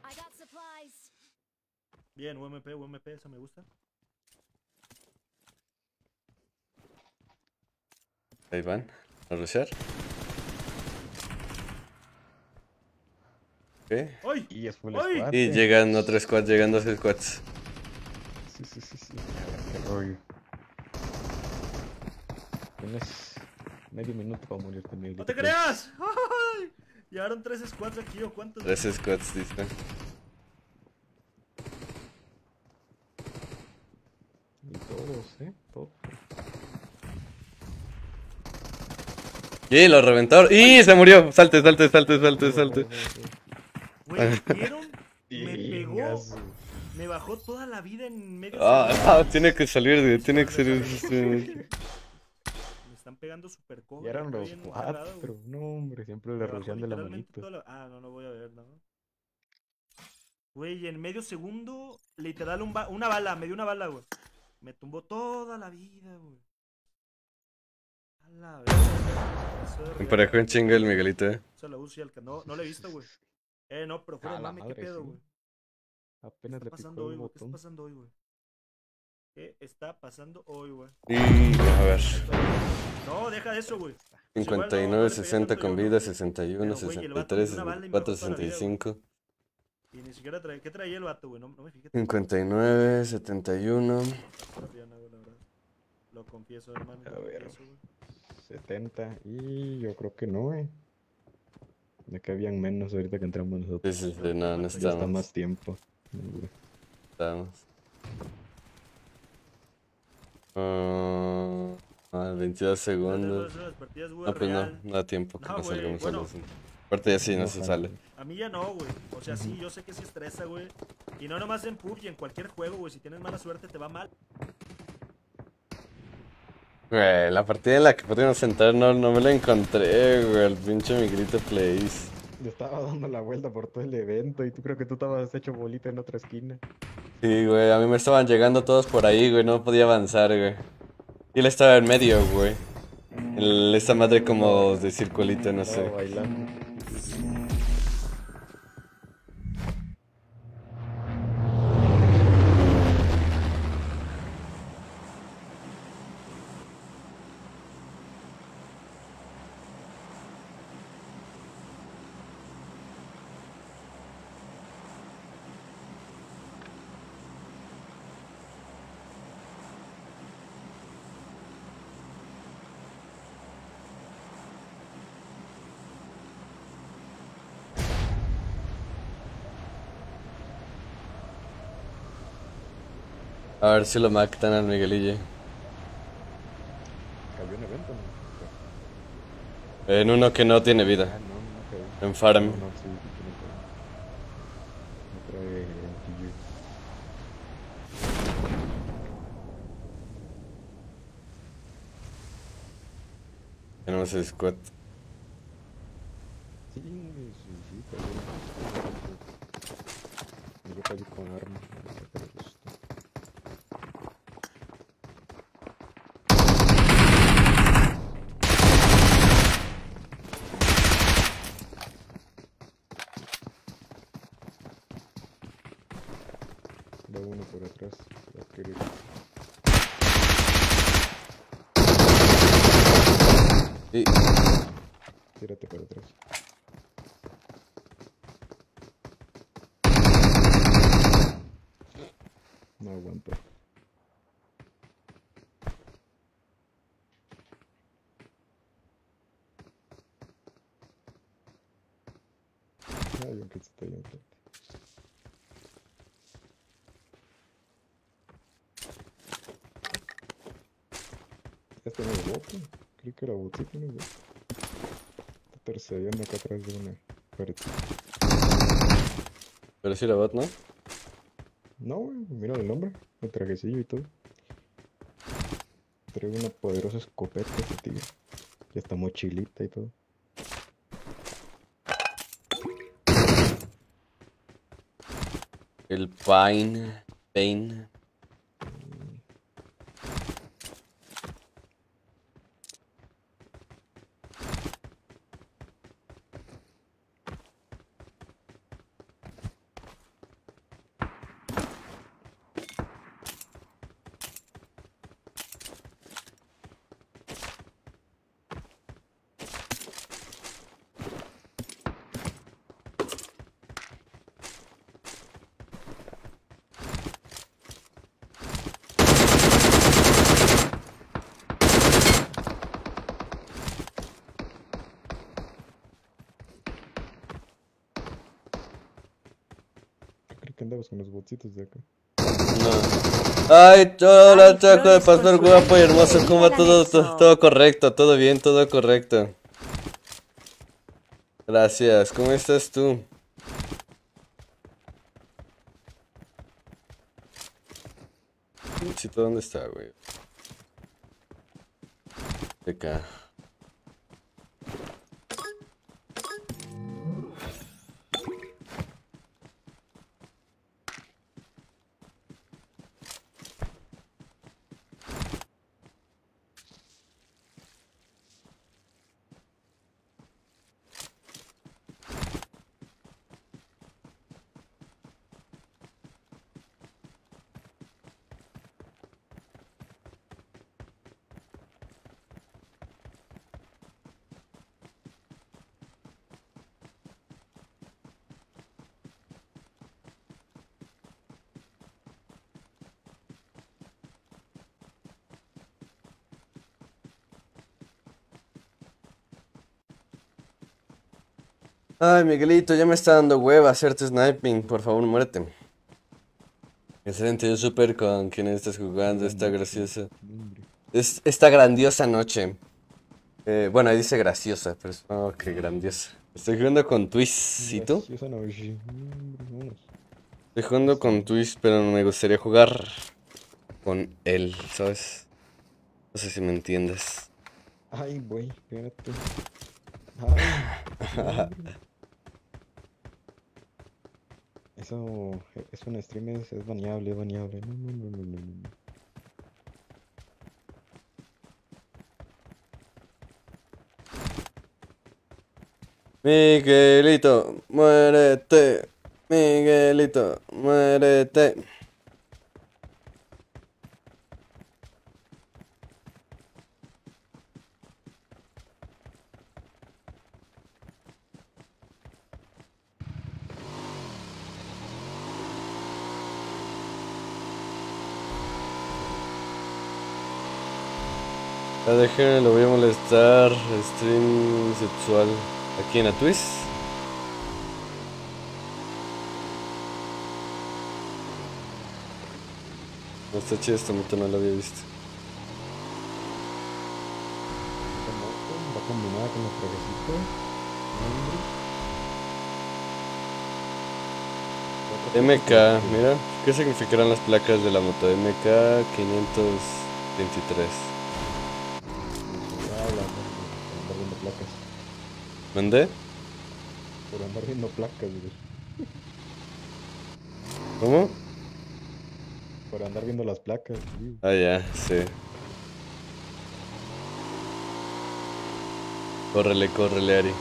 C: I got supplies.
G: Bien, UMP, UMP, esa me gusta.
A: Ahí van. A rushear. Ok.
G: ¡Ay!
F: Y es full
G: ¡Ay!
F: squad.
A: Y
F: eh.
A: llegan otros squads, llegan dos squads.
F: Sí, sí, sí, sí. Qué rollo. Tienes medio minuto para morirte, Miguelito.
G: ¡No te creas! ¡Ay! Llegaron tres squads aquí o cuántos.
A: Tres squads, dice.
F: Y todos, ¿eh? Todos.
A: Y lo reventaron. ¡Y se murió! Salte, salte, salte, salte, salte.
G: Güey, (laughs) ¿vieron? Me pegó. Me bajó toda la vida en medio
A: Ah, ah, tiene que salir, tiene que salir. (laughs)
G: Están pegando super cojo.
F: Y eran los cuatro. No, hombre, siempre le rushean de la manito.
G: Ah, no, no voy a ver, ¿no? Güey, en medio segundo, literal, un ba- una bala, me dio una bala, güey. Me tumbó toda la vida, güey. A la de
A: Emparejó en chinga el Miguelito, eh.
G: Esa la uso y al ca- No, no la he visto, güey. Eh, no, pero fuera
F: la
G: mame, ¿qué
F: madre,
G: pedo,
F: sí.
G: güey?
F: Apenas
G: ¿Qué
F: le
G: está
F: picó
G: pasando hoy, güey? ¿Qué está pasando hoy, güey? ¿Qué está pasando hoy, güey?
A: Y a ver.
G: No, deja de eso, güey.
A: 59, 60 con vida, 61,
G: Pero, güey, el vato me
A: 63,
G: dio una bala y me
A: 64,
G: bajó toda la vida, güey.
A: 65.
G: Y ni siquiera trae. ¿Qué traía el vato, güey? No, no me fijé.
A: 59, 71.
G: Todavía no, güey, la verdad. Lo confieso, hermano.
F: A ver.
G: confieso, güey.
F: 70. Y yo creo que no, eh. De que habían menos ahorita que entramos
A: Sí,
F: nosotros.
A: sí, sí, no, no
F: Ya está
A: estamos.
F: más tiempo. güey.
A: Estamos. Ah, ah, 22
G: Espérate, voy a
A: segundos. No, pues no, no da tiempo que
G: No,
A: no
G: güey,
A: salgamos
G: bueno.
A: Aparte ya sí, no
F: No
A: se sale.
G: A mí ya no, güey. O sea, sí, yo sé que sí estresa, güey. Y no nomás en PUBG, en cualquier juego, güey. Si tienes mala suerte, te va mal.
A: Güey, la partida en la que pudimos entrar no, no me la encontré, güey. El pinche Migrito Place.
F: Le estaba dando la vuelta por todo el evento y tú creo que tú estabas hecho bolita en otra esquina.
A: Sí, güey, a mí me estaban llegando todos por ahí, güey. No podía avanzar, güey. Y él estaba en medio, güey. El- esta madre como de circulito, no sé.
F: bailando.
A: Ver si lo matan al Miguelillo.
F: ¿Cayó en evento no?
A: En uno que no tiene
F: Ah,
A: vida.
F: no, no cayó.
A: En Farm.
F: No, sí, tiene que. No trae MTG.
A: Tenemos el squad.
F: Sí, sí, sí, cayó. Yo caí con arma. no sé qué le gustó. Va uno por atrás. Va a querer.
A: Y
F: Tírate para atrás. No aguanto. Ay, aunque está ahí enfrente. Este no es bote. Creí que era botito, no es bote. Acá atrás de una pared.
A: pero si era bot, ¿no?
F: No, güey, mira el nombre, el trajecillo y todo. Trae una poderosa escopeta tío. Y esta mochilita y todo.
A: El Pine. Pain.
F: Yo creo que de acá.
A: No. Ay, hola, Chaco de pastor guapo y hermoso. ¿Cómo va
B: señala
A: todo, todo, todo correcto? Todo bien, todo correcto. Gracias. ¿Cómo estás tú? ¿dónde está, güey? De acá. Ay, Miguelito, ya me está dando hueva hacerte sniping. Por favor, muérete. Excelente, yo super con quien estás jugando. Está graciosa. Es esta grandiosa noche. Eh, bueno, ahí dice graciosa, pero es oh, que grandiosa. Estoy jugando con Twist. ¿Y tú? Estoy jugando con Twist, pero me gustaría jugar con él, ¿sabes? No sé si me entiendes.
F: Ay, güey, espérate. (laughs) Ay. Eso, eso en stream es, es baneable, es baneable.
A: Miguelito, muérete. Miguelito, muérete. Déjenme, lo voy a molestar. Stream sexual. Aquí en la Twist. Está chida esta moto, no la había visto.
F: Esta moto va combinada con los. Hombre.
A: MK, mira, ¿qué significarán las placas de la moto? MK 523. ¿Mandé?
F: Por andar viendo placas, güey.
A: ¿Cómo?
F: Por andar viendo las placas, sí.
A: Ah, ya, sí. Córrele, córrele, Ari.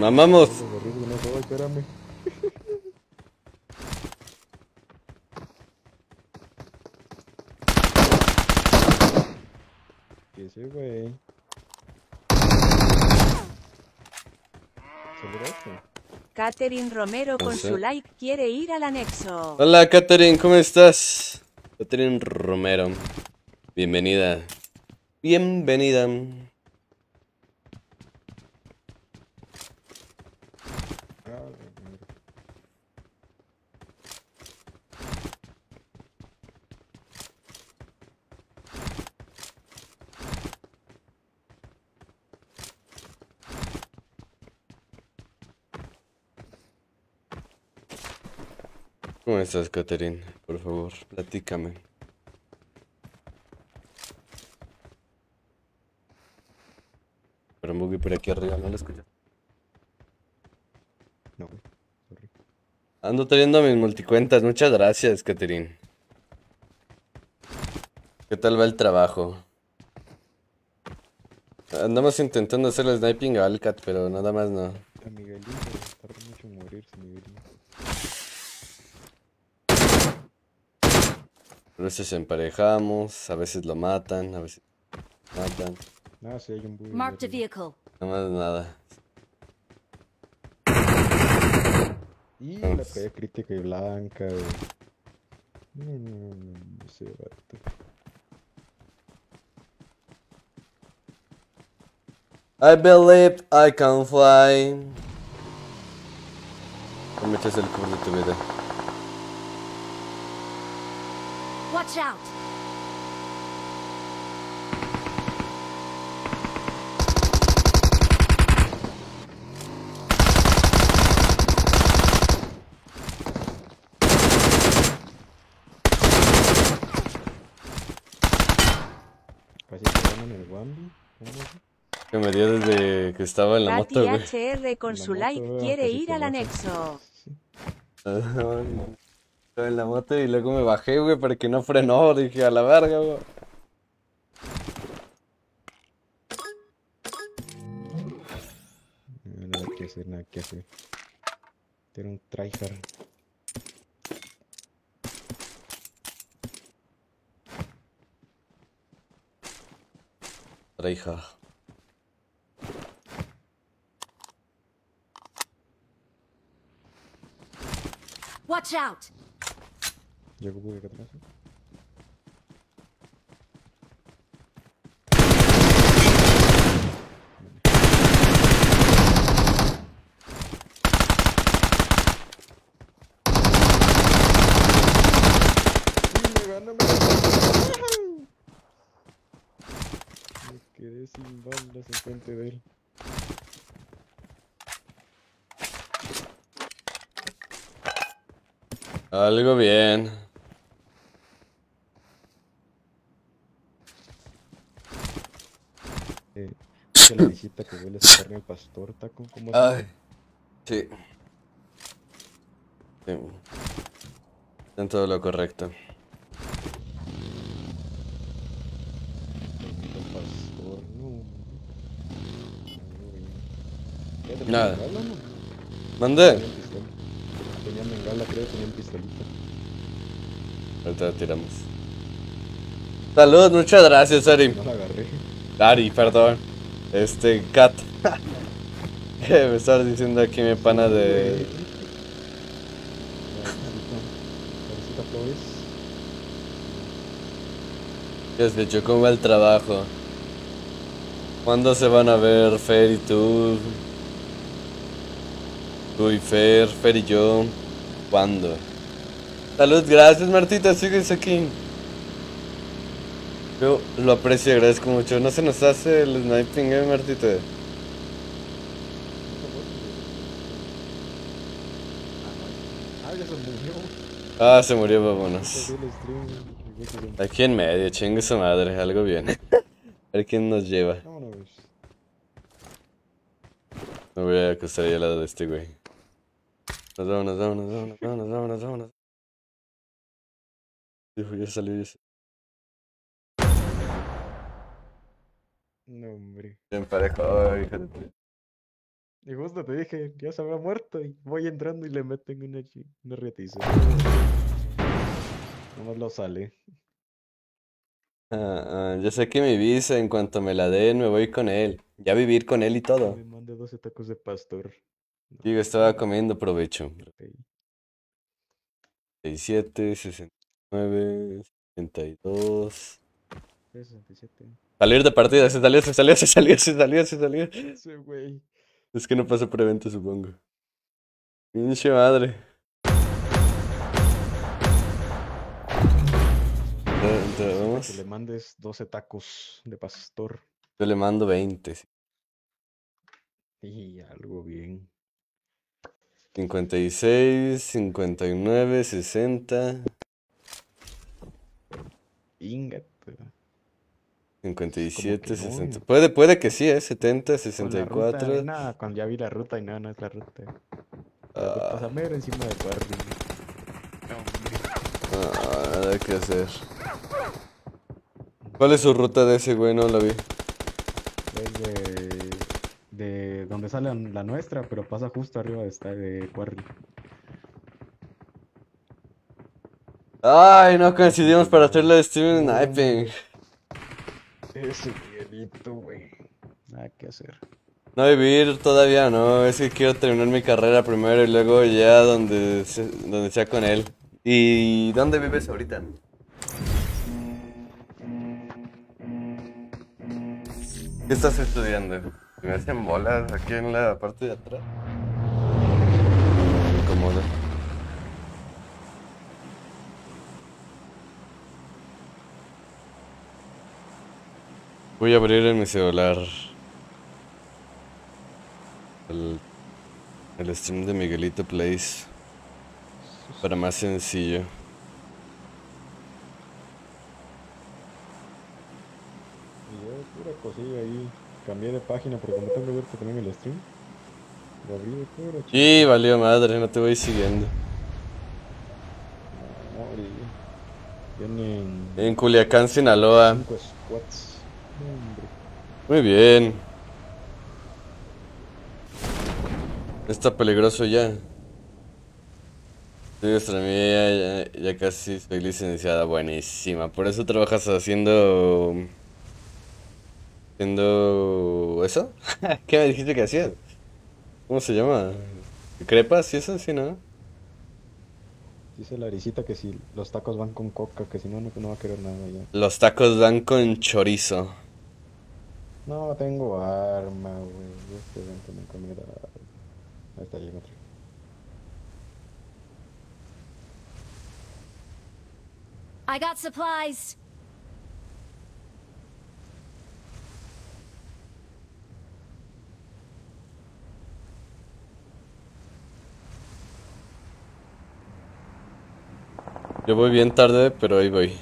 A: Mamamos.
F: Los gorritos no soy, espérame. Que sí, güey. ¿Seguro esto?
B: Catherine Romero con su like quiere ir al anexo.
A: Hola, Catherine, ¿cómo estás? Catherine Romero. Bienvenida. Bienvenida.
F: Ah, güey, mira.
A: ¿Cómo estás, Catherine? Por favor, platícame. Pero Mugi por aquí arriba, no lo escucho.
F: No. Sorry.
A: Ando trayendo mis multicuentas. Muchas gracias, Catherine. ¿Qué tal va el trabajo? Andamos intentando hacer el sniping a Alcat, pero nada más no.
F: A Miguelito, tarda mucho en morirse, Miguelito.
A: A veces emparejamos, a veces lo matan, a veces matan.
F: Ah, sí, hay un bug.
C: Marked a vehicle.
A: Nada más nada.
F: Y la pegué crítica y blanca, güey. No, no, no, no, vato.
A: I believe I can fly. No me eches el cubo de tu vida.
C: Watch out!
F: Casi se ganan el Wambi.
A: Que me dio desde que estaba en la
B: Katy
A: moto, güey.
B: HR con
F: La
B: su
F: moto,
B: like
F: ah,
B: quiere ir al anexo.
A: Estaba en la moto y luego me bajé, güey, para que no frenó. (laughs) Dije, a la verga, güey.
F: No, nada que hacer, nada que hacer. Tiene un tryhard.
A: Reija.
C: Watch out!
F: Llegó bug acá atrás. ¿eh? Quedé sin balas enfrente de él.
A: Algo bien.
F: Eh, que la visita que huele a carne al pastor, taco, ¿cómo
A: Ay. Sí. Sí. En todo lo correcto. Nada.
F: Pistola. Tenían bengala, creo, tenían pistolita.
A: Ahorita la tiramos. Salud, muchas gracias, Ari.
F: No la agarré.
A: Ari, perdón. Este, Cat. ¿Qué (laughs) (laughs) me estabas diciendo aquí mi pana de.
F: Parecita Flores.
A: ¿Qué has hecho? ¿Cómo va el trabajo? ¿Cuándo se van a ver Fer y tú? Tú y Fer, Fer y yo. ¿Cuándo? Salud, gracias Martita, sigues aquí. Yo lo aprecio y agradezco mucho. No se nos hace el sniping, eh, Martita.
F: Ah, se murió.
A: Vámonos. Aquí en medio, chingue su madre, algo bien. A ver quién nos lleva. Me voy a acostar ahí al lado de este güey. Nos vámonos, vámonos, vámonos, vámonos, vámonos, vámonos. Dijo, ya salió, ya salió.
F: No, hombre.
A: Tu-
F: Y justo te dije, ya se habrá muerto. Y voy entrando y le meten una, una rietiza. Nomás lo sale.
A: Ah, ah, ya sé que mi visa, en cuanto me la den, me voy con él. Ya vivir con él y todo.
F: Me mandé 12 tacos de pastor. No,
A: Digo, estaba comiendo provecho.
F: ok.
A: 67, 69, 72.
F: 67.
A: Salir de partida, se salió, se salió, se salió, se salió, se salió.
F: Ese güey.
A: Es que no pasó preventa, supongo. Pinche madre. Entonces,
F: Que le mandes 12 tacos de pastor.
A: Yo le mando 20. sí.
F: Y algo bien.
A: 56, 59, 60,
F: Inga.
A: 57,
F: no,
A: 60.
F: ¿no?
A: Puede, puede que sí, ¿eh? 70,
F: Con la ruta,
A: 64.
F: Nada, cuando ya vi la ruta y nada, no es la ruta. La
A: Ah.
F: ruta encima del barrio.
A: Ah, nada que hacer. ¿Cuál es su ruta de ese güey? No la vi.
F: Es de, de donde sale la nuestra, pero pasa justo arriba de esta de Quarry.
A: Ay, no coincidimos para hacer la de Steven Sniping. (laughs)
F: Ese Miguelito, güey. Nada que hacer.
A: No vivir todavía, no. Es que quiero terminar mi carrera primero y luego ya donde, se- donde sea con él. ¿Y dónde vives ahorita? ¿Qué estás estudiando? Me hacen bolas aquí en la parte de atrás. Me incomoda. Voy a abrir en mi celular el, el stream de Miguelito Plays para más sencillo.
F: Yo, pura cosilla ahí. Cambié de página porque como tengo abierto también el stream. Lo abrí de pura
A: Y valió madre, no te voy siguiendo.
F: chingada. Tienen
A: En Culiacán, Sinaloa.
F: 5 squats.
A: Muy bien. Está peligroso ya. Nuestra amiga ya, ya casi estoy licenciada, buenísima. Por eso trabajas haciendo... ¿Haciendo eso? (laughs) ¿Qué me dijiste que hacías? ¿Cómo se llama? ¿Crepas y eso? Sí, ¿no?
F: Dice la risita que si los tacos van con coca, que si no, no, no va a querer nada ya.
A: Los tacos van con chorizo.
F: No tengo arma, güey. Este evento nunca me da. Ahí está, llega otro.
C: I got supplies.
A: Yo voy bien tarde, pero ahí voy.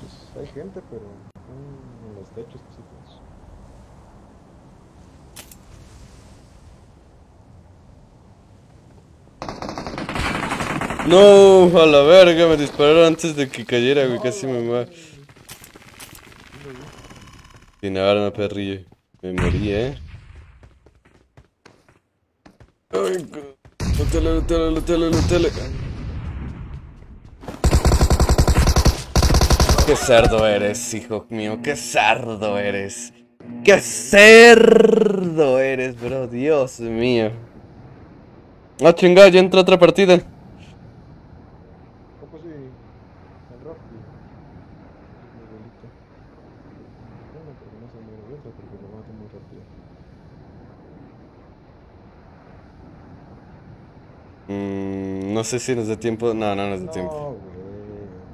F: Pues hay gente, pero. mm, en los techos, cositas.
A: No, a la verga, me dispararon antes de que cayera, güey, casi me muero. Sin arma, perrillo. Me morí, eh. Ay, lutele, lutele, lutele, lutele. Qué cerdo eres, hijo mío, qué cerdo eres. Qué cerdo eres, bro, Dios mío. Ah, chingada, ya entra otra partida.
F: ¿Cómo sí? El Rocky. Miguelito. Bueno, porque no se muere de eso, porque lo mata muy rápido.
A: Mm, no sé si nos da tiempo. No, no nos da tiempo.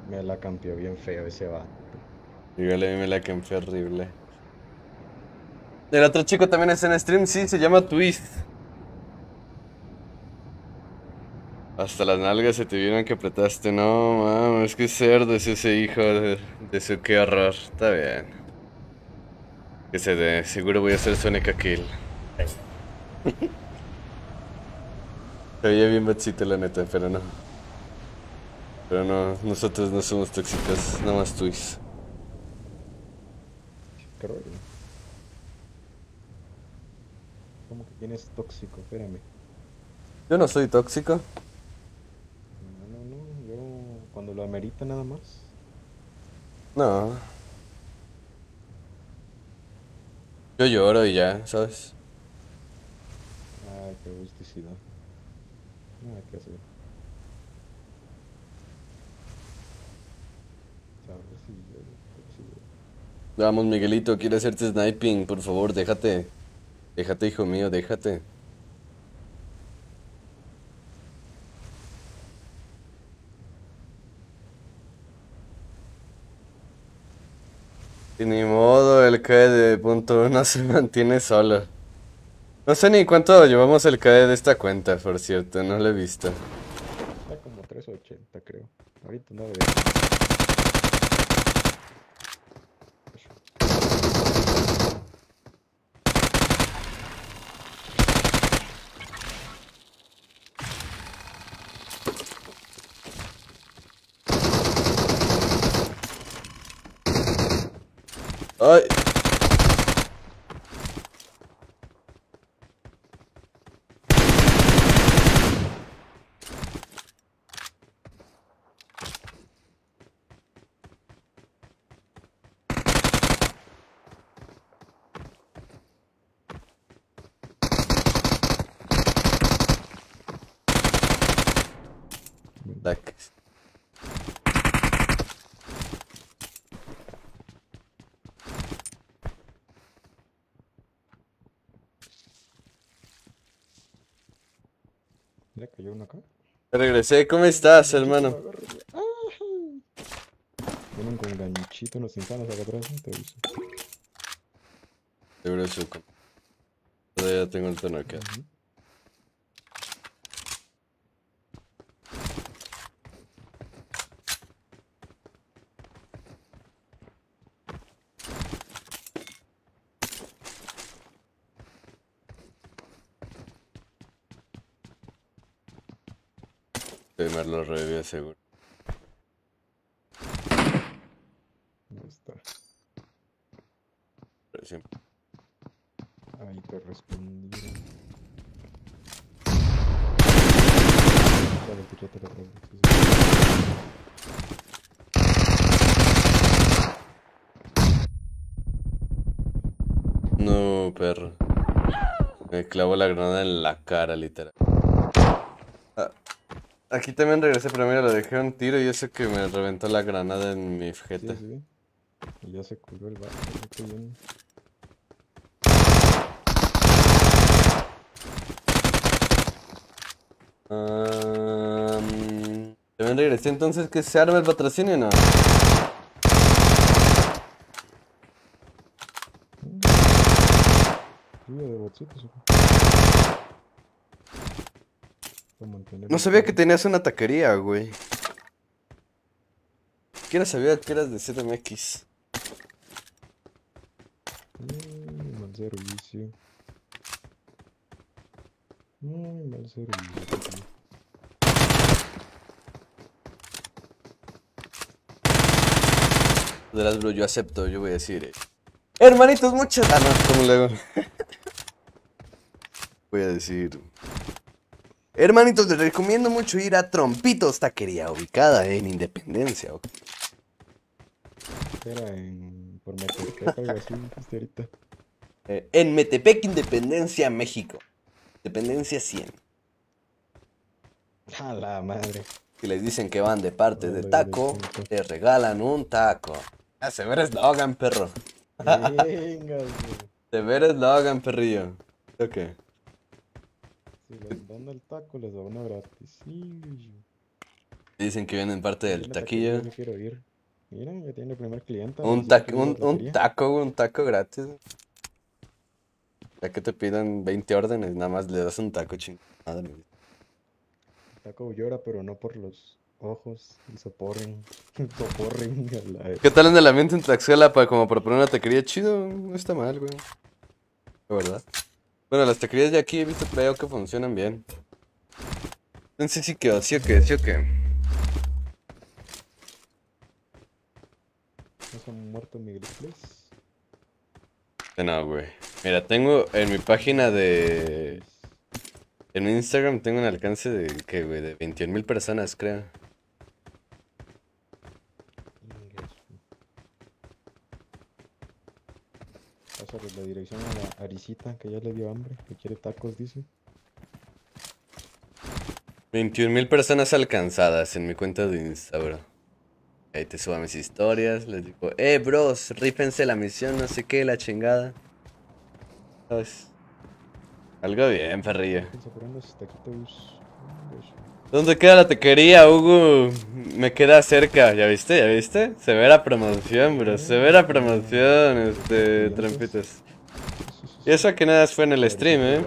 F: Güey. Me la cambió bien feo ese vato.
A: Igual a mí me la campé horrible. El otro chico también está en stream, sí, se llama Twist. Hasta las nalgas se te vieron que apretaste. No, mames, qué cerdo es ese hijo de, de su qué horror. Está bien. Que se dé, seguro voy a hacer su única kill. (laughs) Se veía bien bachito la neta, pero no. Pero no, nosotros no somos tóxicos, nada más.
F: Qué rollo. ¿Cómo que quién es tóxico? Espérame.
A: Yo no soy tóxico.
F: No, no, no. Yo cuando lo amerita nada más.
A: No. Yo lloro y ya, ¿sabes?
F: Ay, qué rusticidad. Que
A: Vamos, Miguelito, quiero hacerte sniping, por favor, déjate. Déjate, hijo mío, déjate. Y ni modo, el KD de punto (laughs) uno se mantiene solo. No sé ni cuánto llevamos el KD de esta cuenta, por cierto, no lo he visto.
F: Está como 380 creo. Ahorita no de...
A: Ay. Like.
F: ¿Le cayó uno acá?
A: ¿Cómo estás, hermano?
F: Vienen con ganchito unos insanos acá atrás. Te aviso.
A: Seguro suco. Todavía tengo el tono acá. Lo revivió seguro.
F: ¿Dónde está?
A: Siempre-
F: Ahí te respondí. Vale, escúchate la.
A: No, perro. Me clavó la granada en la cara, literal. Aquí también regresé, pero mira, lo dejé un tiro y eso que me reventó la granada en mi
F: Sí,
A: jeta.
F: sí. Y ya se curó el viene.
A: Am, también regresé entonces que se arma el patrocinio o no.
F: Lluvia de botsitos, ¿o qué? Para mantener
A: No sabía que tenías una taquería, güey. Quiera sabía que eras de CDMX.
F: Muy mal servicio. Muy mal servicio. tío.
A: Verás, bro, yo acepto, yo voy a decir. eh, Hermanitos, muchas. Ah, no, ¿cómo le hago? (laughs) voy a decir. Hermanitos, les recomiendo mucho ir a Trompitos Taquería, ubicada en Independencia. ok.
F: Era en. Por Metepec, algo así, ahorita. (laughs)
A: Eh, en Metepec, Independencia, México. Independencia 100.
F: A la madre.
A: Si les dicen que van de parte de taco, te regalan un taco. Ah, se ver eslogan, perro.
F: Venga, güey. (laughs)
A: Se ver eslogan, perrillo. ¿O qué?
F: Si les dan el taco, les da uno gratis. Sí.
A: Dicen que vienen parte del taquillo.
F: Yo quiero ir. Mira, ya tiene el primer cliente.
A: Un,
F: Así
A: ta-
F: que
A: un,
F: la
A: taco, un taco gratis. Ya que te pidan 20 órdenes, nada más le das un taco, ching. Madre mía.
F: El taco llora, pero no por los ojos. El soporren. (laughs) Soporren. la-
A: ¿Qué tal en el ambiente en Tlaxcala para como para poner una taquería chido? No está mal, güey. La verdad. Bueno, las taquerías de aquí he visto creo que funcionan bien. Entonces sí que, sí o que, sí o que.
F: ¿No se han muerto Miguel Iglesias?
A: No, güey. Mira, tengo en mi página de... En mi Instagram tengo un alcance de, ¿qué, güey? De 21 mil personas, creo.
F: Ingas, güey. Pásale la dirección a la Arisita, que ya le dio hambre, que quiere tacos, dice.
A: 21 mil personas alcanzadas en mi cuenta de Insta, bro. Ahí te subo a mis historias, les digo, eh, bros, rífense la misión, no sé qué, la chingada. ¿Sabes? Algo bien, perrillo. ¿Dónde queda la taquería, Hugo? Me queda cerca, ¿ya viste? ¿Ya viste? Severa promoción, bro, severa promoción, este, trampitas. Y eso que nada fue en el stream, ¿eh?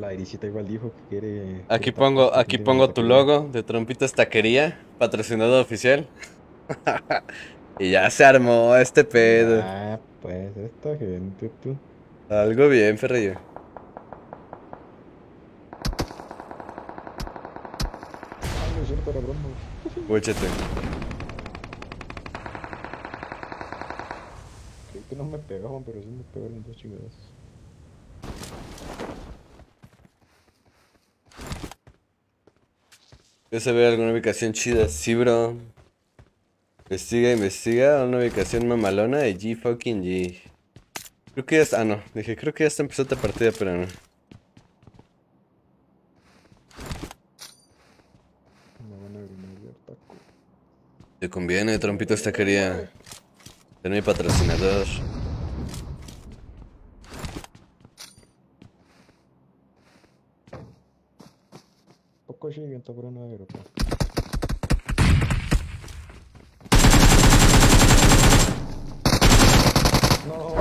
F: La Irisita igual dijo que quiere.
A: Aquí pongo, aquí pongo tu logo de Trompitas Taquería, patrocinador oficial. (laughs) y ya se armó este pedo.
F: Ah, pues esta gente, tú.
A: Algo bien, Ferrillo. Búchate.
F: Creí que no me pegaban, pero sí me pegaron dos chingadas.
A: ¿Ya se ve alguna ubicación chida? Sí, bro. Investiga, investiga. Una ubicación mamalona de G fucking G. Creo que ya está. Ah, no. Dije, creo que ya está empezó esta partida, pero no.
F: Me van a agregar taco.
A: Te conviene, Trompitas Taquería. Ser mi patrocinador.
F: Poco pero no de grupo. No.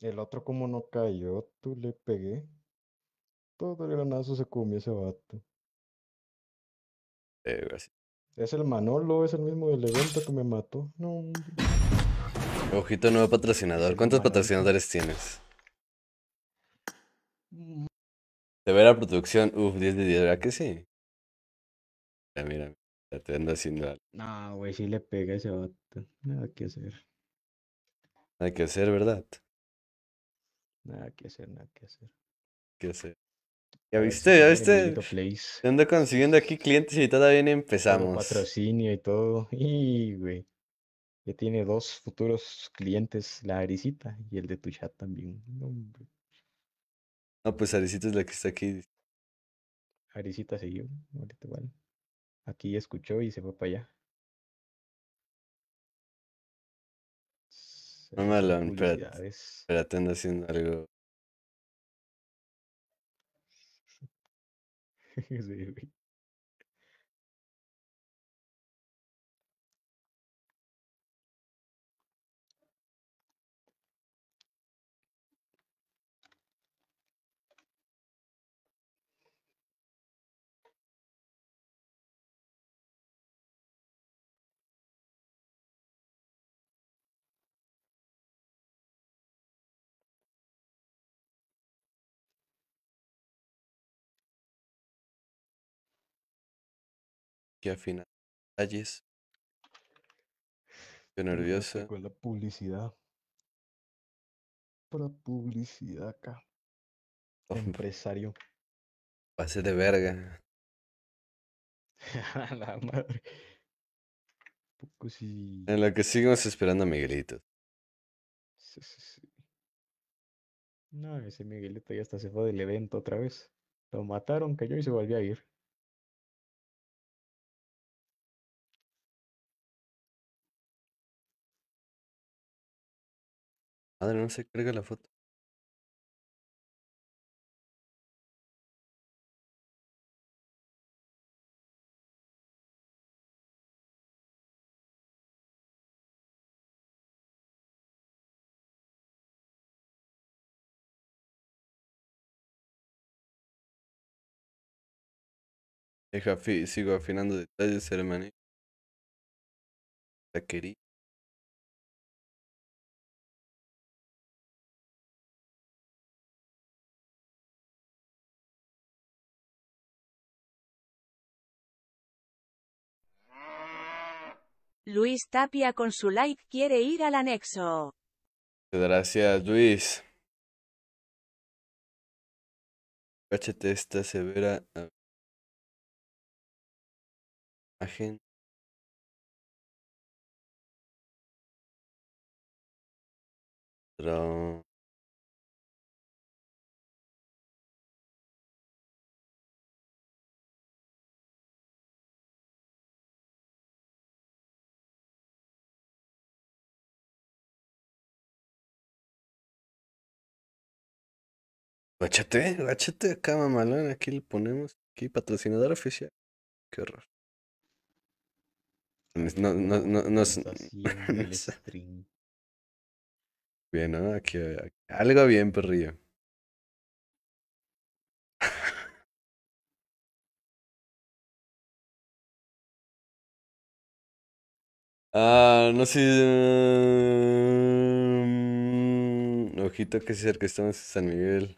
F: El otro como no cayó, tú le pegué. Todo el granazo se comió ese vato.
A: Eh, así.
F: Es el Manolo, es el mismo del evento que me mató. No.
A: Ojito, nuevo patrocinador. ¿Cuántos
F: Manolo.
A: patrocinadores tienes? Severa producción. Uf, 10 de 10, ¿verdad que sí? Mira, mira. Ya te ando haciendo algo.
F: No, güey, sí le pegué a ese vato. Nada que hacer.
A: Hay que hacer, ¿verdad?
F: Nada que hacer, nada que hacer.
A: Que hacer. ¿Ya viste? ¿Ya viste? Te ando consiguiendo aquí clientes y todavía ni empezamos.
F: patrocinio y todo. Y, güey. Ya tiene dos futuros clientes, la Arisita y el de tu chat también. No, hombre.
A: No, pues Arisita es la que está aquí.
F: Arisita siguió, ahorita igual. Aquí escuchó y se fue para allá. Se
A: No, espérate. Espérate, ando haciendo algo. (laughs)
F: sí, sí.
A: Aquí afinar detalles. Estoy
F: Ya
A: nervioso.
F: pegó la publicidad. Pura publicidad acá. (laughs) Empresario.
A: Pase de verga.
F: A (laughs) la madre. Poco.
A: En lo que seguimos esperando a Miguelito.
F: Sí, sí, sí. No, ese Miguelito ya hasta se fue del evento otra vez. Lo mataron, cayó y se volvió a ir.
A: Madre, no se carga la foto. Deja sigo afinando detalles, hermanito. Taquería.
B: Luis Tapia con su like quiere ir al anexo.
A: Gracias, Luis. Esta severa a- imagen. Guáchate, guáchate acá, mamalón. Aquí le ponemos. Aquí, patrocinador oficial. Qué horror. No, no, no, no. (laughs) Bien, ¿no? Aquí, aquí- algo bien, perrillo. (laughs) Ah, no sé. mm, Ojito que cerca estamos en San Miguel.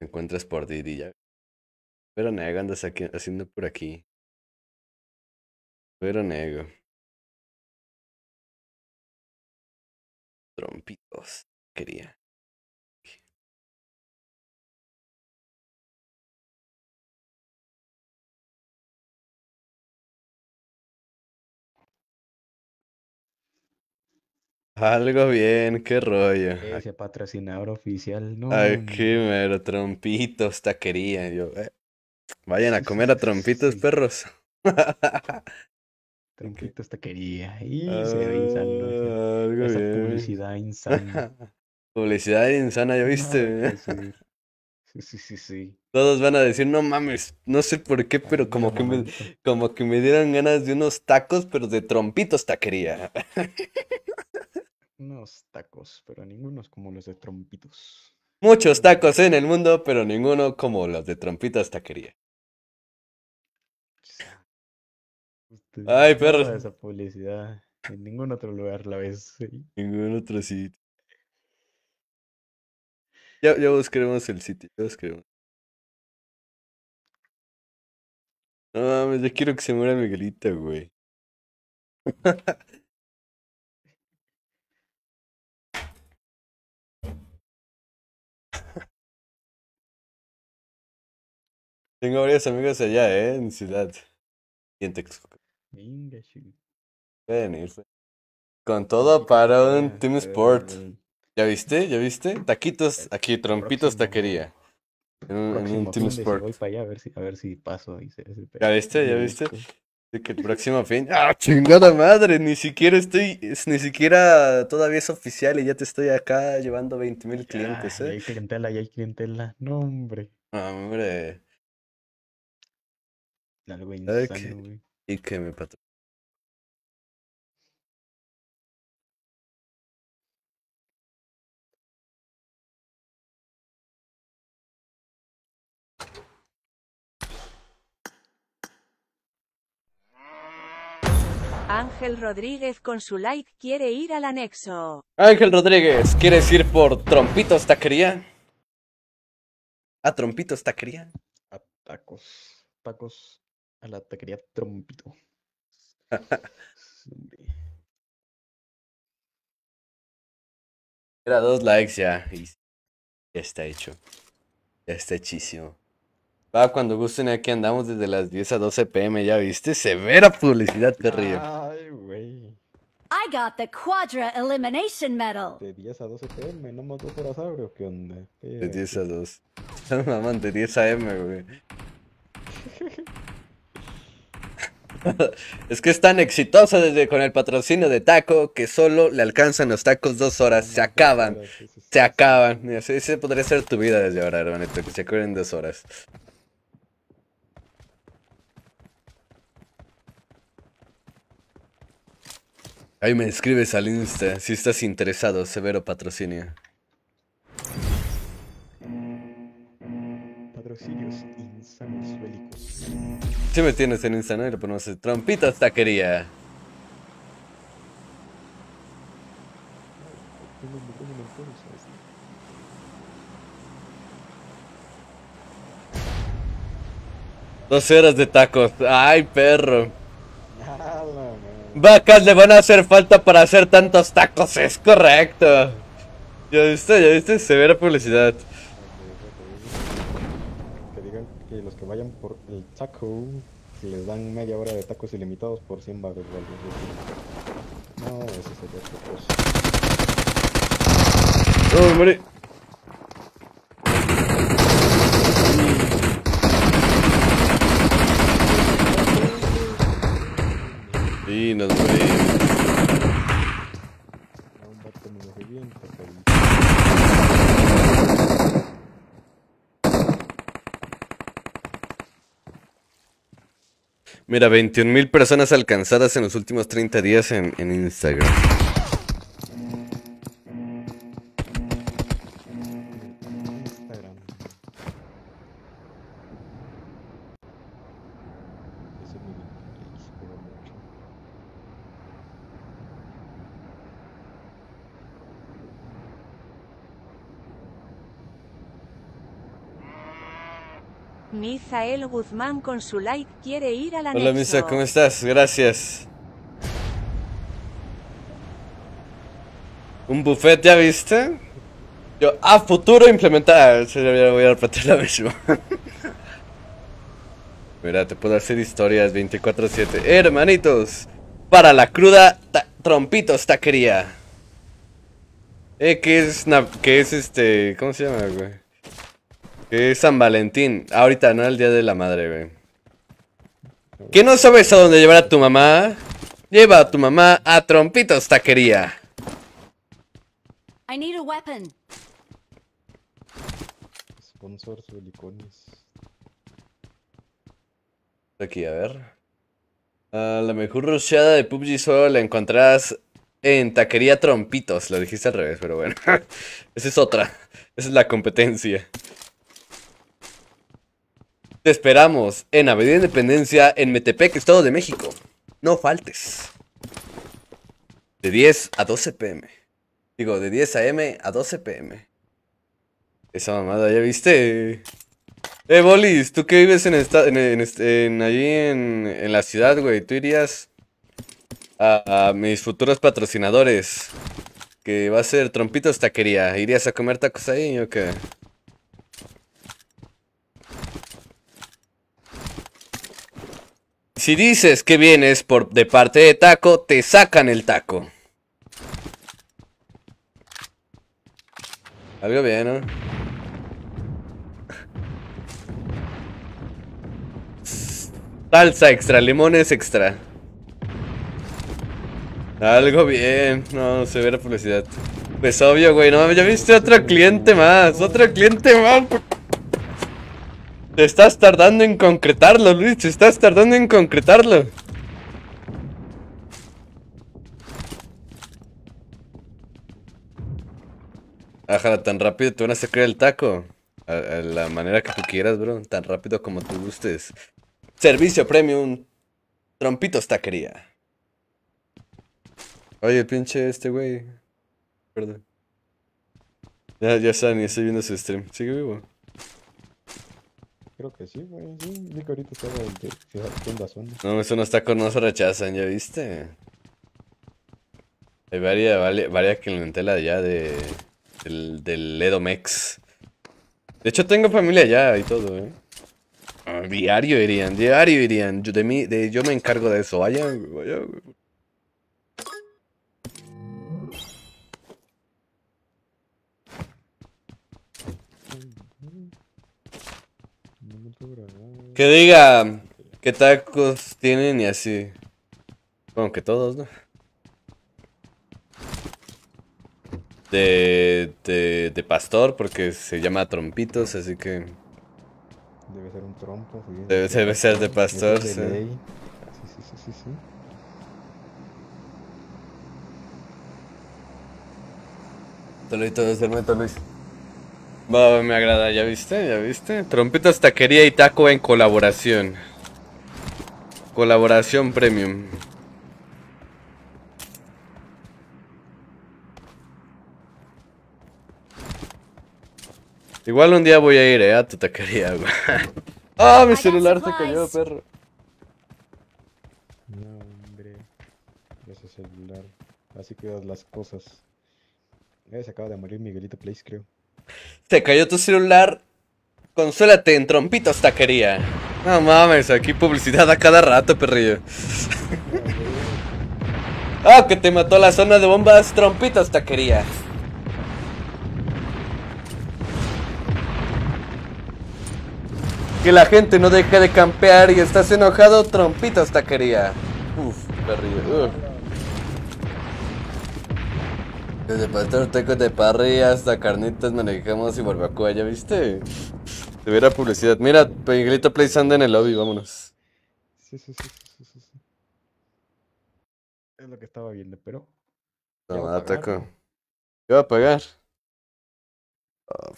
A: Encuentras por Didi. Pero nego, andas aquí, haciendo por aquí. Pero nego. Trompitos. Quería. Algo bien, qué rollo.
F: Ese patrocinador oficial, no.
A: Aquí
F: hombre.
A: mero, trompitos, taquería. Yo, eh, Vayan a comer a (laughs) trompitos, perros. (laughs)
F: Trompitos taquería. Y se ve insano. ese-
A: Ah,
F: Esa publicidad insana. (laughs)
A: Publicidad insana, ¿ya viste?
F: Sí, sí, sí, sí.
A: Todos van a decir, no mames, no sé por qué, pero
F: Ay,
A: como que me, como que me dieron ganas de unos tacos, pero de trompitos taquería.
F: Tacos, pero ningunos como los de trompitos.
A: Muchos tacos en el mundo, pero ninguno como los de trompitos taquería.
F: Usted-
A: Ay, perro.
F: esa publicidad. En ningún otro lugar la ves. sí.
A: Ningún otro sitio. Ya, ya buscaremos el sitio, ya buscaremos. No mames, ya quiero que se muera Miguelita, güey. (laughs) Tengo varios amigos allá, ¿eh? En Ciudad. Y en Texcoco.
F: Venga.
A: Pueden ir, pues. Con todo para un Team Sport. ¿Ya viste? ¿Ya viste? Taquitos, aquí, trompitos, taquería. En un, en un
F: próximo
A: Team
F: de
A: Sport.
F: voy para allá a ver si, a ver si paso. Y se, se-
A: ¿Ya viste? ¿Ya viste? Así que el próximo fin. ¡Ah, chingada madre! Ni siquiera estoy. es- Ni siquiera todavía es oficial y ya te estoy acá llevando 20 mil clientes,
F: ya
A: ¿eh?
F: hay clientela, ya hay clientela. No, hombre.
A: Hombre.
F: Algo
A: Ay,
F: insano,
A: qué-
F: güey.
A: Y que me patro.
B: Ángel Rodríguez con su like quiere ir al anexo.
A: Ángel Rodríguez, ¿quieres ir por Trompitos Taquería? ¿A Trompitos Taquería?
F: A tacos. Tacos a la taquería Trompito. (laughs)
A: Era dos likes ya. Y ya está hecho. Ya está hechísimo. Va, cuando gusten, aquí andamos desde las 10 a 12 pm, ¿ya viste? Severa publicidad, Terrío.
F: Ay, güey.
C: I got the Quadra Elimination Medal.
F: De 10 a 12 pm, no más dos horas abre o qué onda.
A: De 10 a 2. No maman, de 10 a M, güey. (laughs) (laughs) Es que es tan exitosa desde con el patrocinio de Taco que solo le alcanzan los tacos dos horas, se acaban, se acaban. Mira, ese, ese podría ser tu vida desde ahora, hermanito, que se acaben en dos horas. Ahí me escribes al Insta si estás interesado, severo patrocinio. Si me tienes en Insta, ¿no? Y le ponemos trompitas taquería. Dos horas de tacos. Ay, perro. Vacas le van a hacer falta para hacer tantos tacos, es correcto. Ya viste, ya viste, severa publicidad.
F: Los que vayan por el taco que les dan media hora de tacos ilimitados por 100 baros o algo así. No, eso sería otra cosa.
A: Oh, morí. Sí, nos morimos.
F: A un vato me lo revienta, cabrón.
A: Mira, 21 mil personas alcanzadas en los últimos 30 días en, en Instagram.
B: Mizael Guzmán con su like quiere ir al anexo.
A: Hola, Misa, ¿cómo estás? Gracias. ¿Un buffet ya viste? Yo, a futuro implementar. Sí, ya voy a repetir lo mismo. (laughs) Mira, te puedo hacer historias 24-7. Hermanitos, para la cruda ta- trompitos taquería. Eh, ¿qué es, qué es este? ¿Cómo se llama, güey? ¿Qué es San Valentín? Ahorita, no el día de la madre, güey. ¿Qué no sabes a dónde llevar a tu mamá? Lleva a tu mamá a Trompitos Taquería.
C: I need a weapon.
F: Sponsors belicones.
A: Aquí, a ver. La mejor rusheada de PUBG solo la encontrarás en Taquería Trompitos. Lo dijiste al revés, pero bueno. (laughs) Esa es otra. Esa es la competencia. Te esperamos en Avenida Independencia en Metepec, Estado de México. No faltes. De 10 a 12 pm. Digo, de 10 am a 12 pm. Esa mamada, ¿ya viste? Eh, Bolis, tú que vives en, esta, en, en este- en allí en, la ciudad, güey, tú irías a, a mis futuros patrocinadores, que va a ser Trompitos Taquería. ¿Irías a comer tacos ahí o qué? Si dices que vienes por de parte de taco, te sacan el taco. Algo bien, ¿no? Salsa extra, limones extra. Algo bien. No, severa publicidad. Pues obvio, güey. No, ya viste otro cliente más. Otro cliente más. Te estás tardando en concretarlo, Luis. Te estás tardando en concretarlo. Ajá, tan rápido te van a sacar el taco. A, la manera que tú quieras, bro. Tan rápido como tú gustes. Servicio premium. Trompitos taquería. Oye, pinche este güey. Perdón. Ya, ya saben, estoy viendo su stream. Sigue vivo.
F: Creo que sí, güey. Sí, que ahorita estaba Ciudad Tienda.
A: No, eso no está con no se rechazan, ¿ya viste? Hay varias, varias, varias clientela ya de, del, del Edomex. De hecho, tengo familia allá y todo, ¿eh? Ah, diario irían, diario irían. Yo, de mí, de, yo me encargo de eso. Vaya, vaya. güey. Que diga qué tacos tienen y así. Bueno, que todos, ¿no? De, de, de pastor, porque se llama trompitos, así que
F: Debe ser un trompo, sí.
A: debe, debe ser de pastor,
F: es de
A: sí.
F: Sí, sí, sí, sí, sí.
A: Luis. Va, me agrada, ¿ya viste? ¿Ya viste? Trompitas, taquería y taco en colaboración. Colaboración premium. Igual un día voy a ir, eh, a tu taquería, güey. (laughs) ¡Ah, mi celular se cayó, perro!
F: No, hombre. Ese celular. Así quedan las cosas. Eh, se acaba de morir Miguelito Place, creo.
A: Se cayó tu celular. Consuélate en Trompitos Taquería. No mames, aquí publicidad a cada rato, perrillo. (laughs) Ah, que te mató la zona de bombas, Trompitos Taquería. Que la gente no deje de campear y estás enojado, Trompitos Taquería. Uf, perrillo. Desde pastor, tacos de parrilla hasta carnitas, manejamos y barbacoa, ¿ya viste? De vera publicidad. Mira, Miguelito Place anda en el lobby, vámonos.
F: Sí, sí, sí, sí, sí, sí. Es lo que estaba viendo, pero.
A: No,
F: Ya va a pagar,
A: taco. ¿Qué va a pagar? Ah,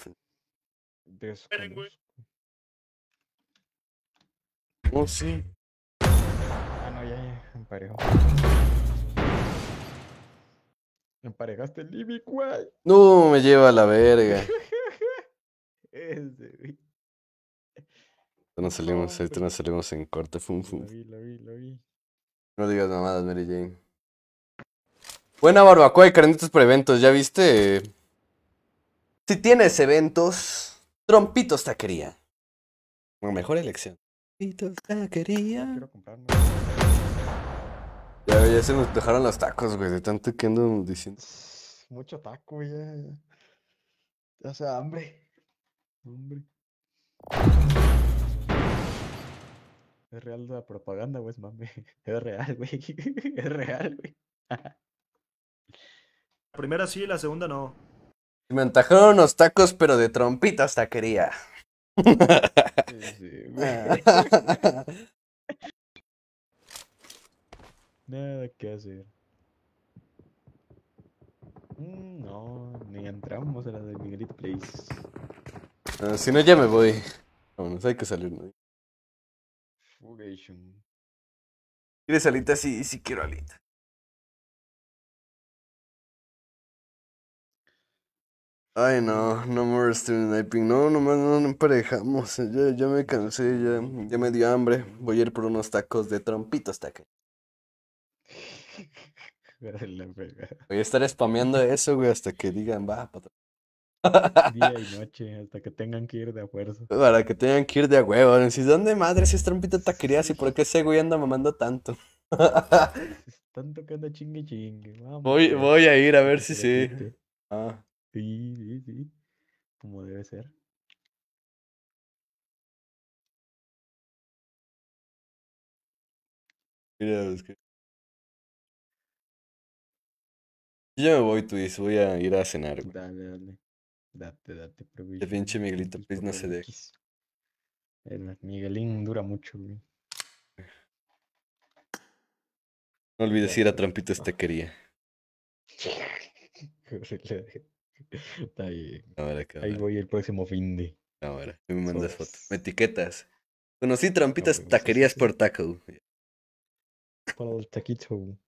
F: Desconozco.
A: Oh, sí.
F: Ah, no, ya, ya, emparejo. Emparejaste el Libby, güey.
A: No, me lleva a la verga. (laughs)
F: Ese, güey.
A: Ahorita nos salimos, ahorita nos salimos en corte, fum,
F: Lo
A: fum.
F: vi, lo vi, lo vi.
A: No digas mamadas, Mary Jane. Buena barbacoa y carnitas por eventos, ¿ya viste? Si tienes eventos, Trompitos Taquería. Bueno, mejor elección. Trompitos Taquería.
F: Quiero comprarme.
A: Ya, ya se nos dejaron los tacos, güey, de tanto que ando diciendo.
F: Mucho taco, ya, ya. Ya hace hambre. Hombre. Es real la propaganda, güey, es mame. (laughs) Es real, güey. (laughs) Es real, güey.
G: La primera sí, la segunda no.
A: Me antajaron unos tacos, pero de Trompitos Taquería.
F: Sí, sí, güey. (laughs) Nada que hacer. Mm, no, ni entramos a la de Miguelito Place.
A: Ah, si no, ya me voy. Vámonos, hay que salir, ¿no?
F: Fugation.
A: ¿Quieres alita? Sí, sí quiero alita. Ay, no, no more stream sniping. No, nomás no, no emparejamos. Ya, ya me cansé, ya, ya me dio hambre. Voy a ir por unos tacos de trompitos taque. Voy a estar spameando eso, güey, hasta que digan, va, patrón. (laughs)
F: Día y (laughs) noche, hasta que tengan que ir de a fuerza.
A: Para que tengan que ir de a huevo. ¿dónde madre si es trompito taquerías y por qué ese güey anda mamando tanto? (laughs)
F: Que anda chingue chingue. Vamos,
A: Voy, voy a ir a ver si sí.
F: quite.
A: Ah,
F: Sí, sí, sí. Como debe ser.
A: mira, es que... Yo ya me voy, tú dices, voy a ir a cenar, güey.
F: Dale, dale. Date, date,
A: De
F: provecho.
A: pinche Miguelito, please, no se deje.
F: El Miguelín dura mucho, güey.
A: No olvides ir a Trompitos (laughs) Taquería.
F: Está bien.
A: Cámara,
F: Ahí voy el próximo fin de.
A: Tú me mandas fotos. Me etiquetas. Conocí
F: sí,
A: Taquerías por taco.
F: Para el taquito.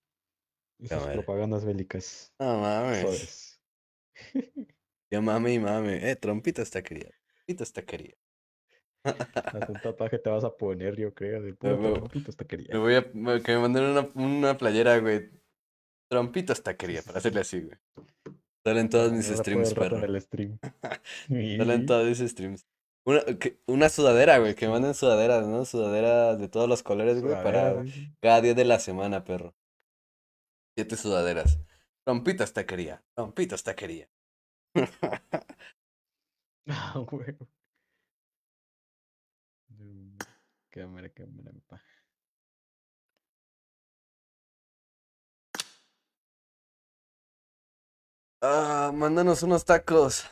F: Esas
A: Cámara.
F: propagandas bélicas.
A: No mames. (laughs) Ya mame y mame. Eh, Trompitas Taquería. Trompitas Taquería.
F: Hasta un tatuaje te vas a poner, yo creo, de puro
A: me-
F: trompitos taquería.
A: Me voy a que me manden una, una playera, güey. Trompitos taquería, para hacerle así, güey. Salen todos mis streams, perro.
F: el stream. (laughs)
A: Salen todos mis streams. Una, que- una sudadera, güey, que me manden sudaderas, ¿no? Sudaderas de todos los colores, güey, para cada día de la semana, perro. Siete sudaderas. Trompitos taquería, trompitos taquería. (laughs) (laughs)
F: Ah, güey. Mm, Cámara, cámara, pa.
A: Ah, mándanos unos tacos.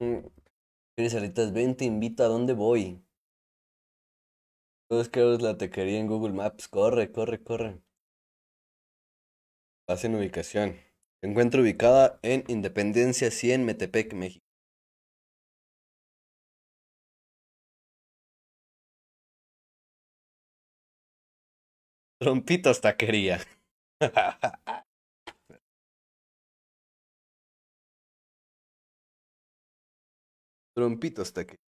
A: Mm. Tienes alitas, ven, te invito a dónde voy. Buscamos la taquería en Google Maps. Corre, corre, corre. Pasen ubicación. Se encuentra ubicada en Independencia 100, Metepec, México. Trompitos taquería. (laughs) Trompitos taquería.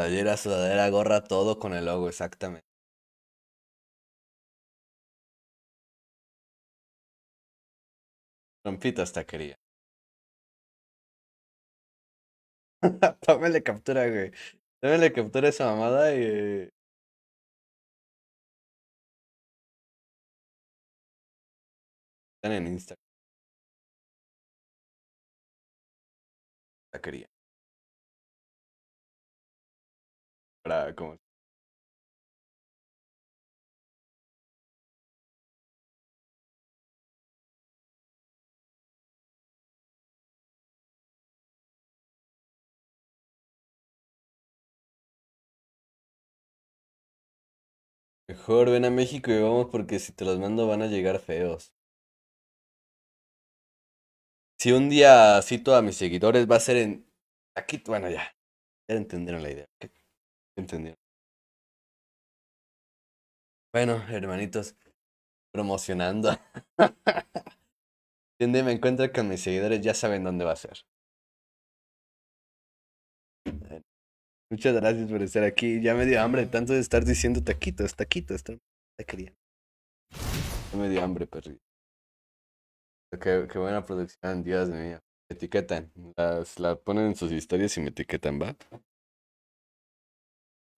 A: Playera, sudadera, gorra, todo con el logo, exactamente. Trompitos taquería. (laughs) Tómale captura, güey. Tómale captura esa mamada y... eh, Están en Instagram. Taquería. Para como... Mejor ven a México y vamos porque si te los mando van a llegar feos. Si un día cito a mis seguidores va a ser en... Aquí, bueno, ya. Ya entendieron la idea. Entendieron. Bueno, hermanitos, promocionando. (laughs) Día me encuentro con mis seguidores ya saben dónde va a ser. Muchas gracias por estar aquí. Ya me dio hambre tanto de estar diciendo taquitos, taquitos, taquería. Ya me dio hambre, perrito. Qué, qué buena producción, Dios mío. Me etiquetan. Las, la ponen en sus historias y me etiquetan, ¿va?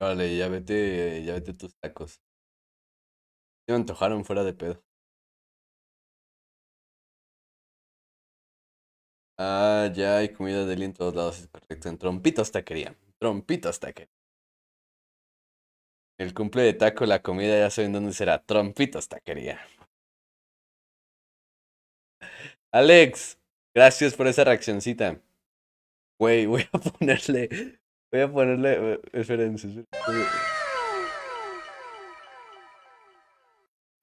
A: Vale, ya vete, ya vete tus tacos. Se me antojaron fuera de pedo. Ah, ya hay comida de en todos lados, es correcto. En Trompitos Taquería. Trompitos Taquería. El cumple de taco, la comida, ya saben dónde será. Trompitos Taquería. Alex, gracias por esa reaccioncita. Güey, voy a (laughs) ponerle. Voy a ponerle. eh, Espérense, espérense.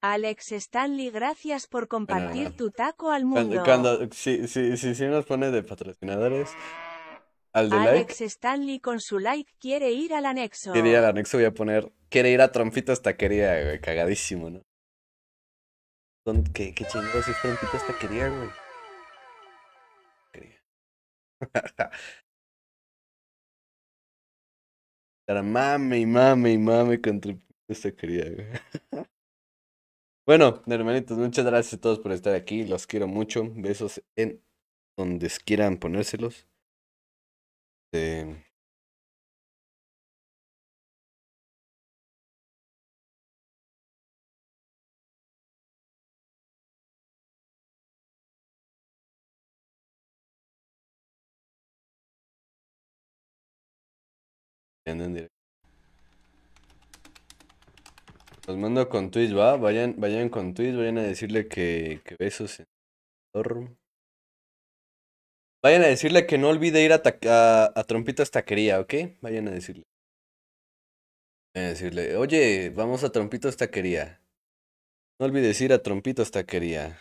B: Alex Stanley, gracias por compartir
A: bueno.
B: tu taco al mundo.
A: cuando, si, si, si, si nos pone de patrocinadores, al de like,
B: Alex Stanley con su like quiere ir al anexo.
A: quiere ir al anexo, voy a poner, quiere ir a Trompitos Taquería, güey, cagadísimo, ¿no? ¿Qué, qué chingados es Trompitos Taquería, güey? (laughs) Mame y mame y mame con Trompitos Taquería, güey. Bueno, hermanitos, muchas gracias a todos por estar aquí. Los quiero mucho. Besos en donde quieran ponérselos. Eh, Los mando con Twitch, va. Vayan, vayan con Twitch, vayan a decirle que, que besos en. Vayan a decirle que no olvide ir a, a, a Trompitas Taquería, ¿ok? Vayan a decirle. Vayan a decirle, oye, vamos a Trompitas Taquería. No olvides ir a Trompitas Taquería.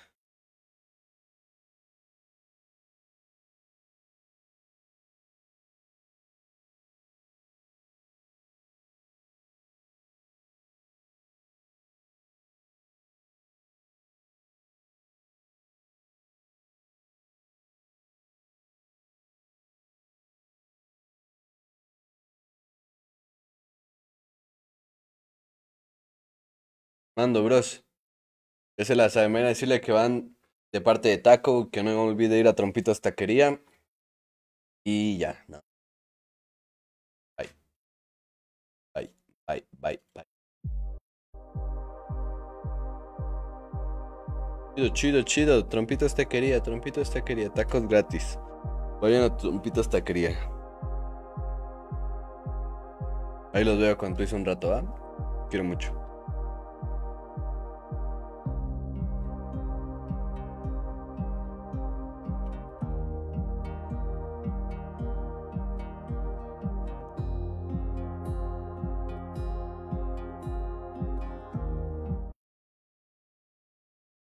A: Mando, bros. Ya se la saben. Vayan a decirle que van de parte de Taco, que no olvide ir a Trompitos Taquería. Y ya, no. Bye. Bye, bye, bye, bye. Chido, chido, chido. Trompitos Taquería, Trompitos Taquería. Tacos gratis. Vayan a Trompitos Taquería. Ahí los veo cuando hice un rato. Quiero mucho.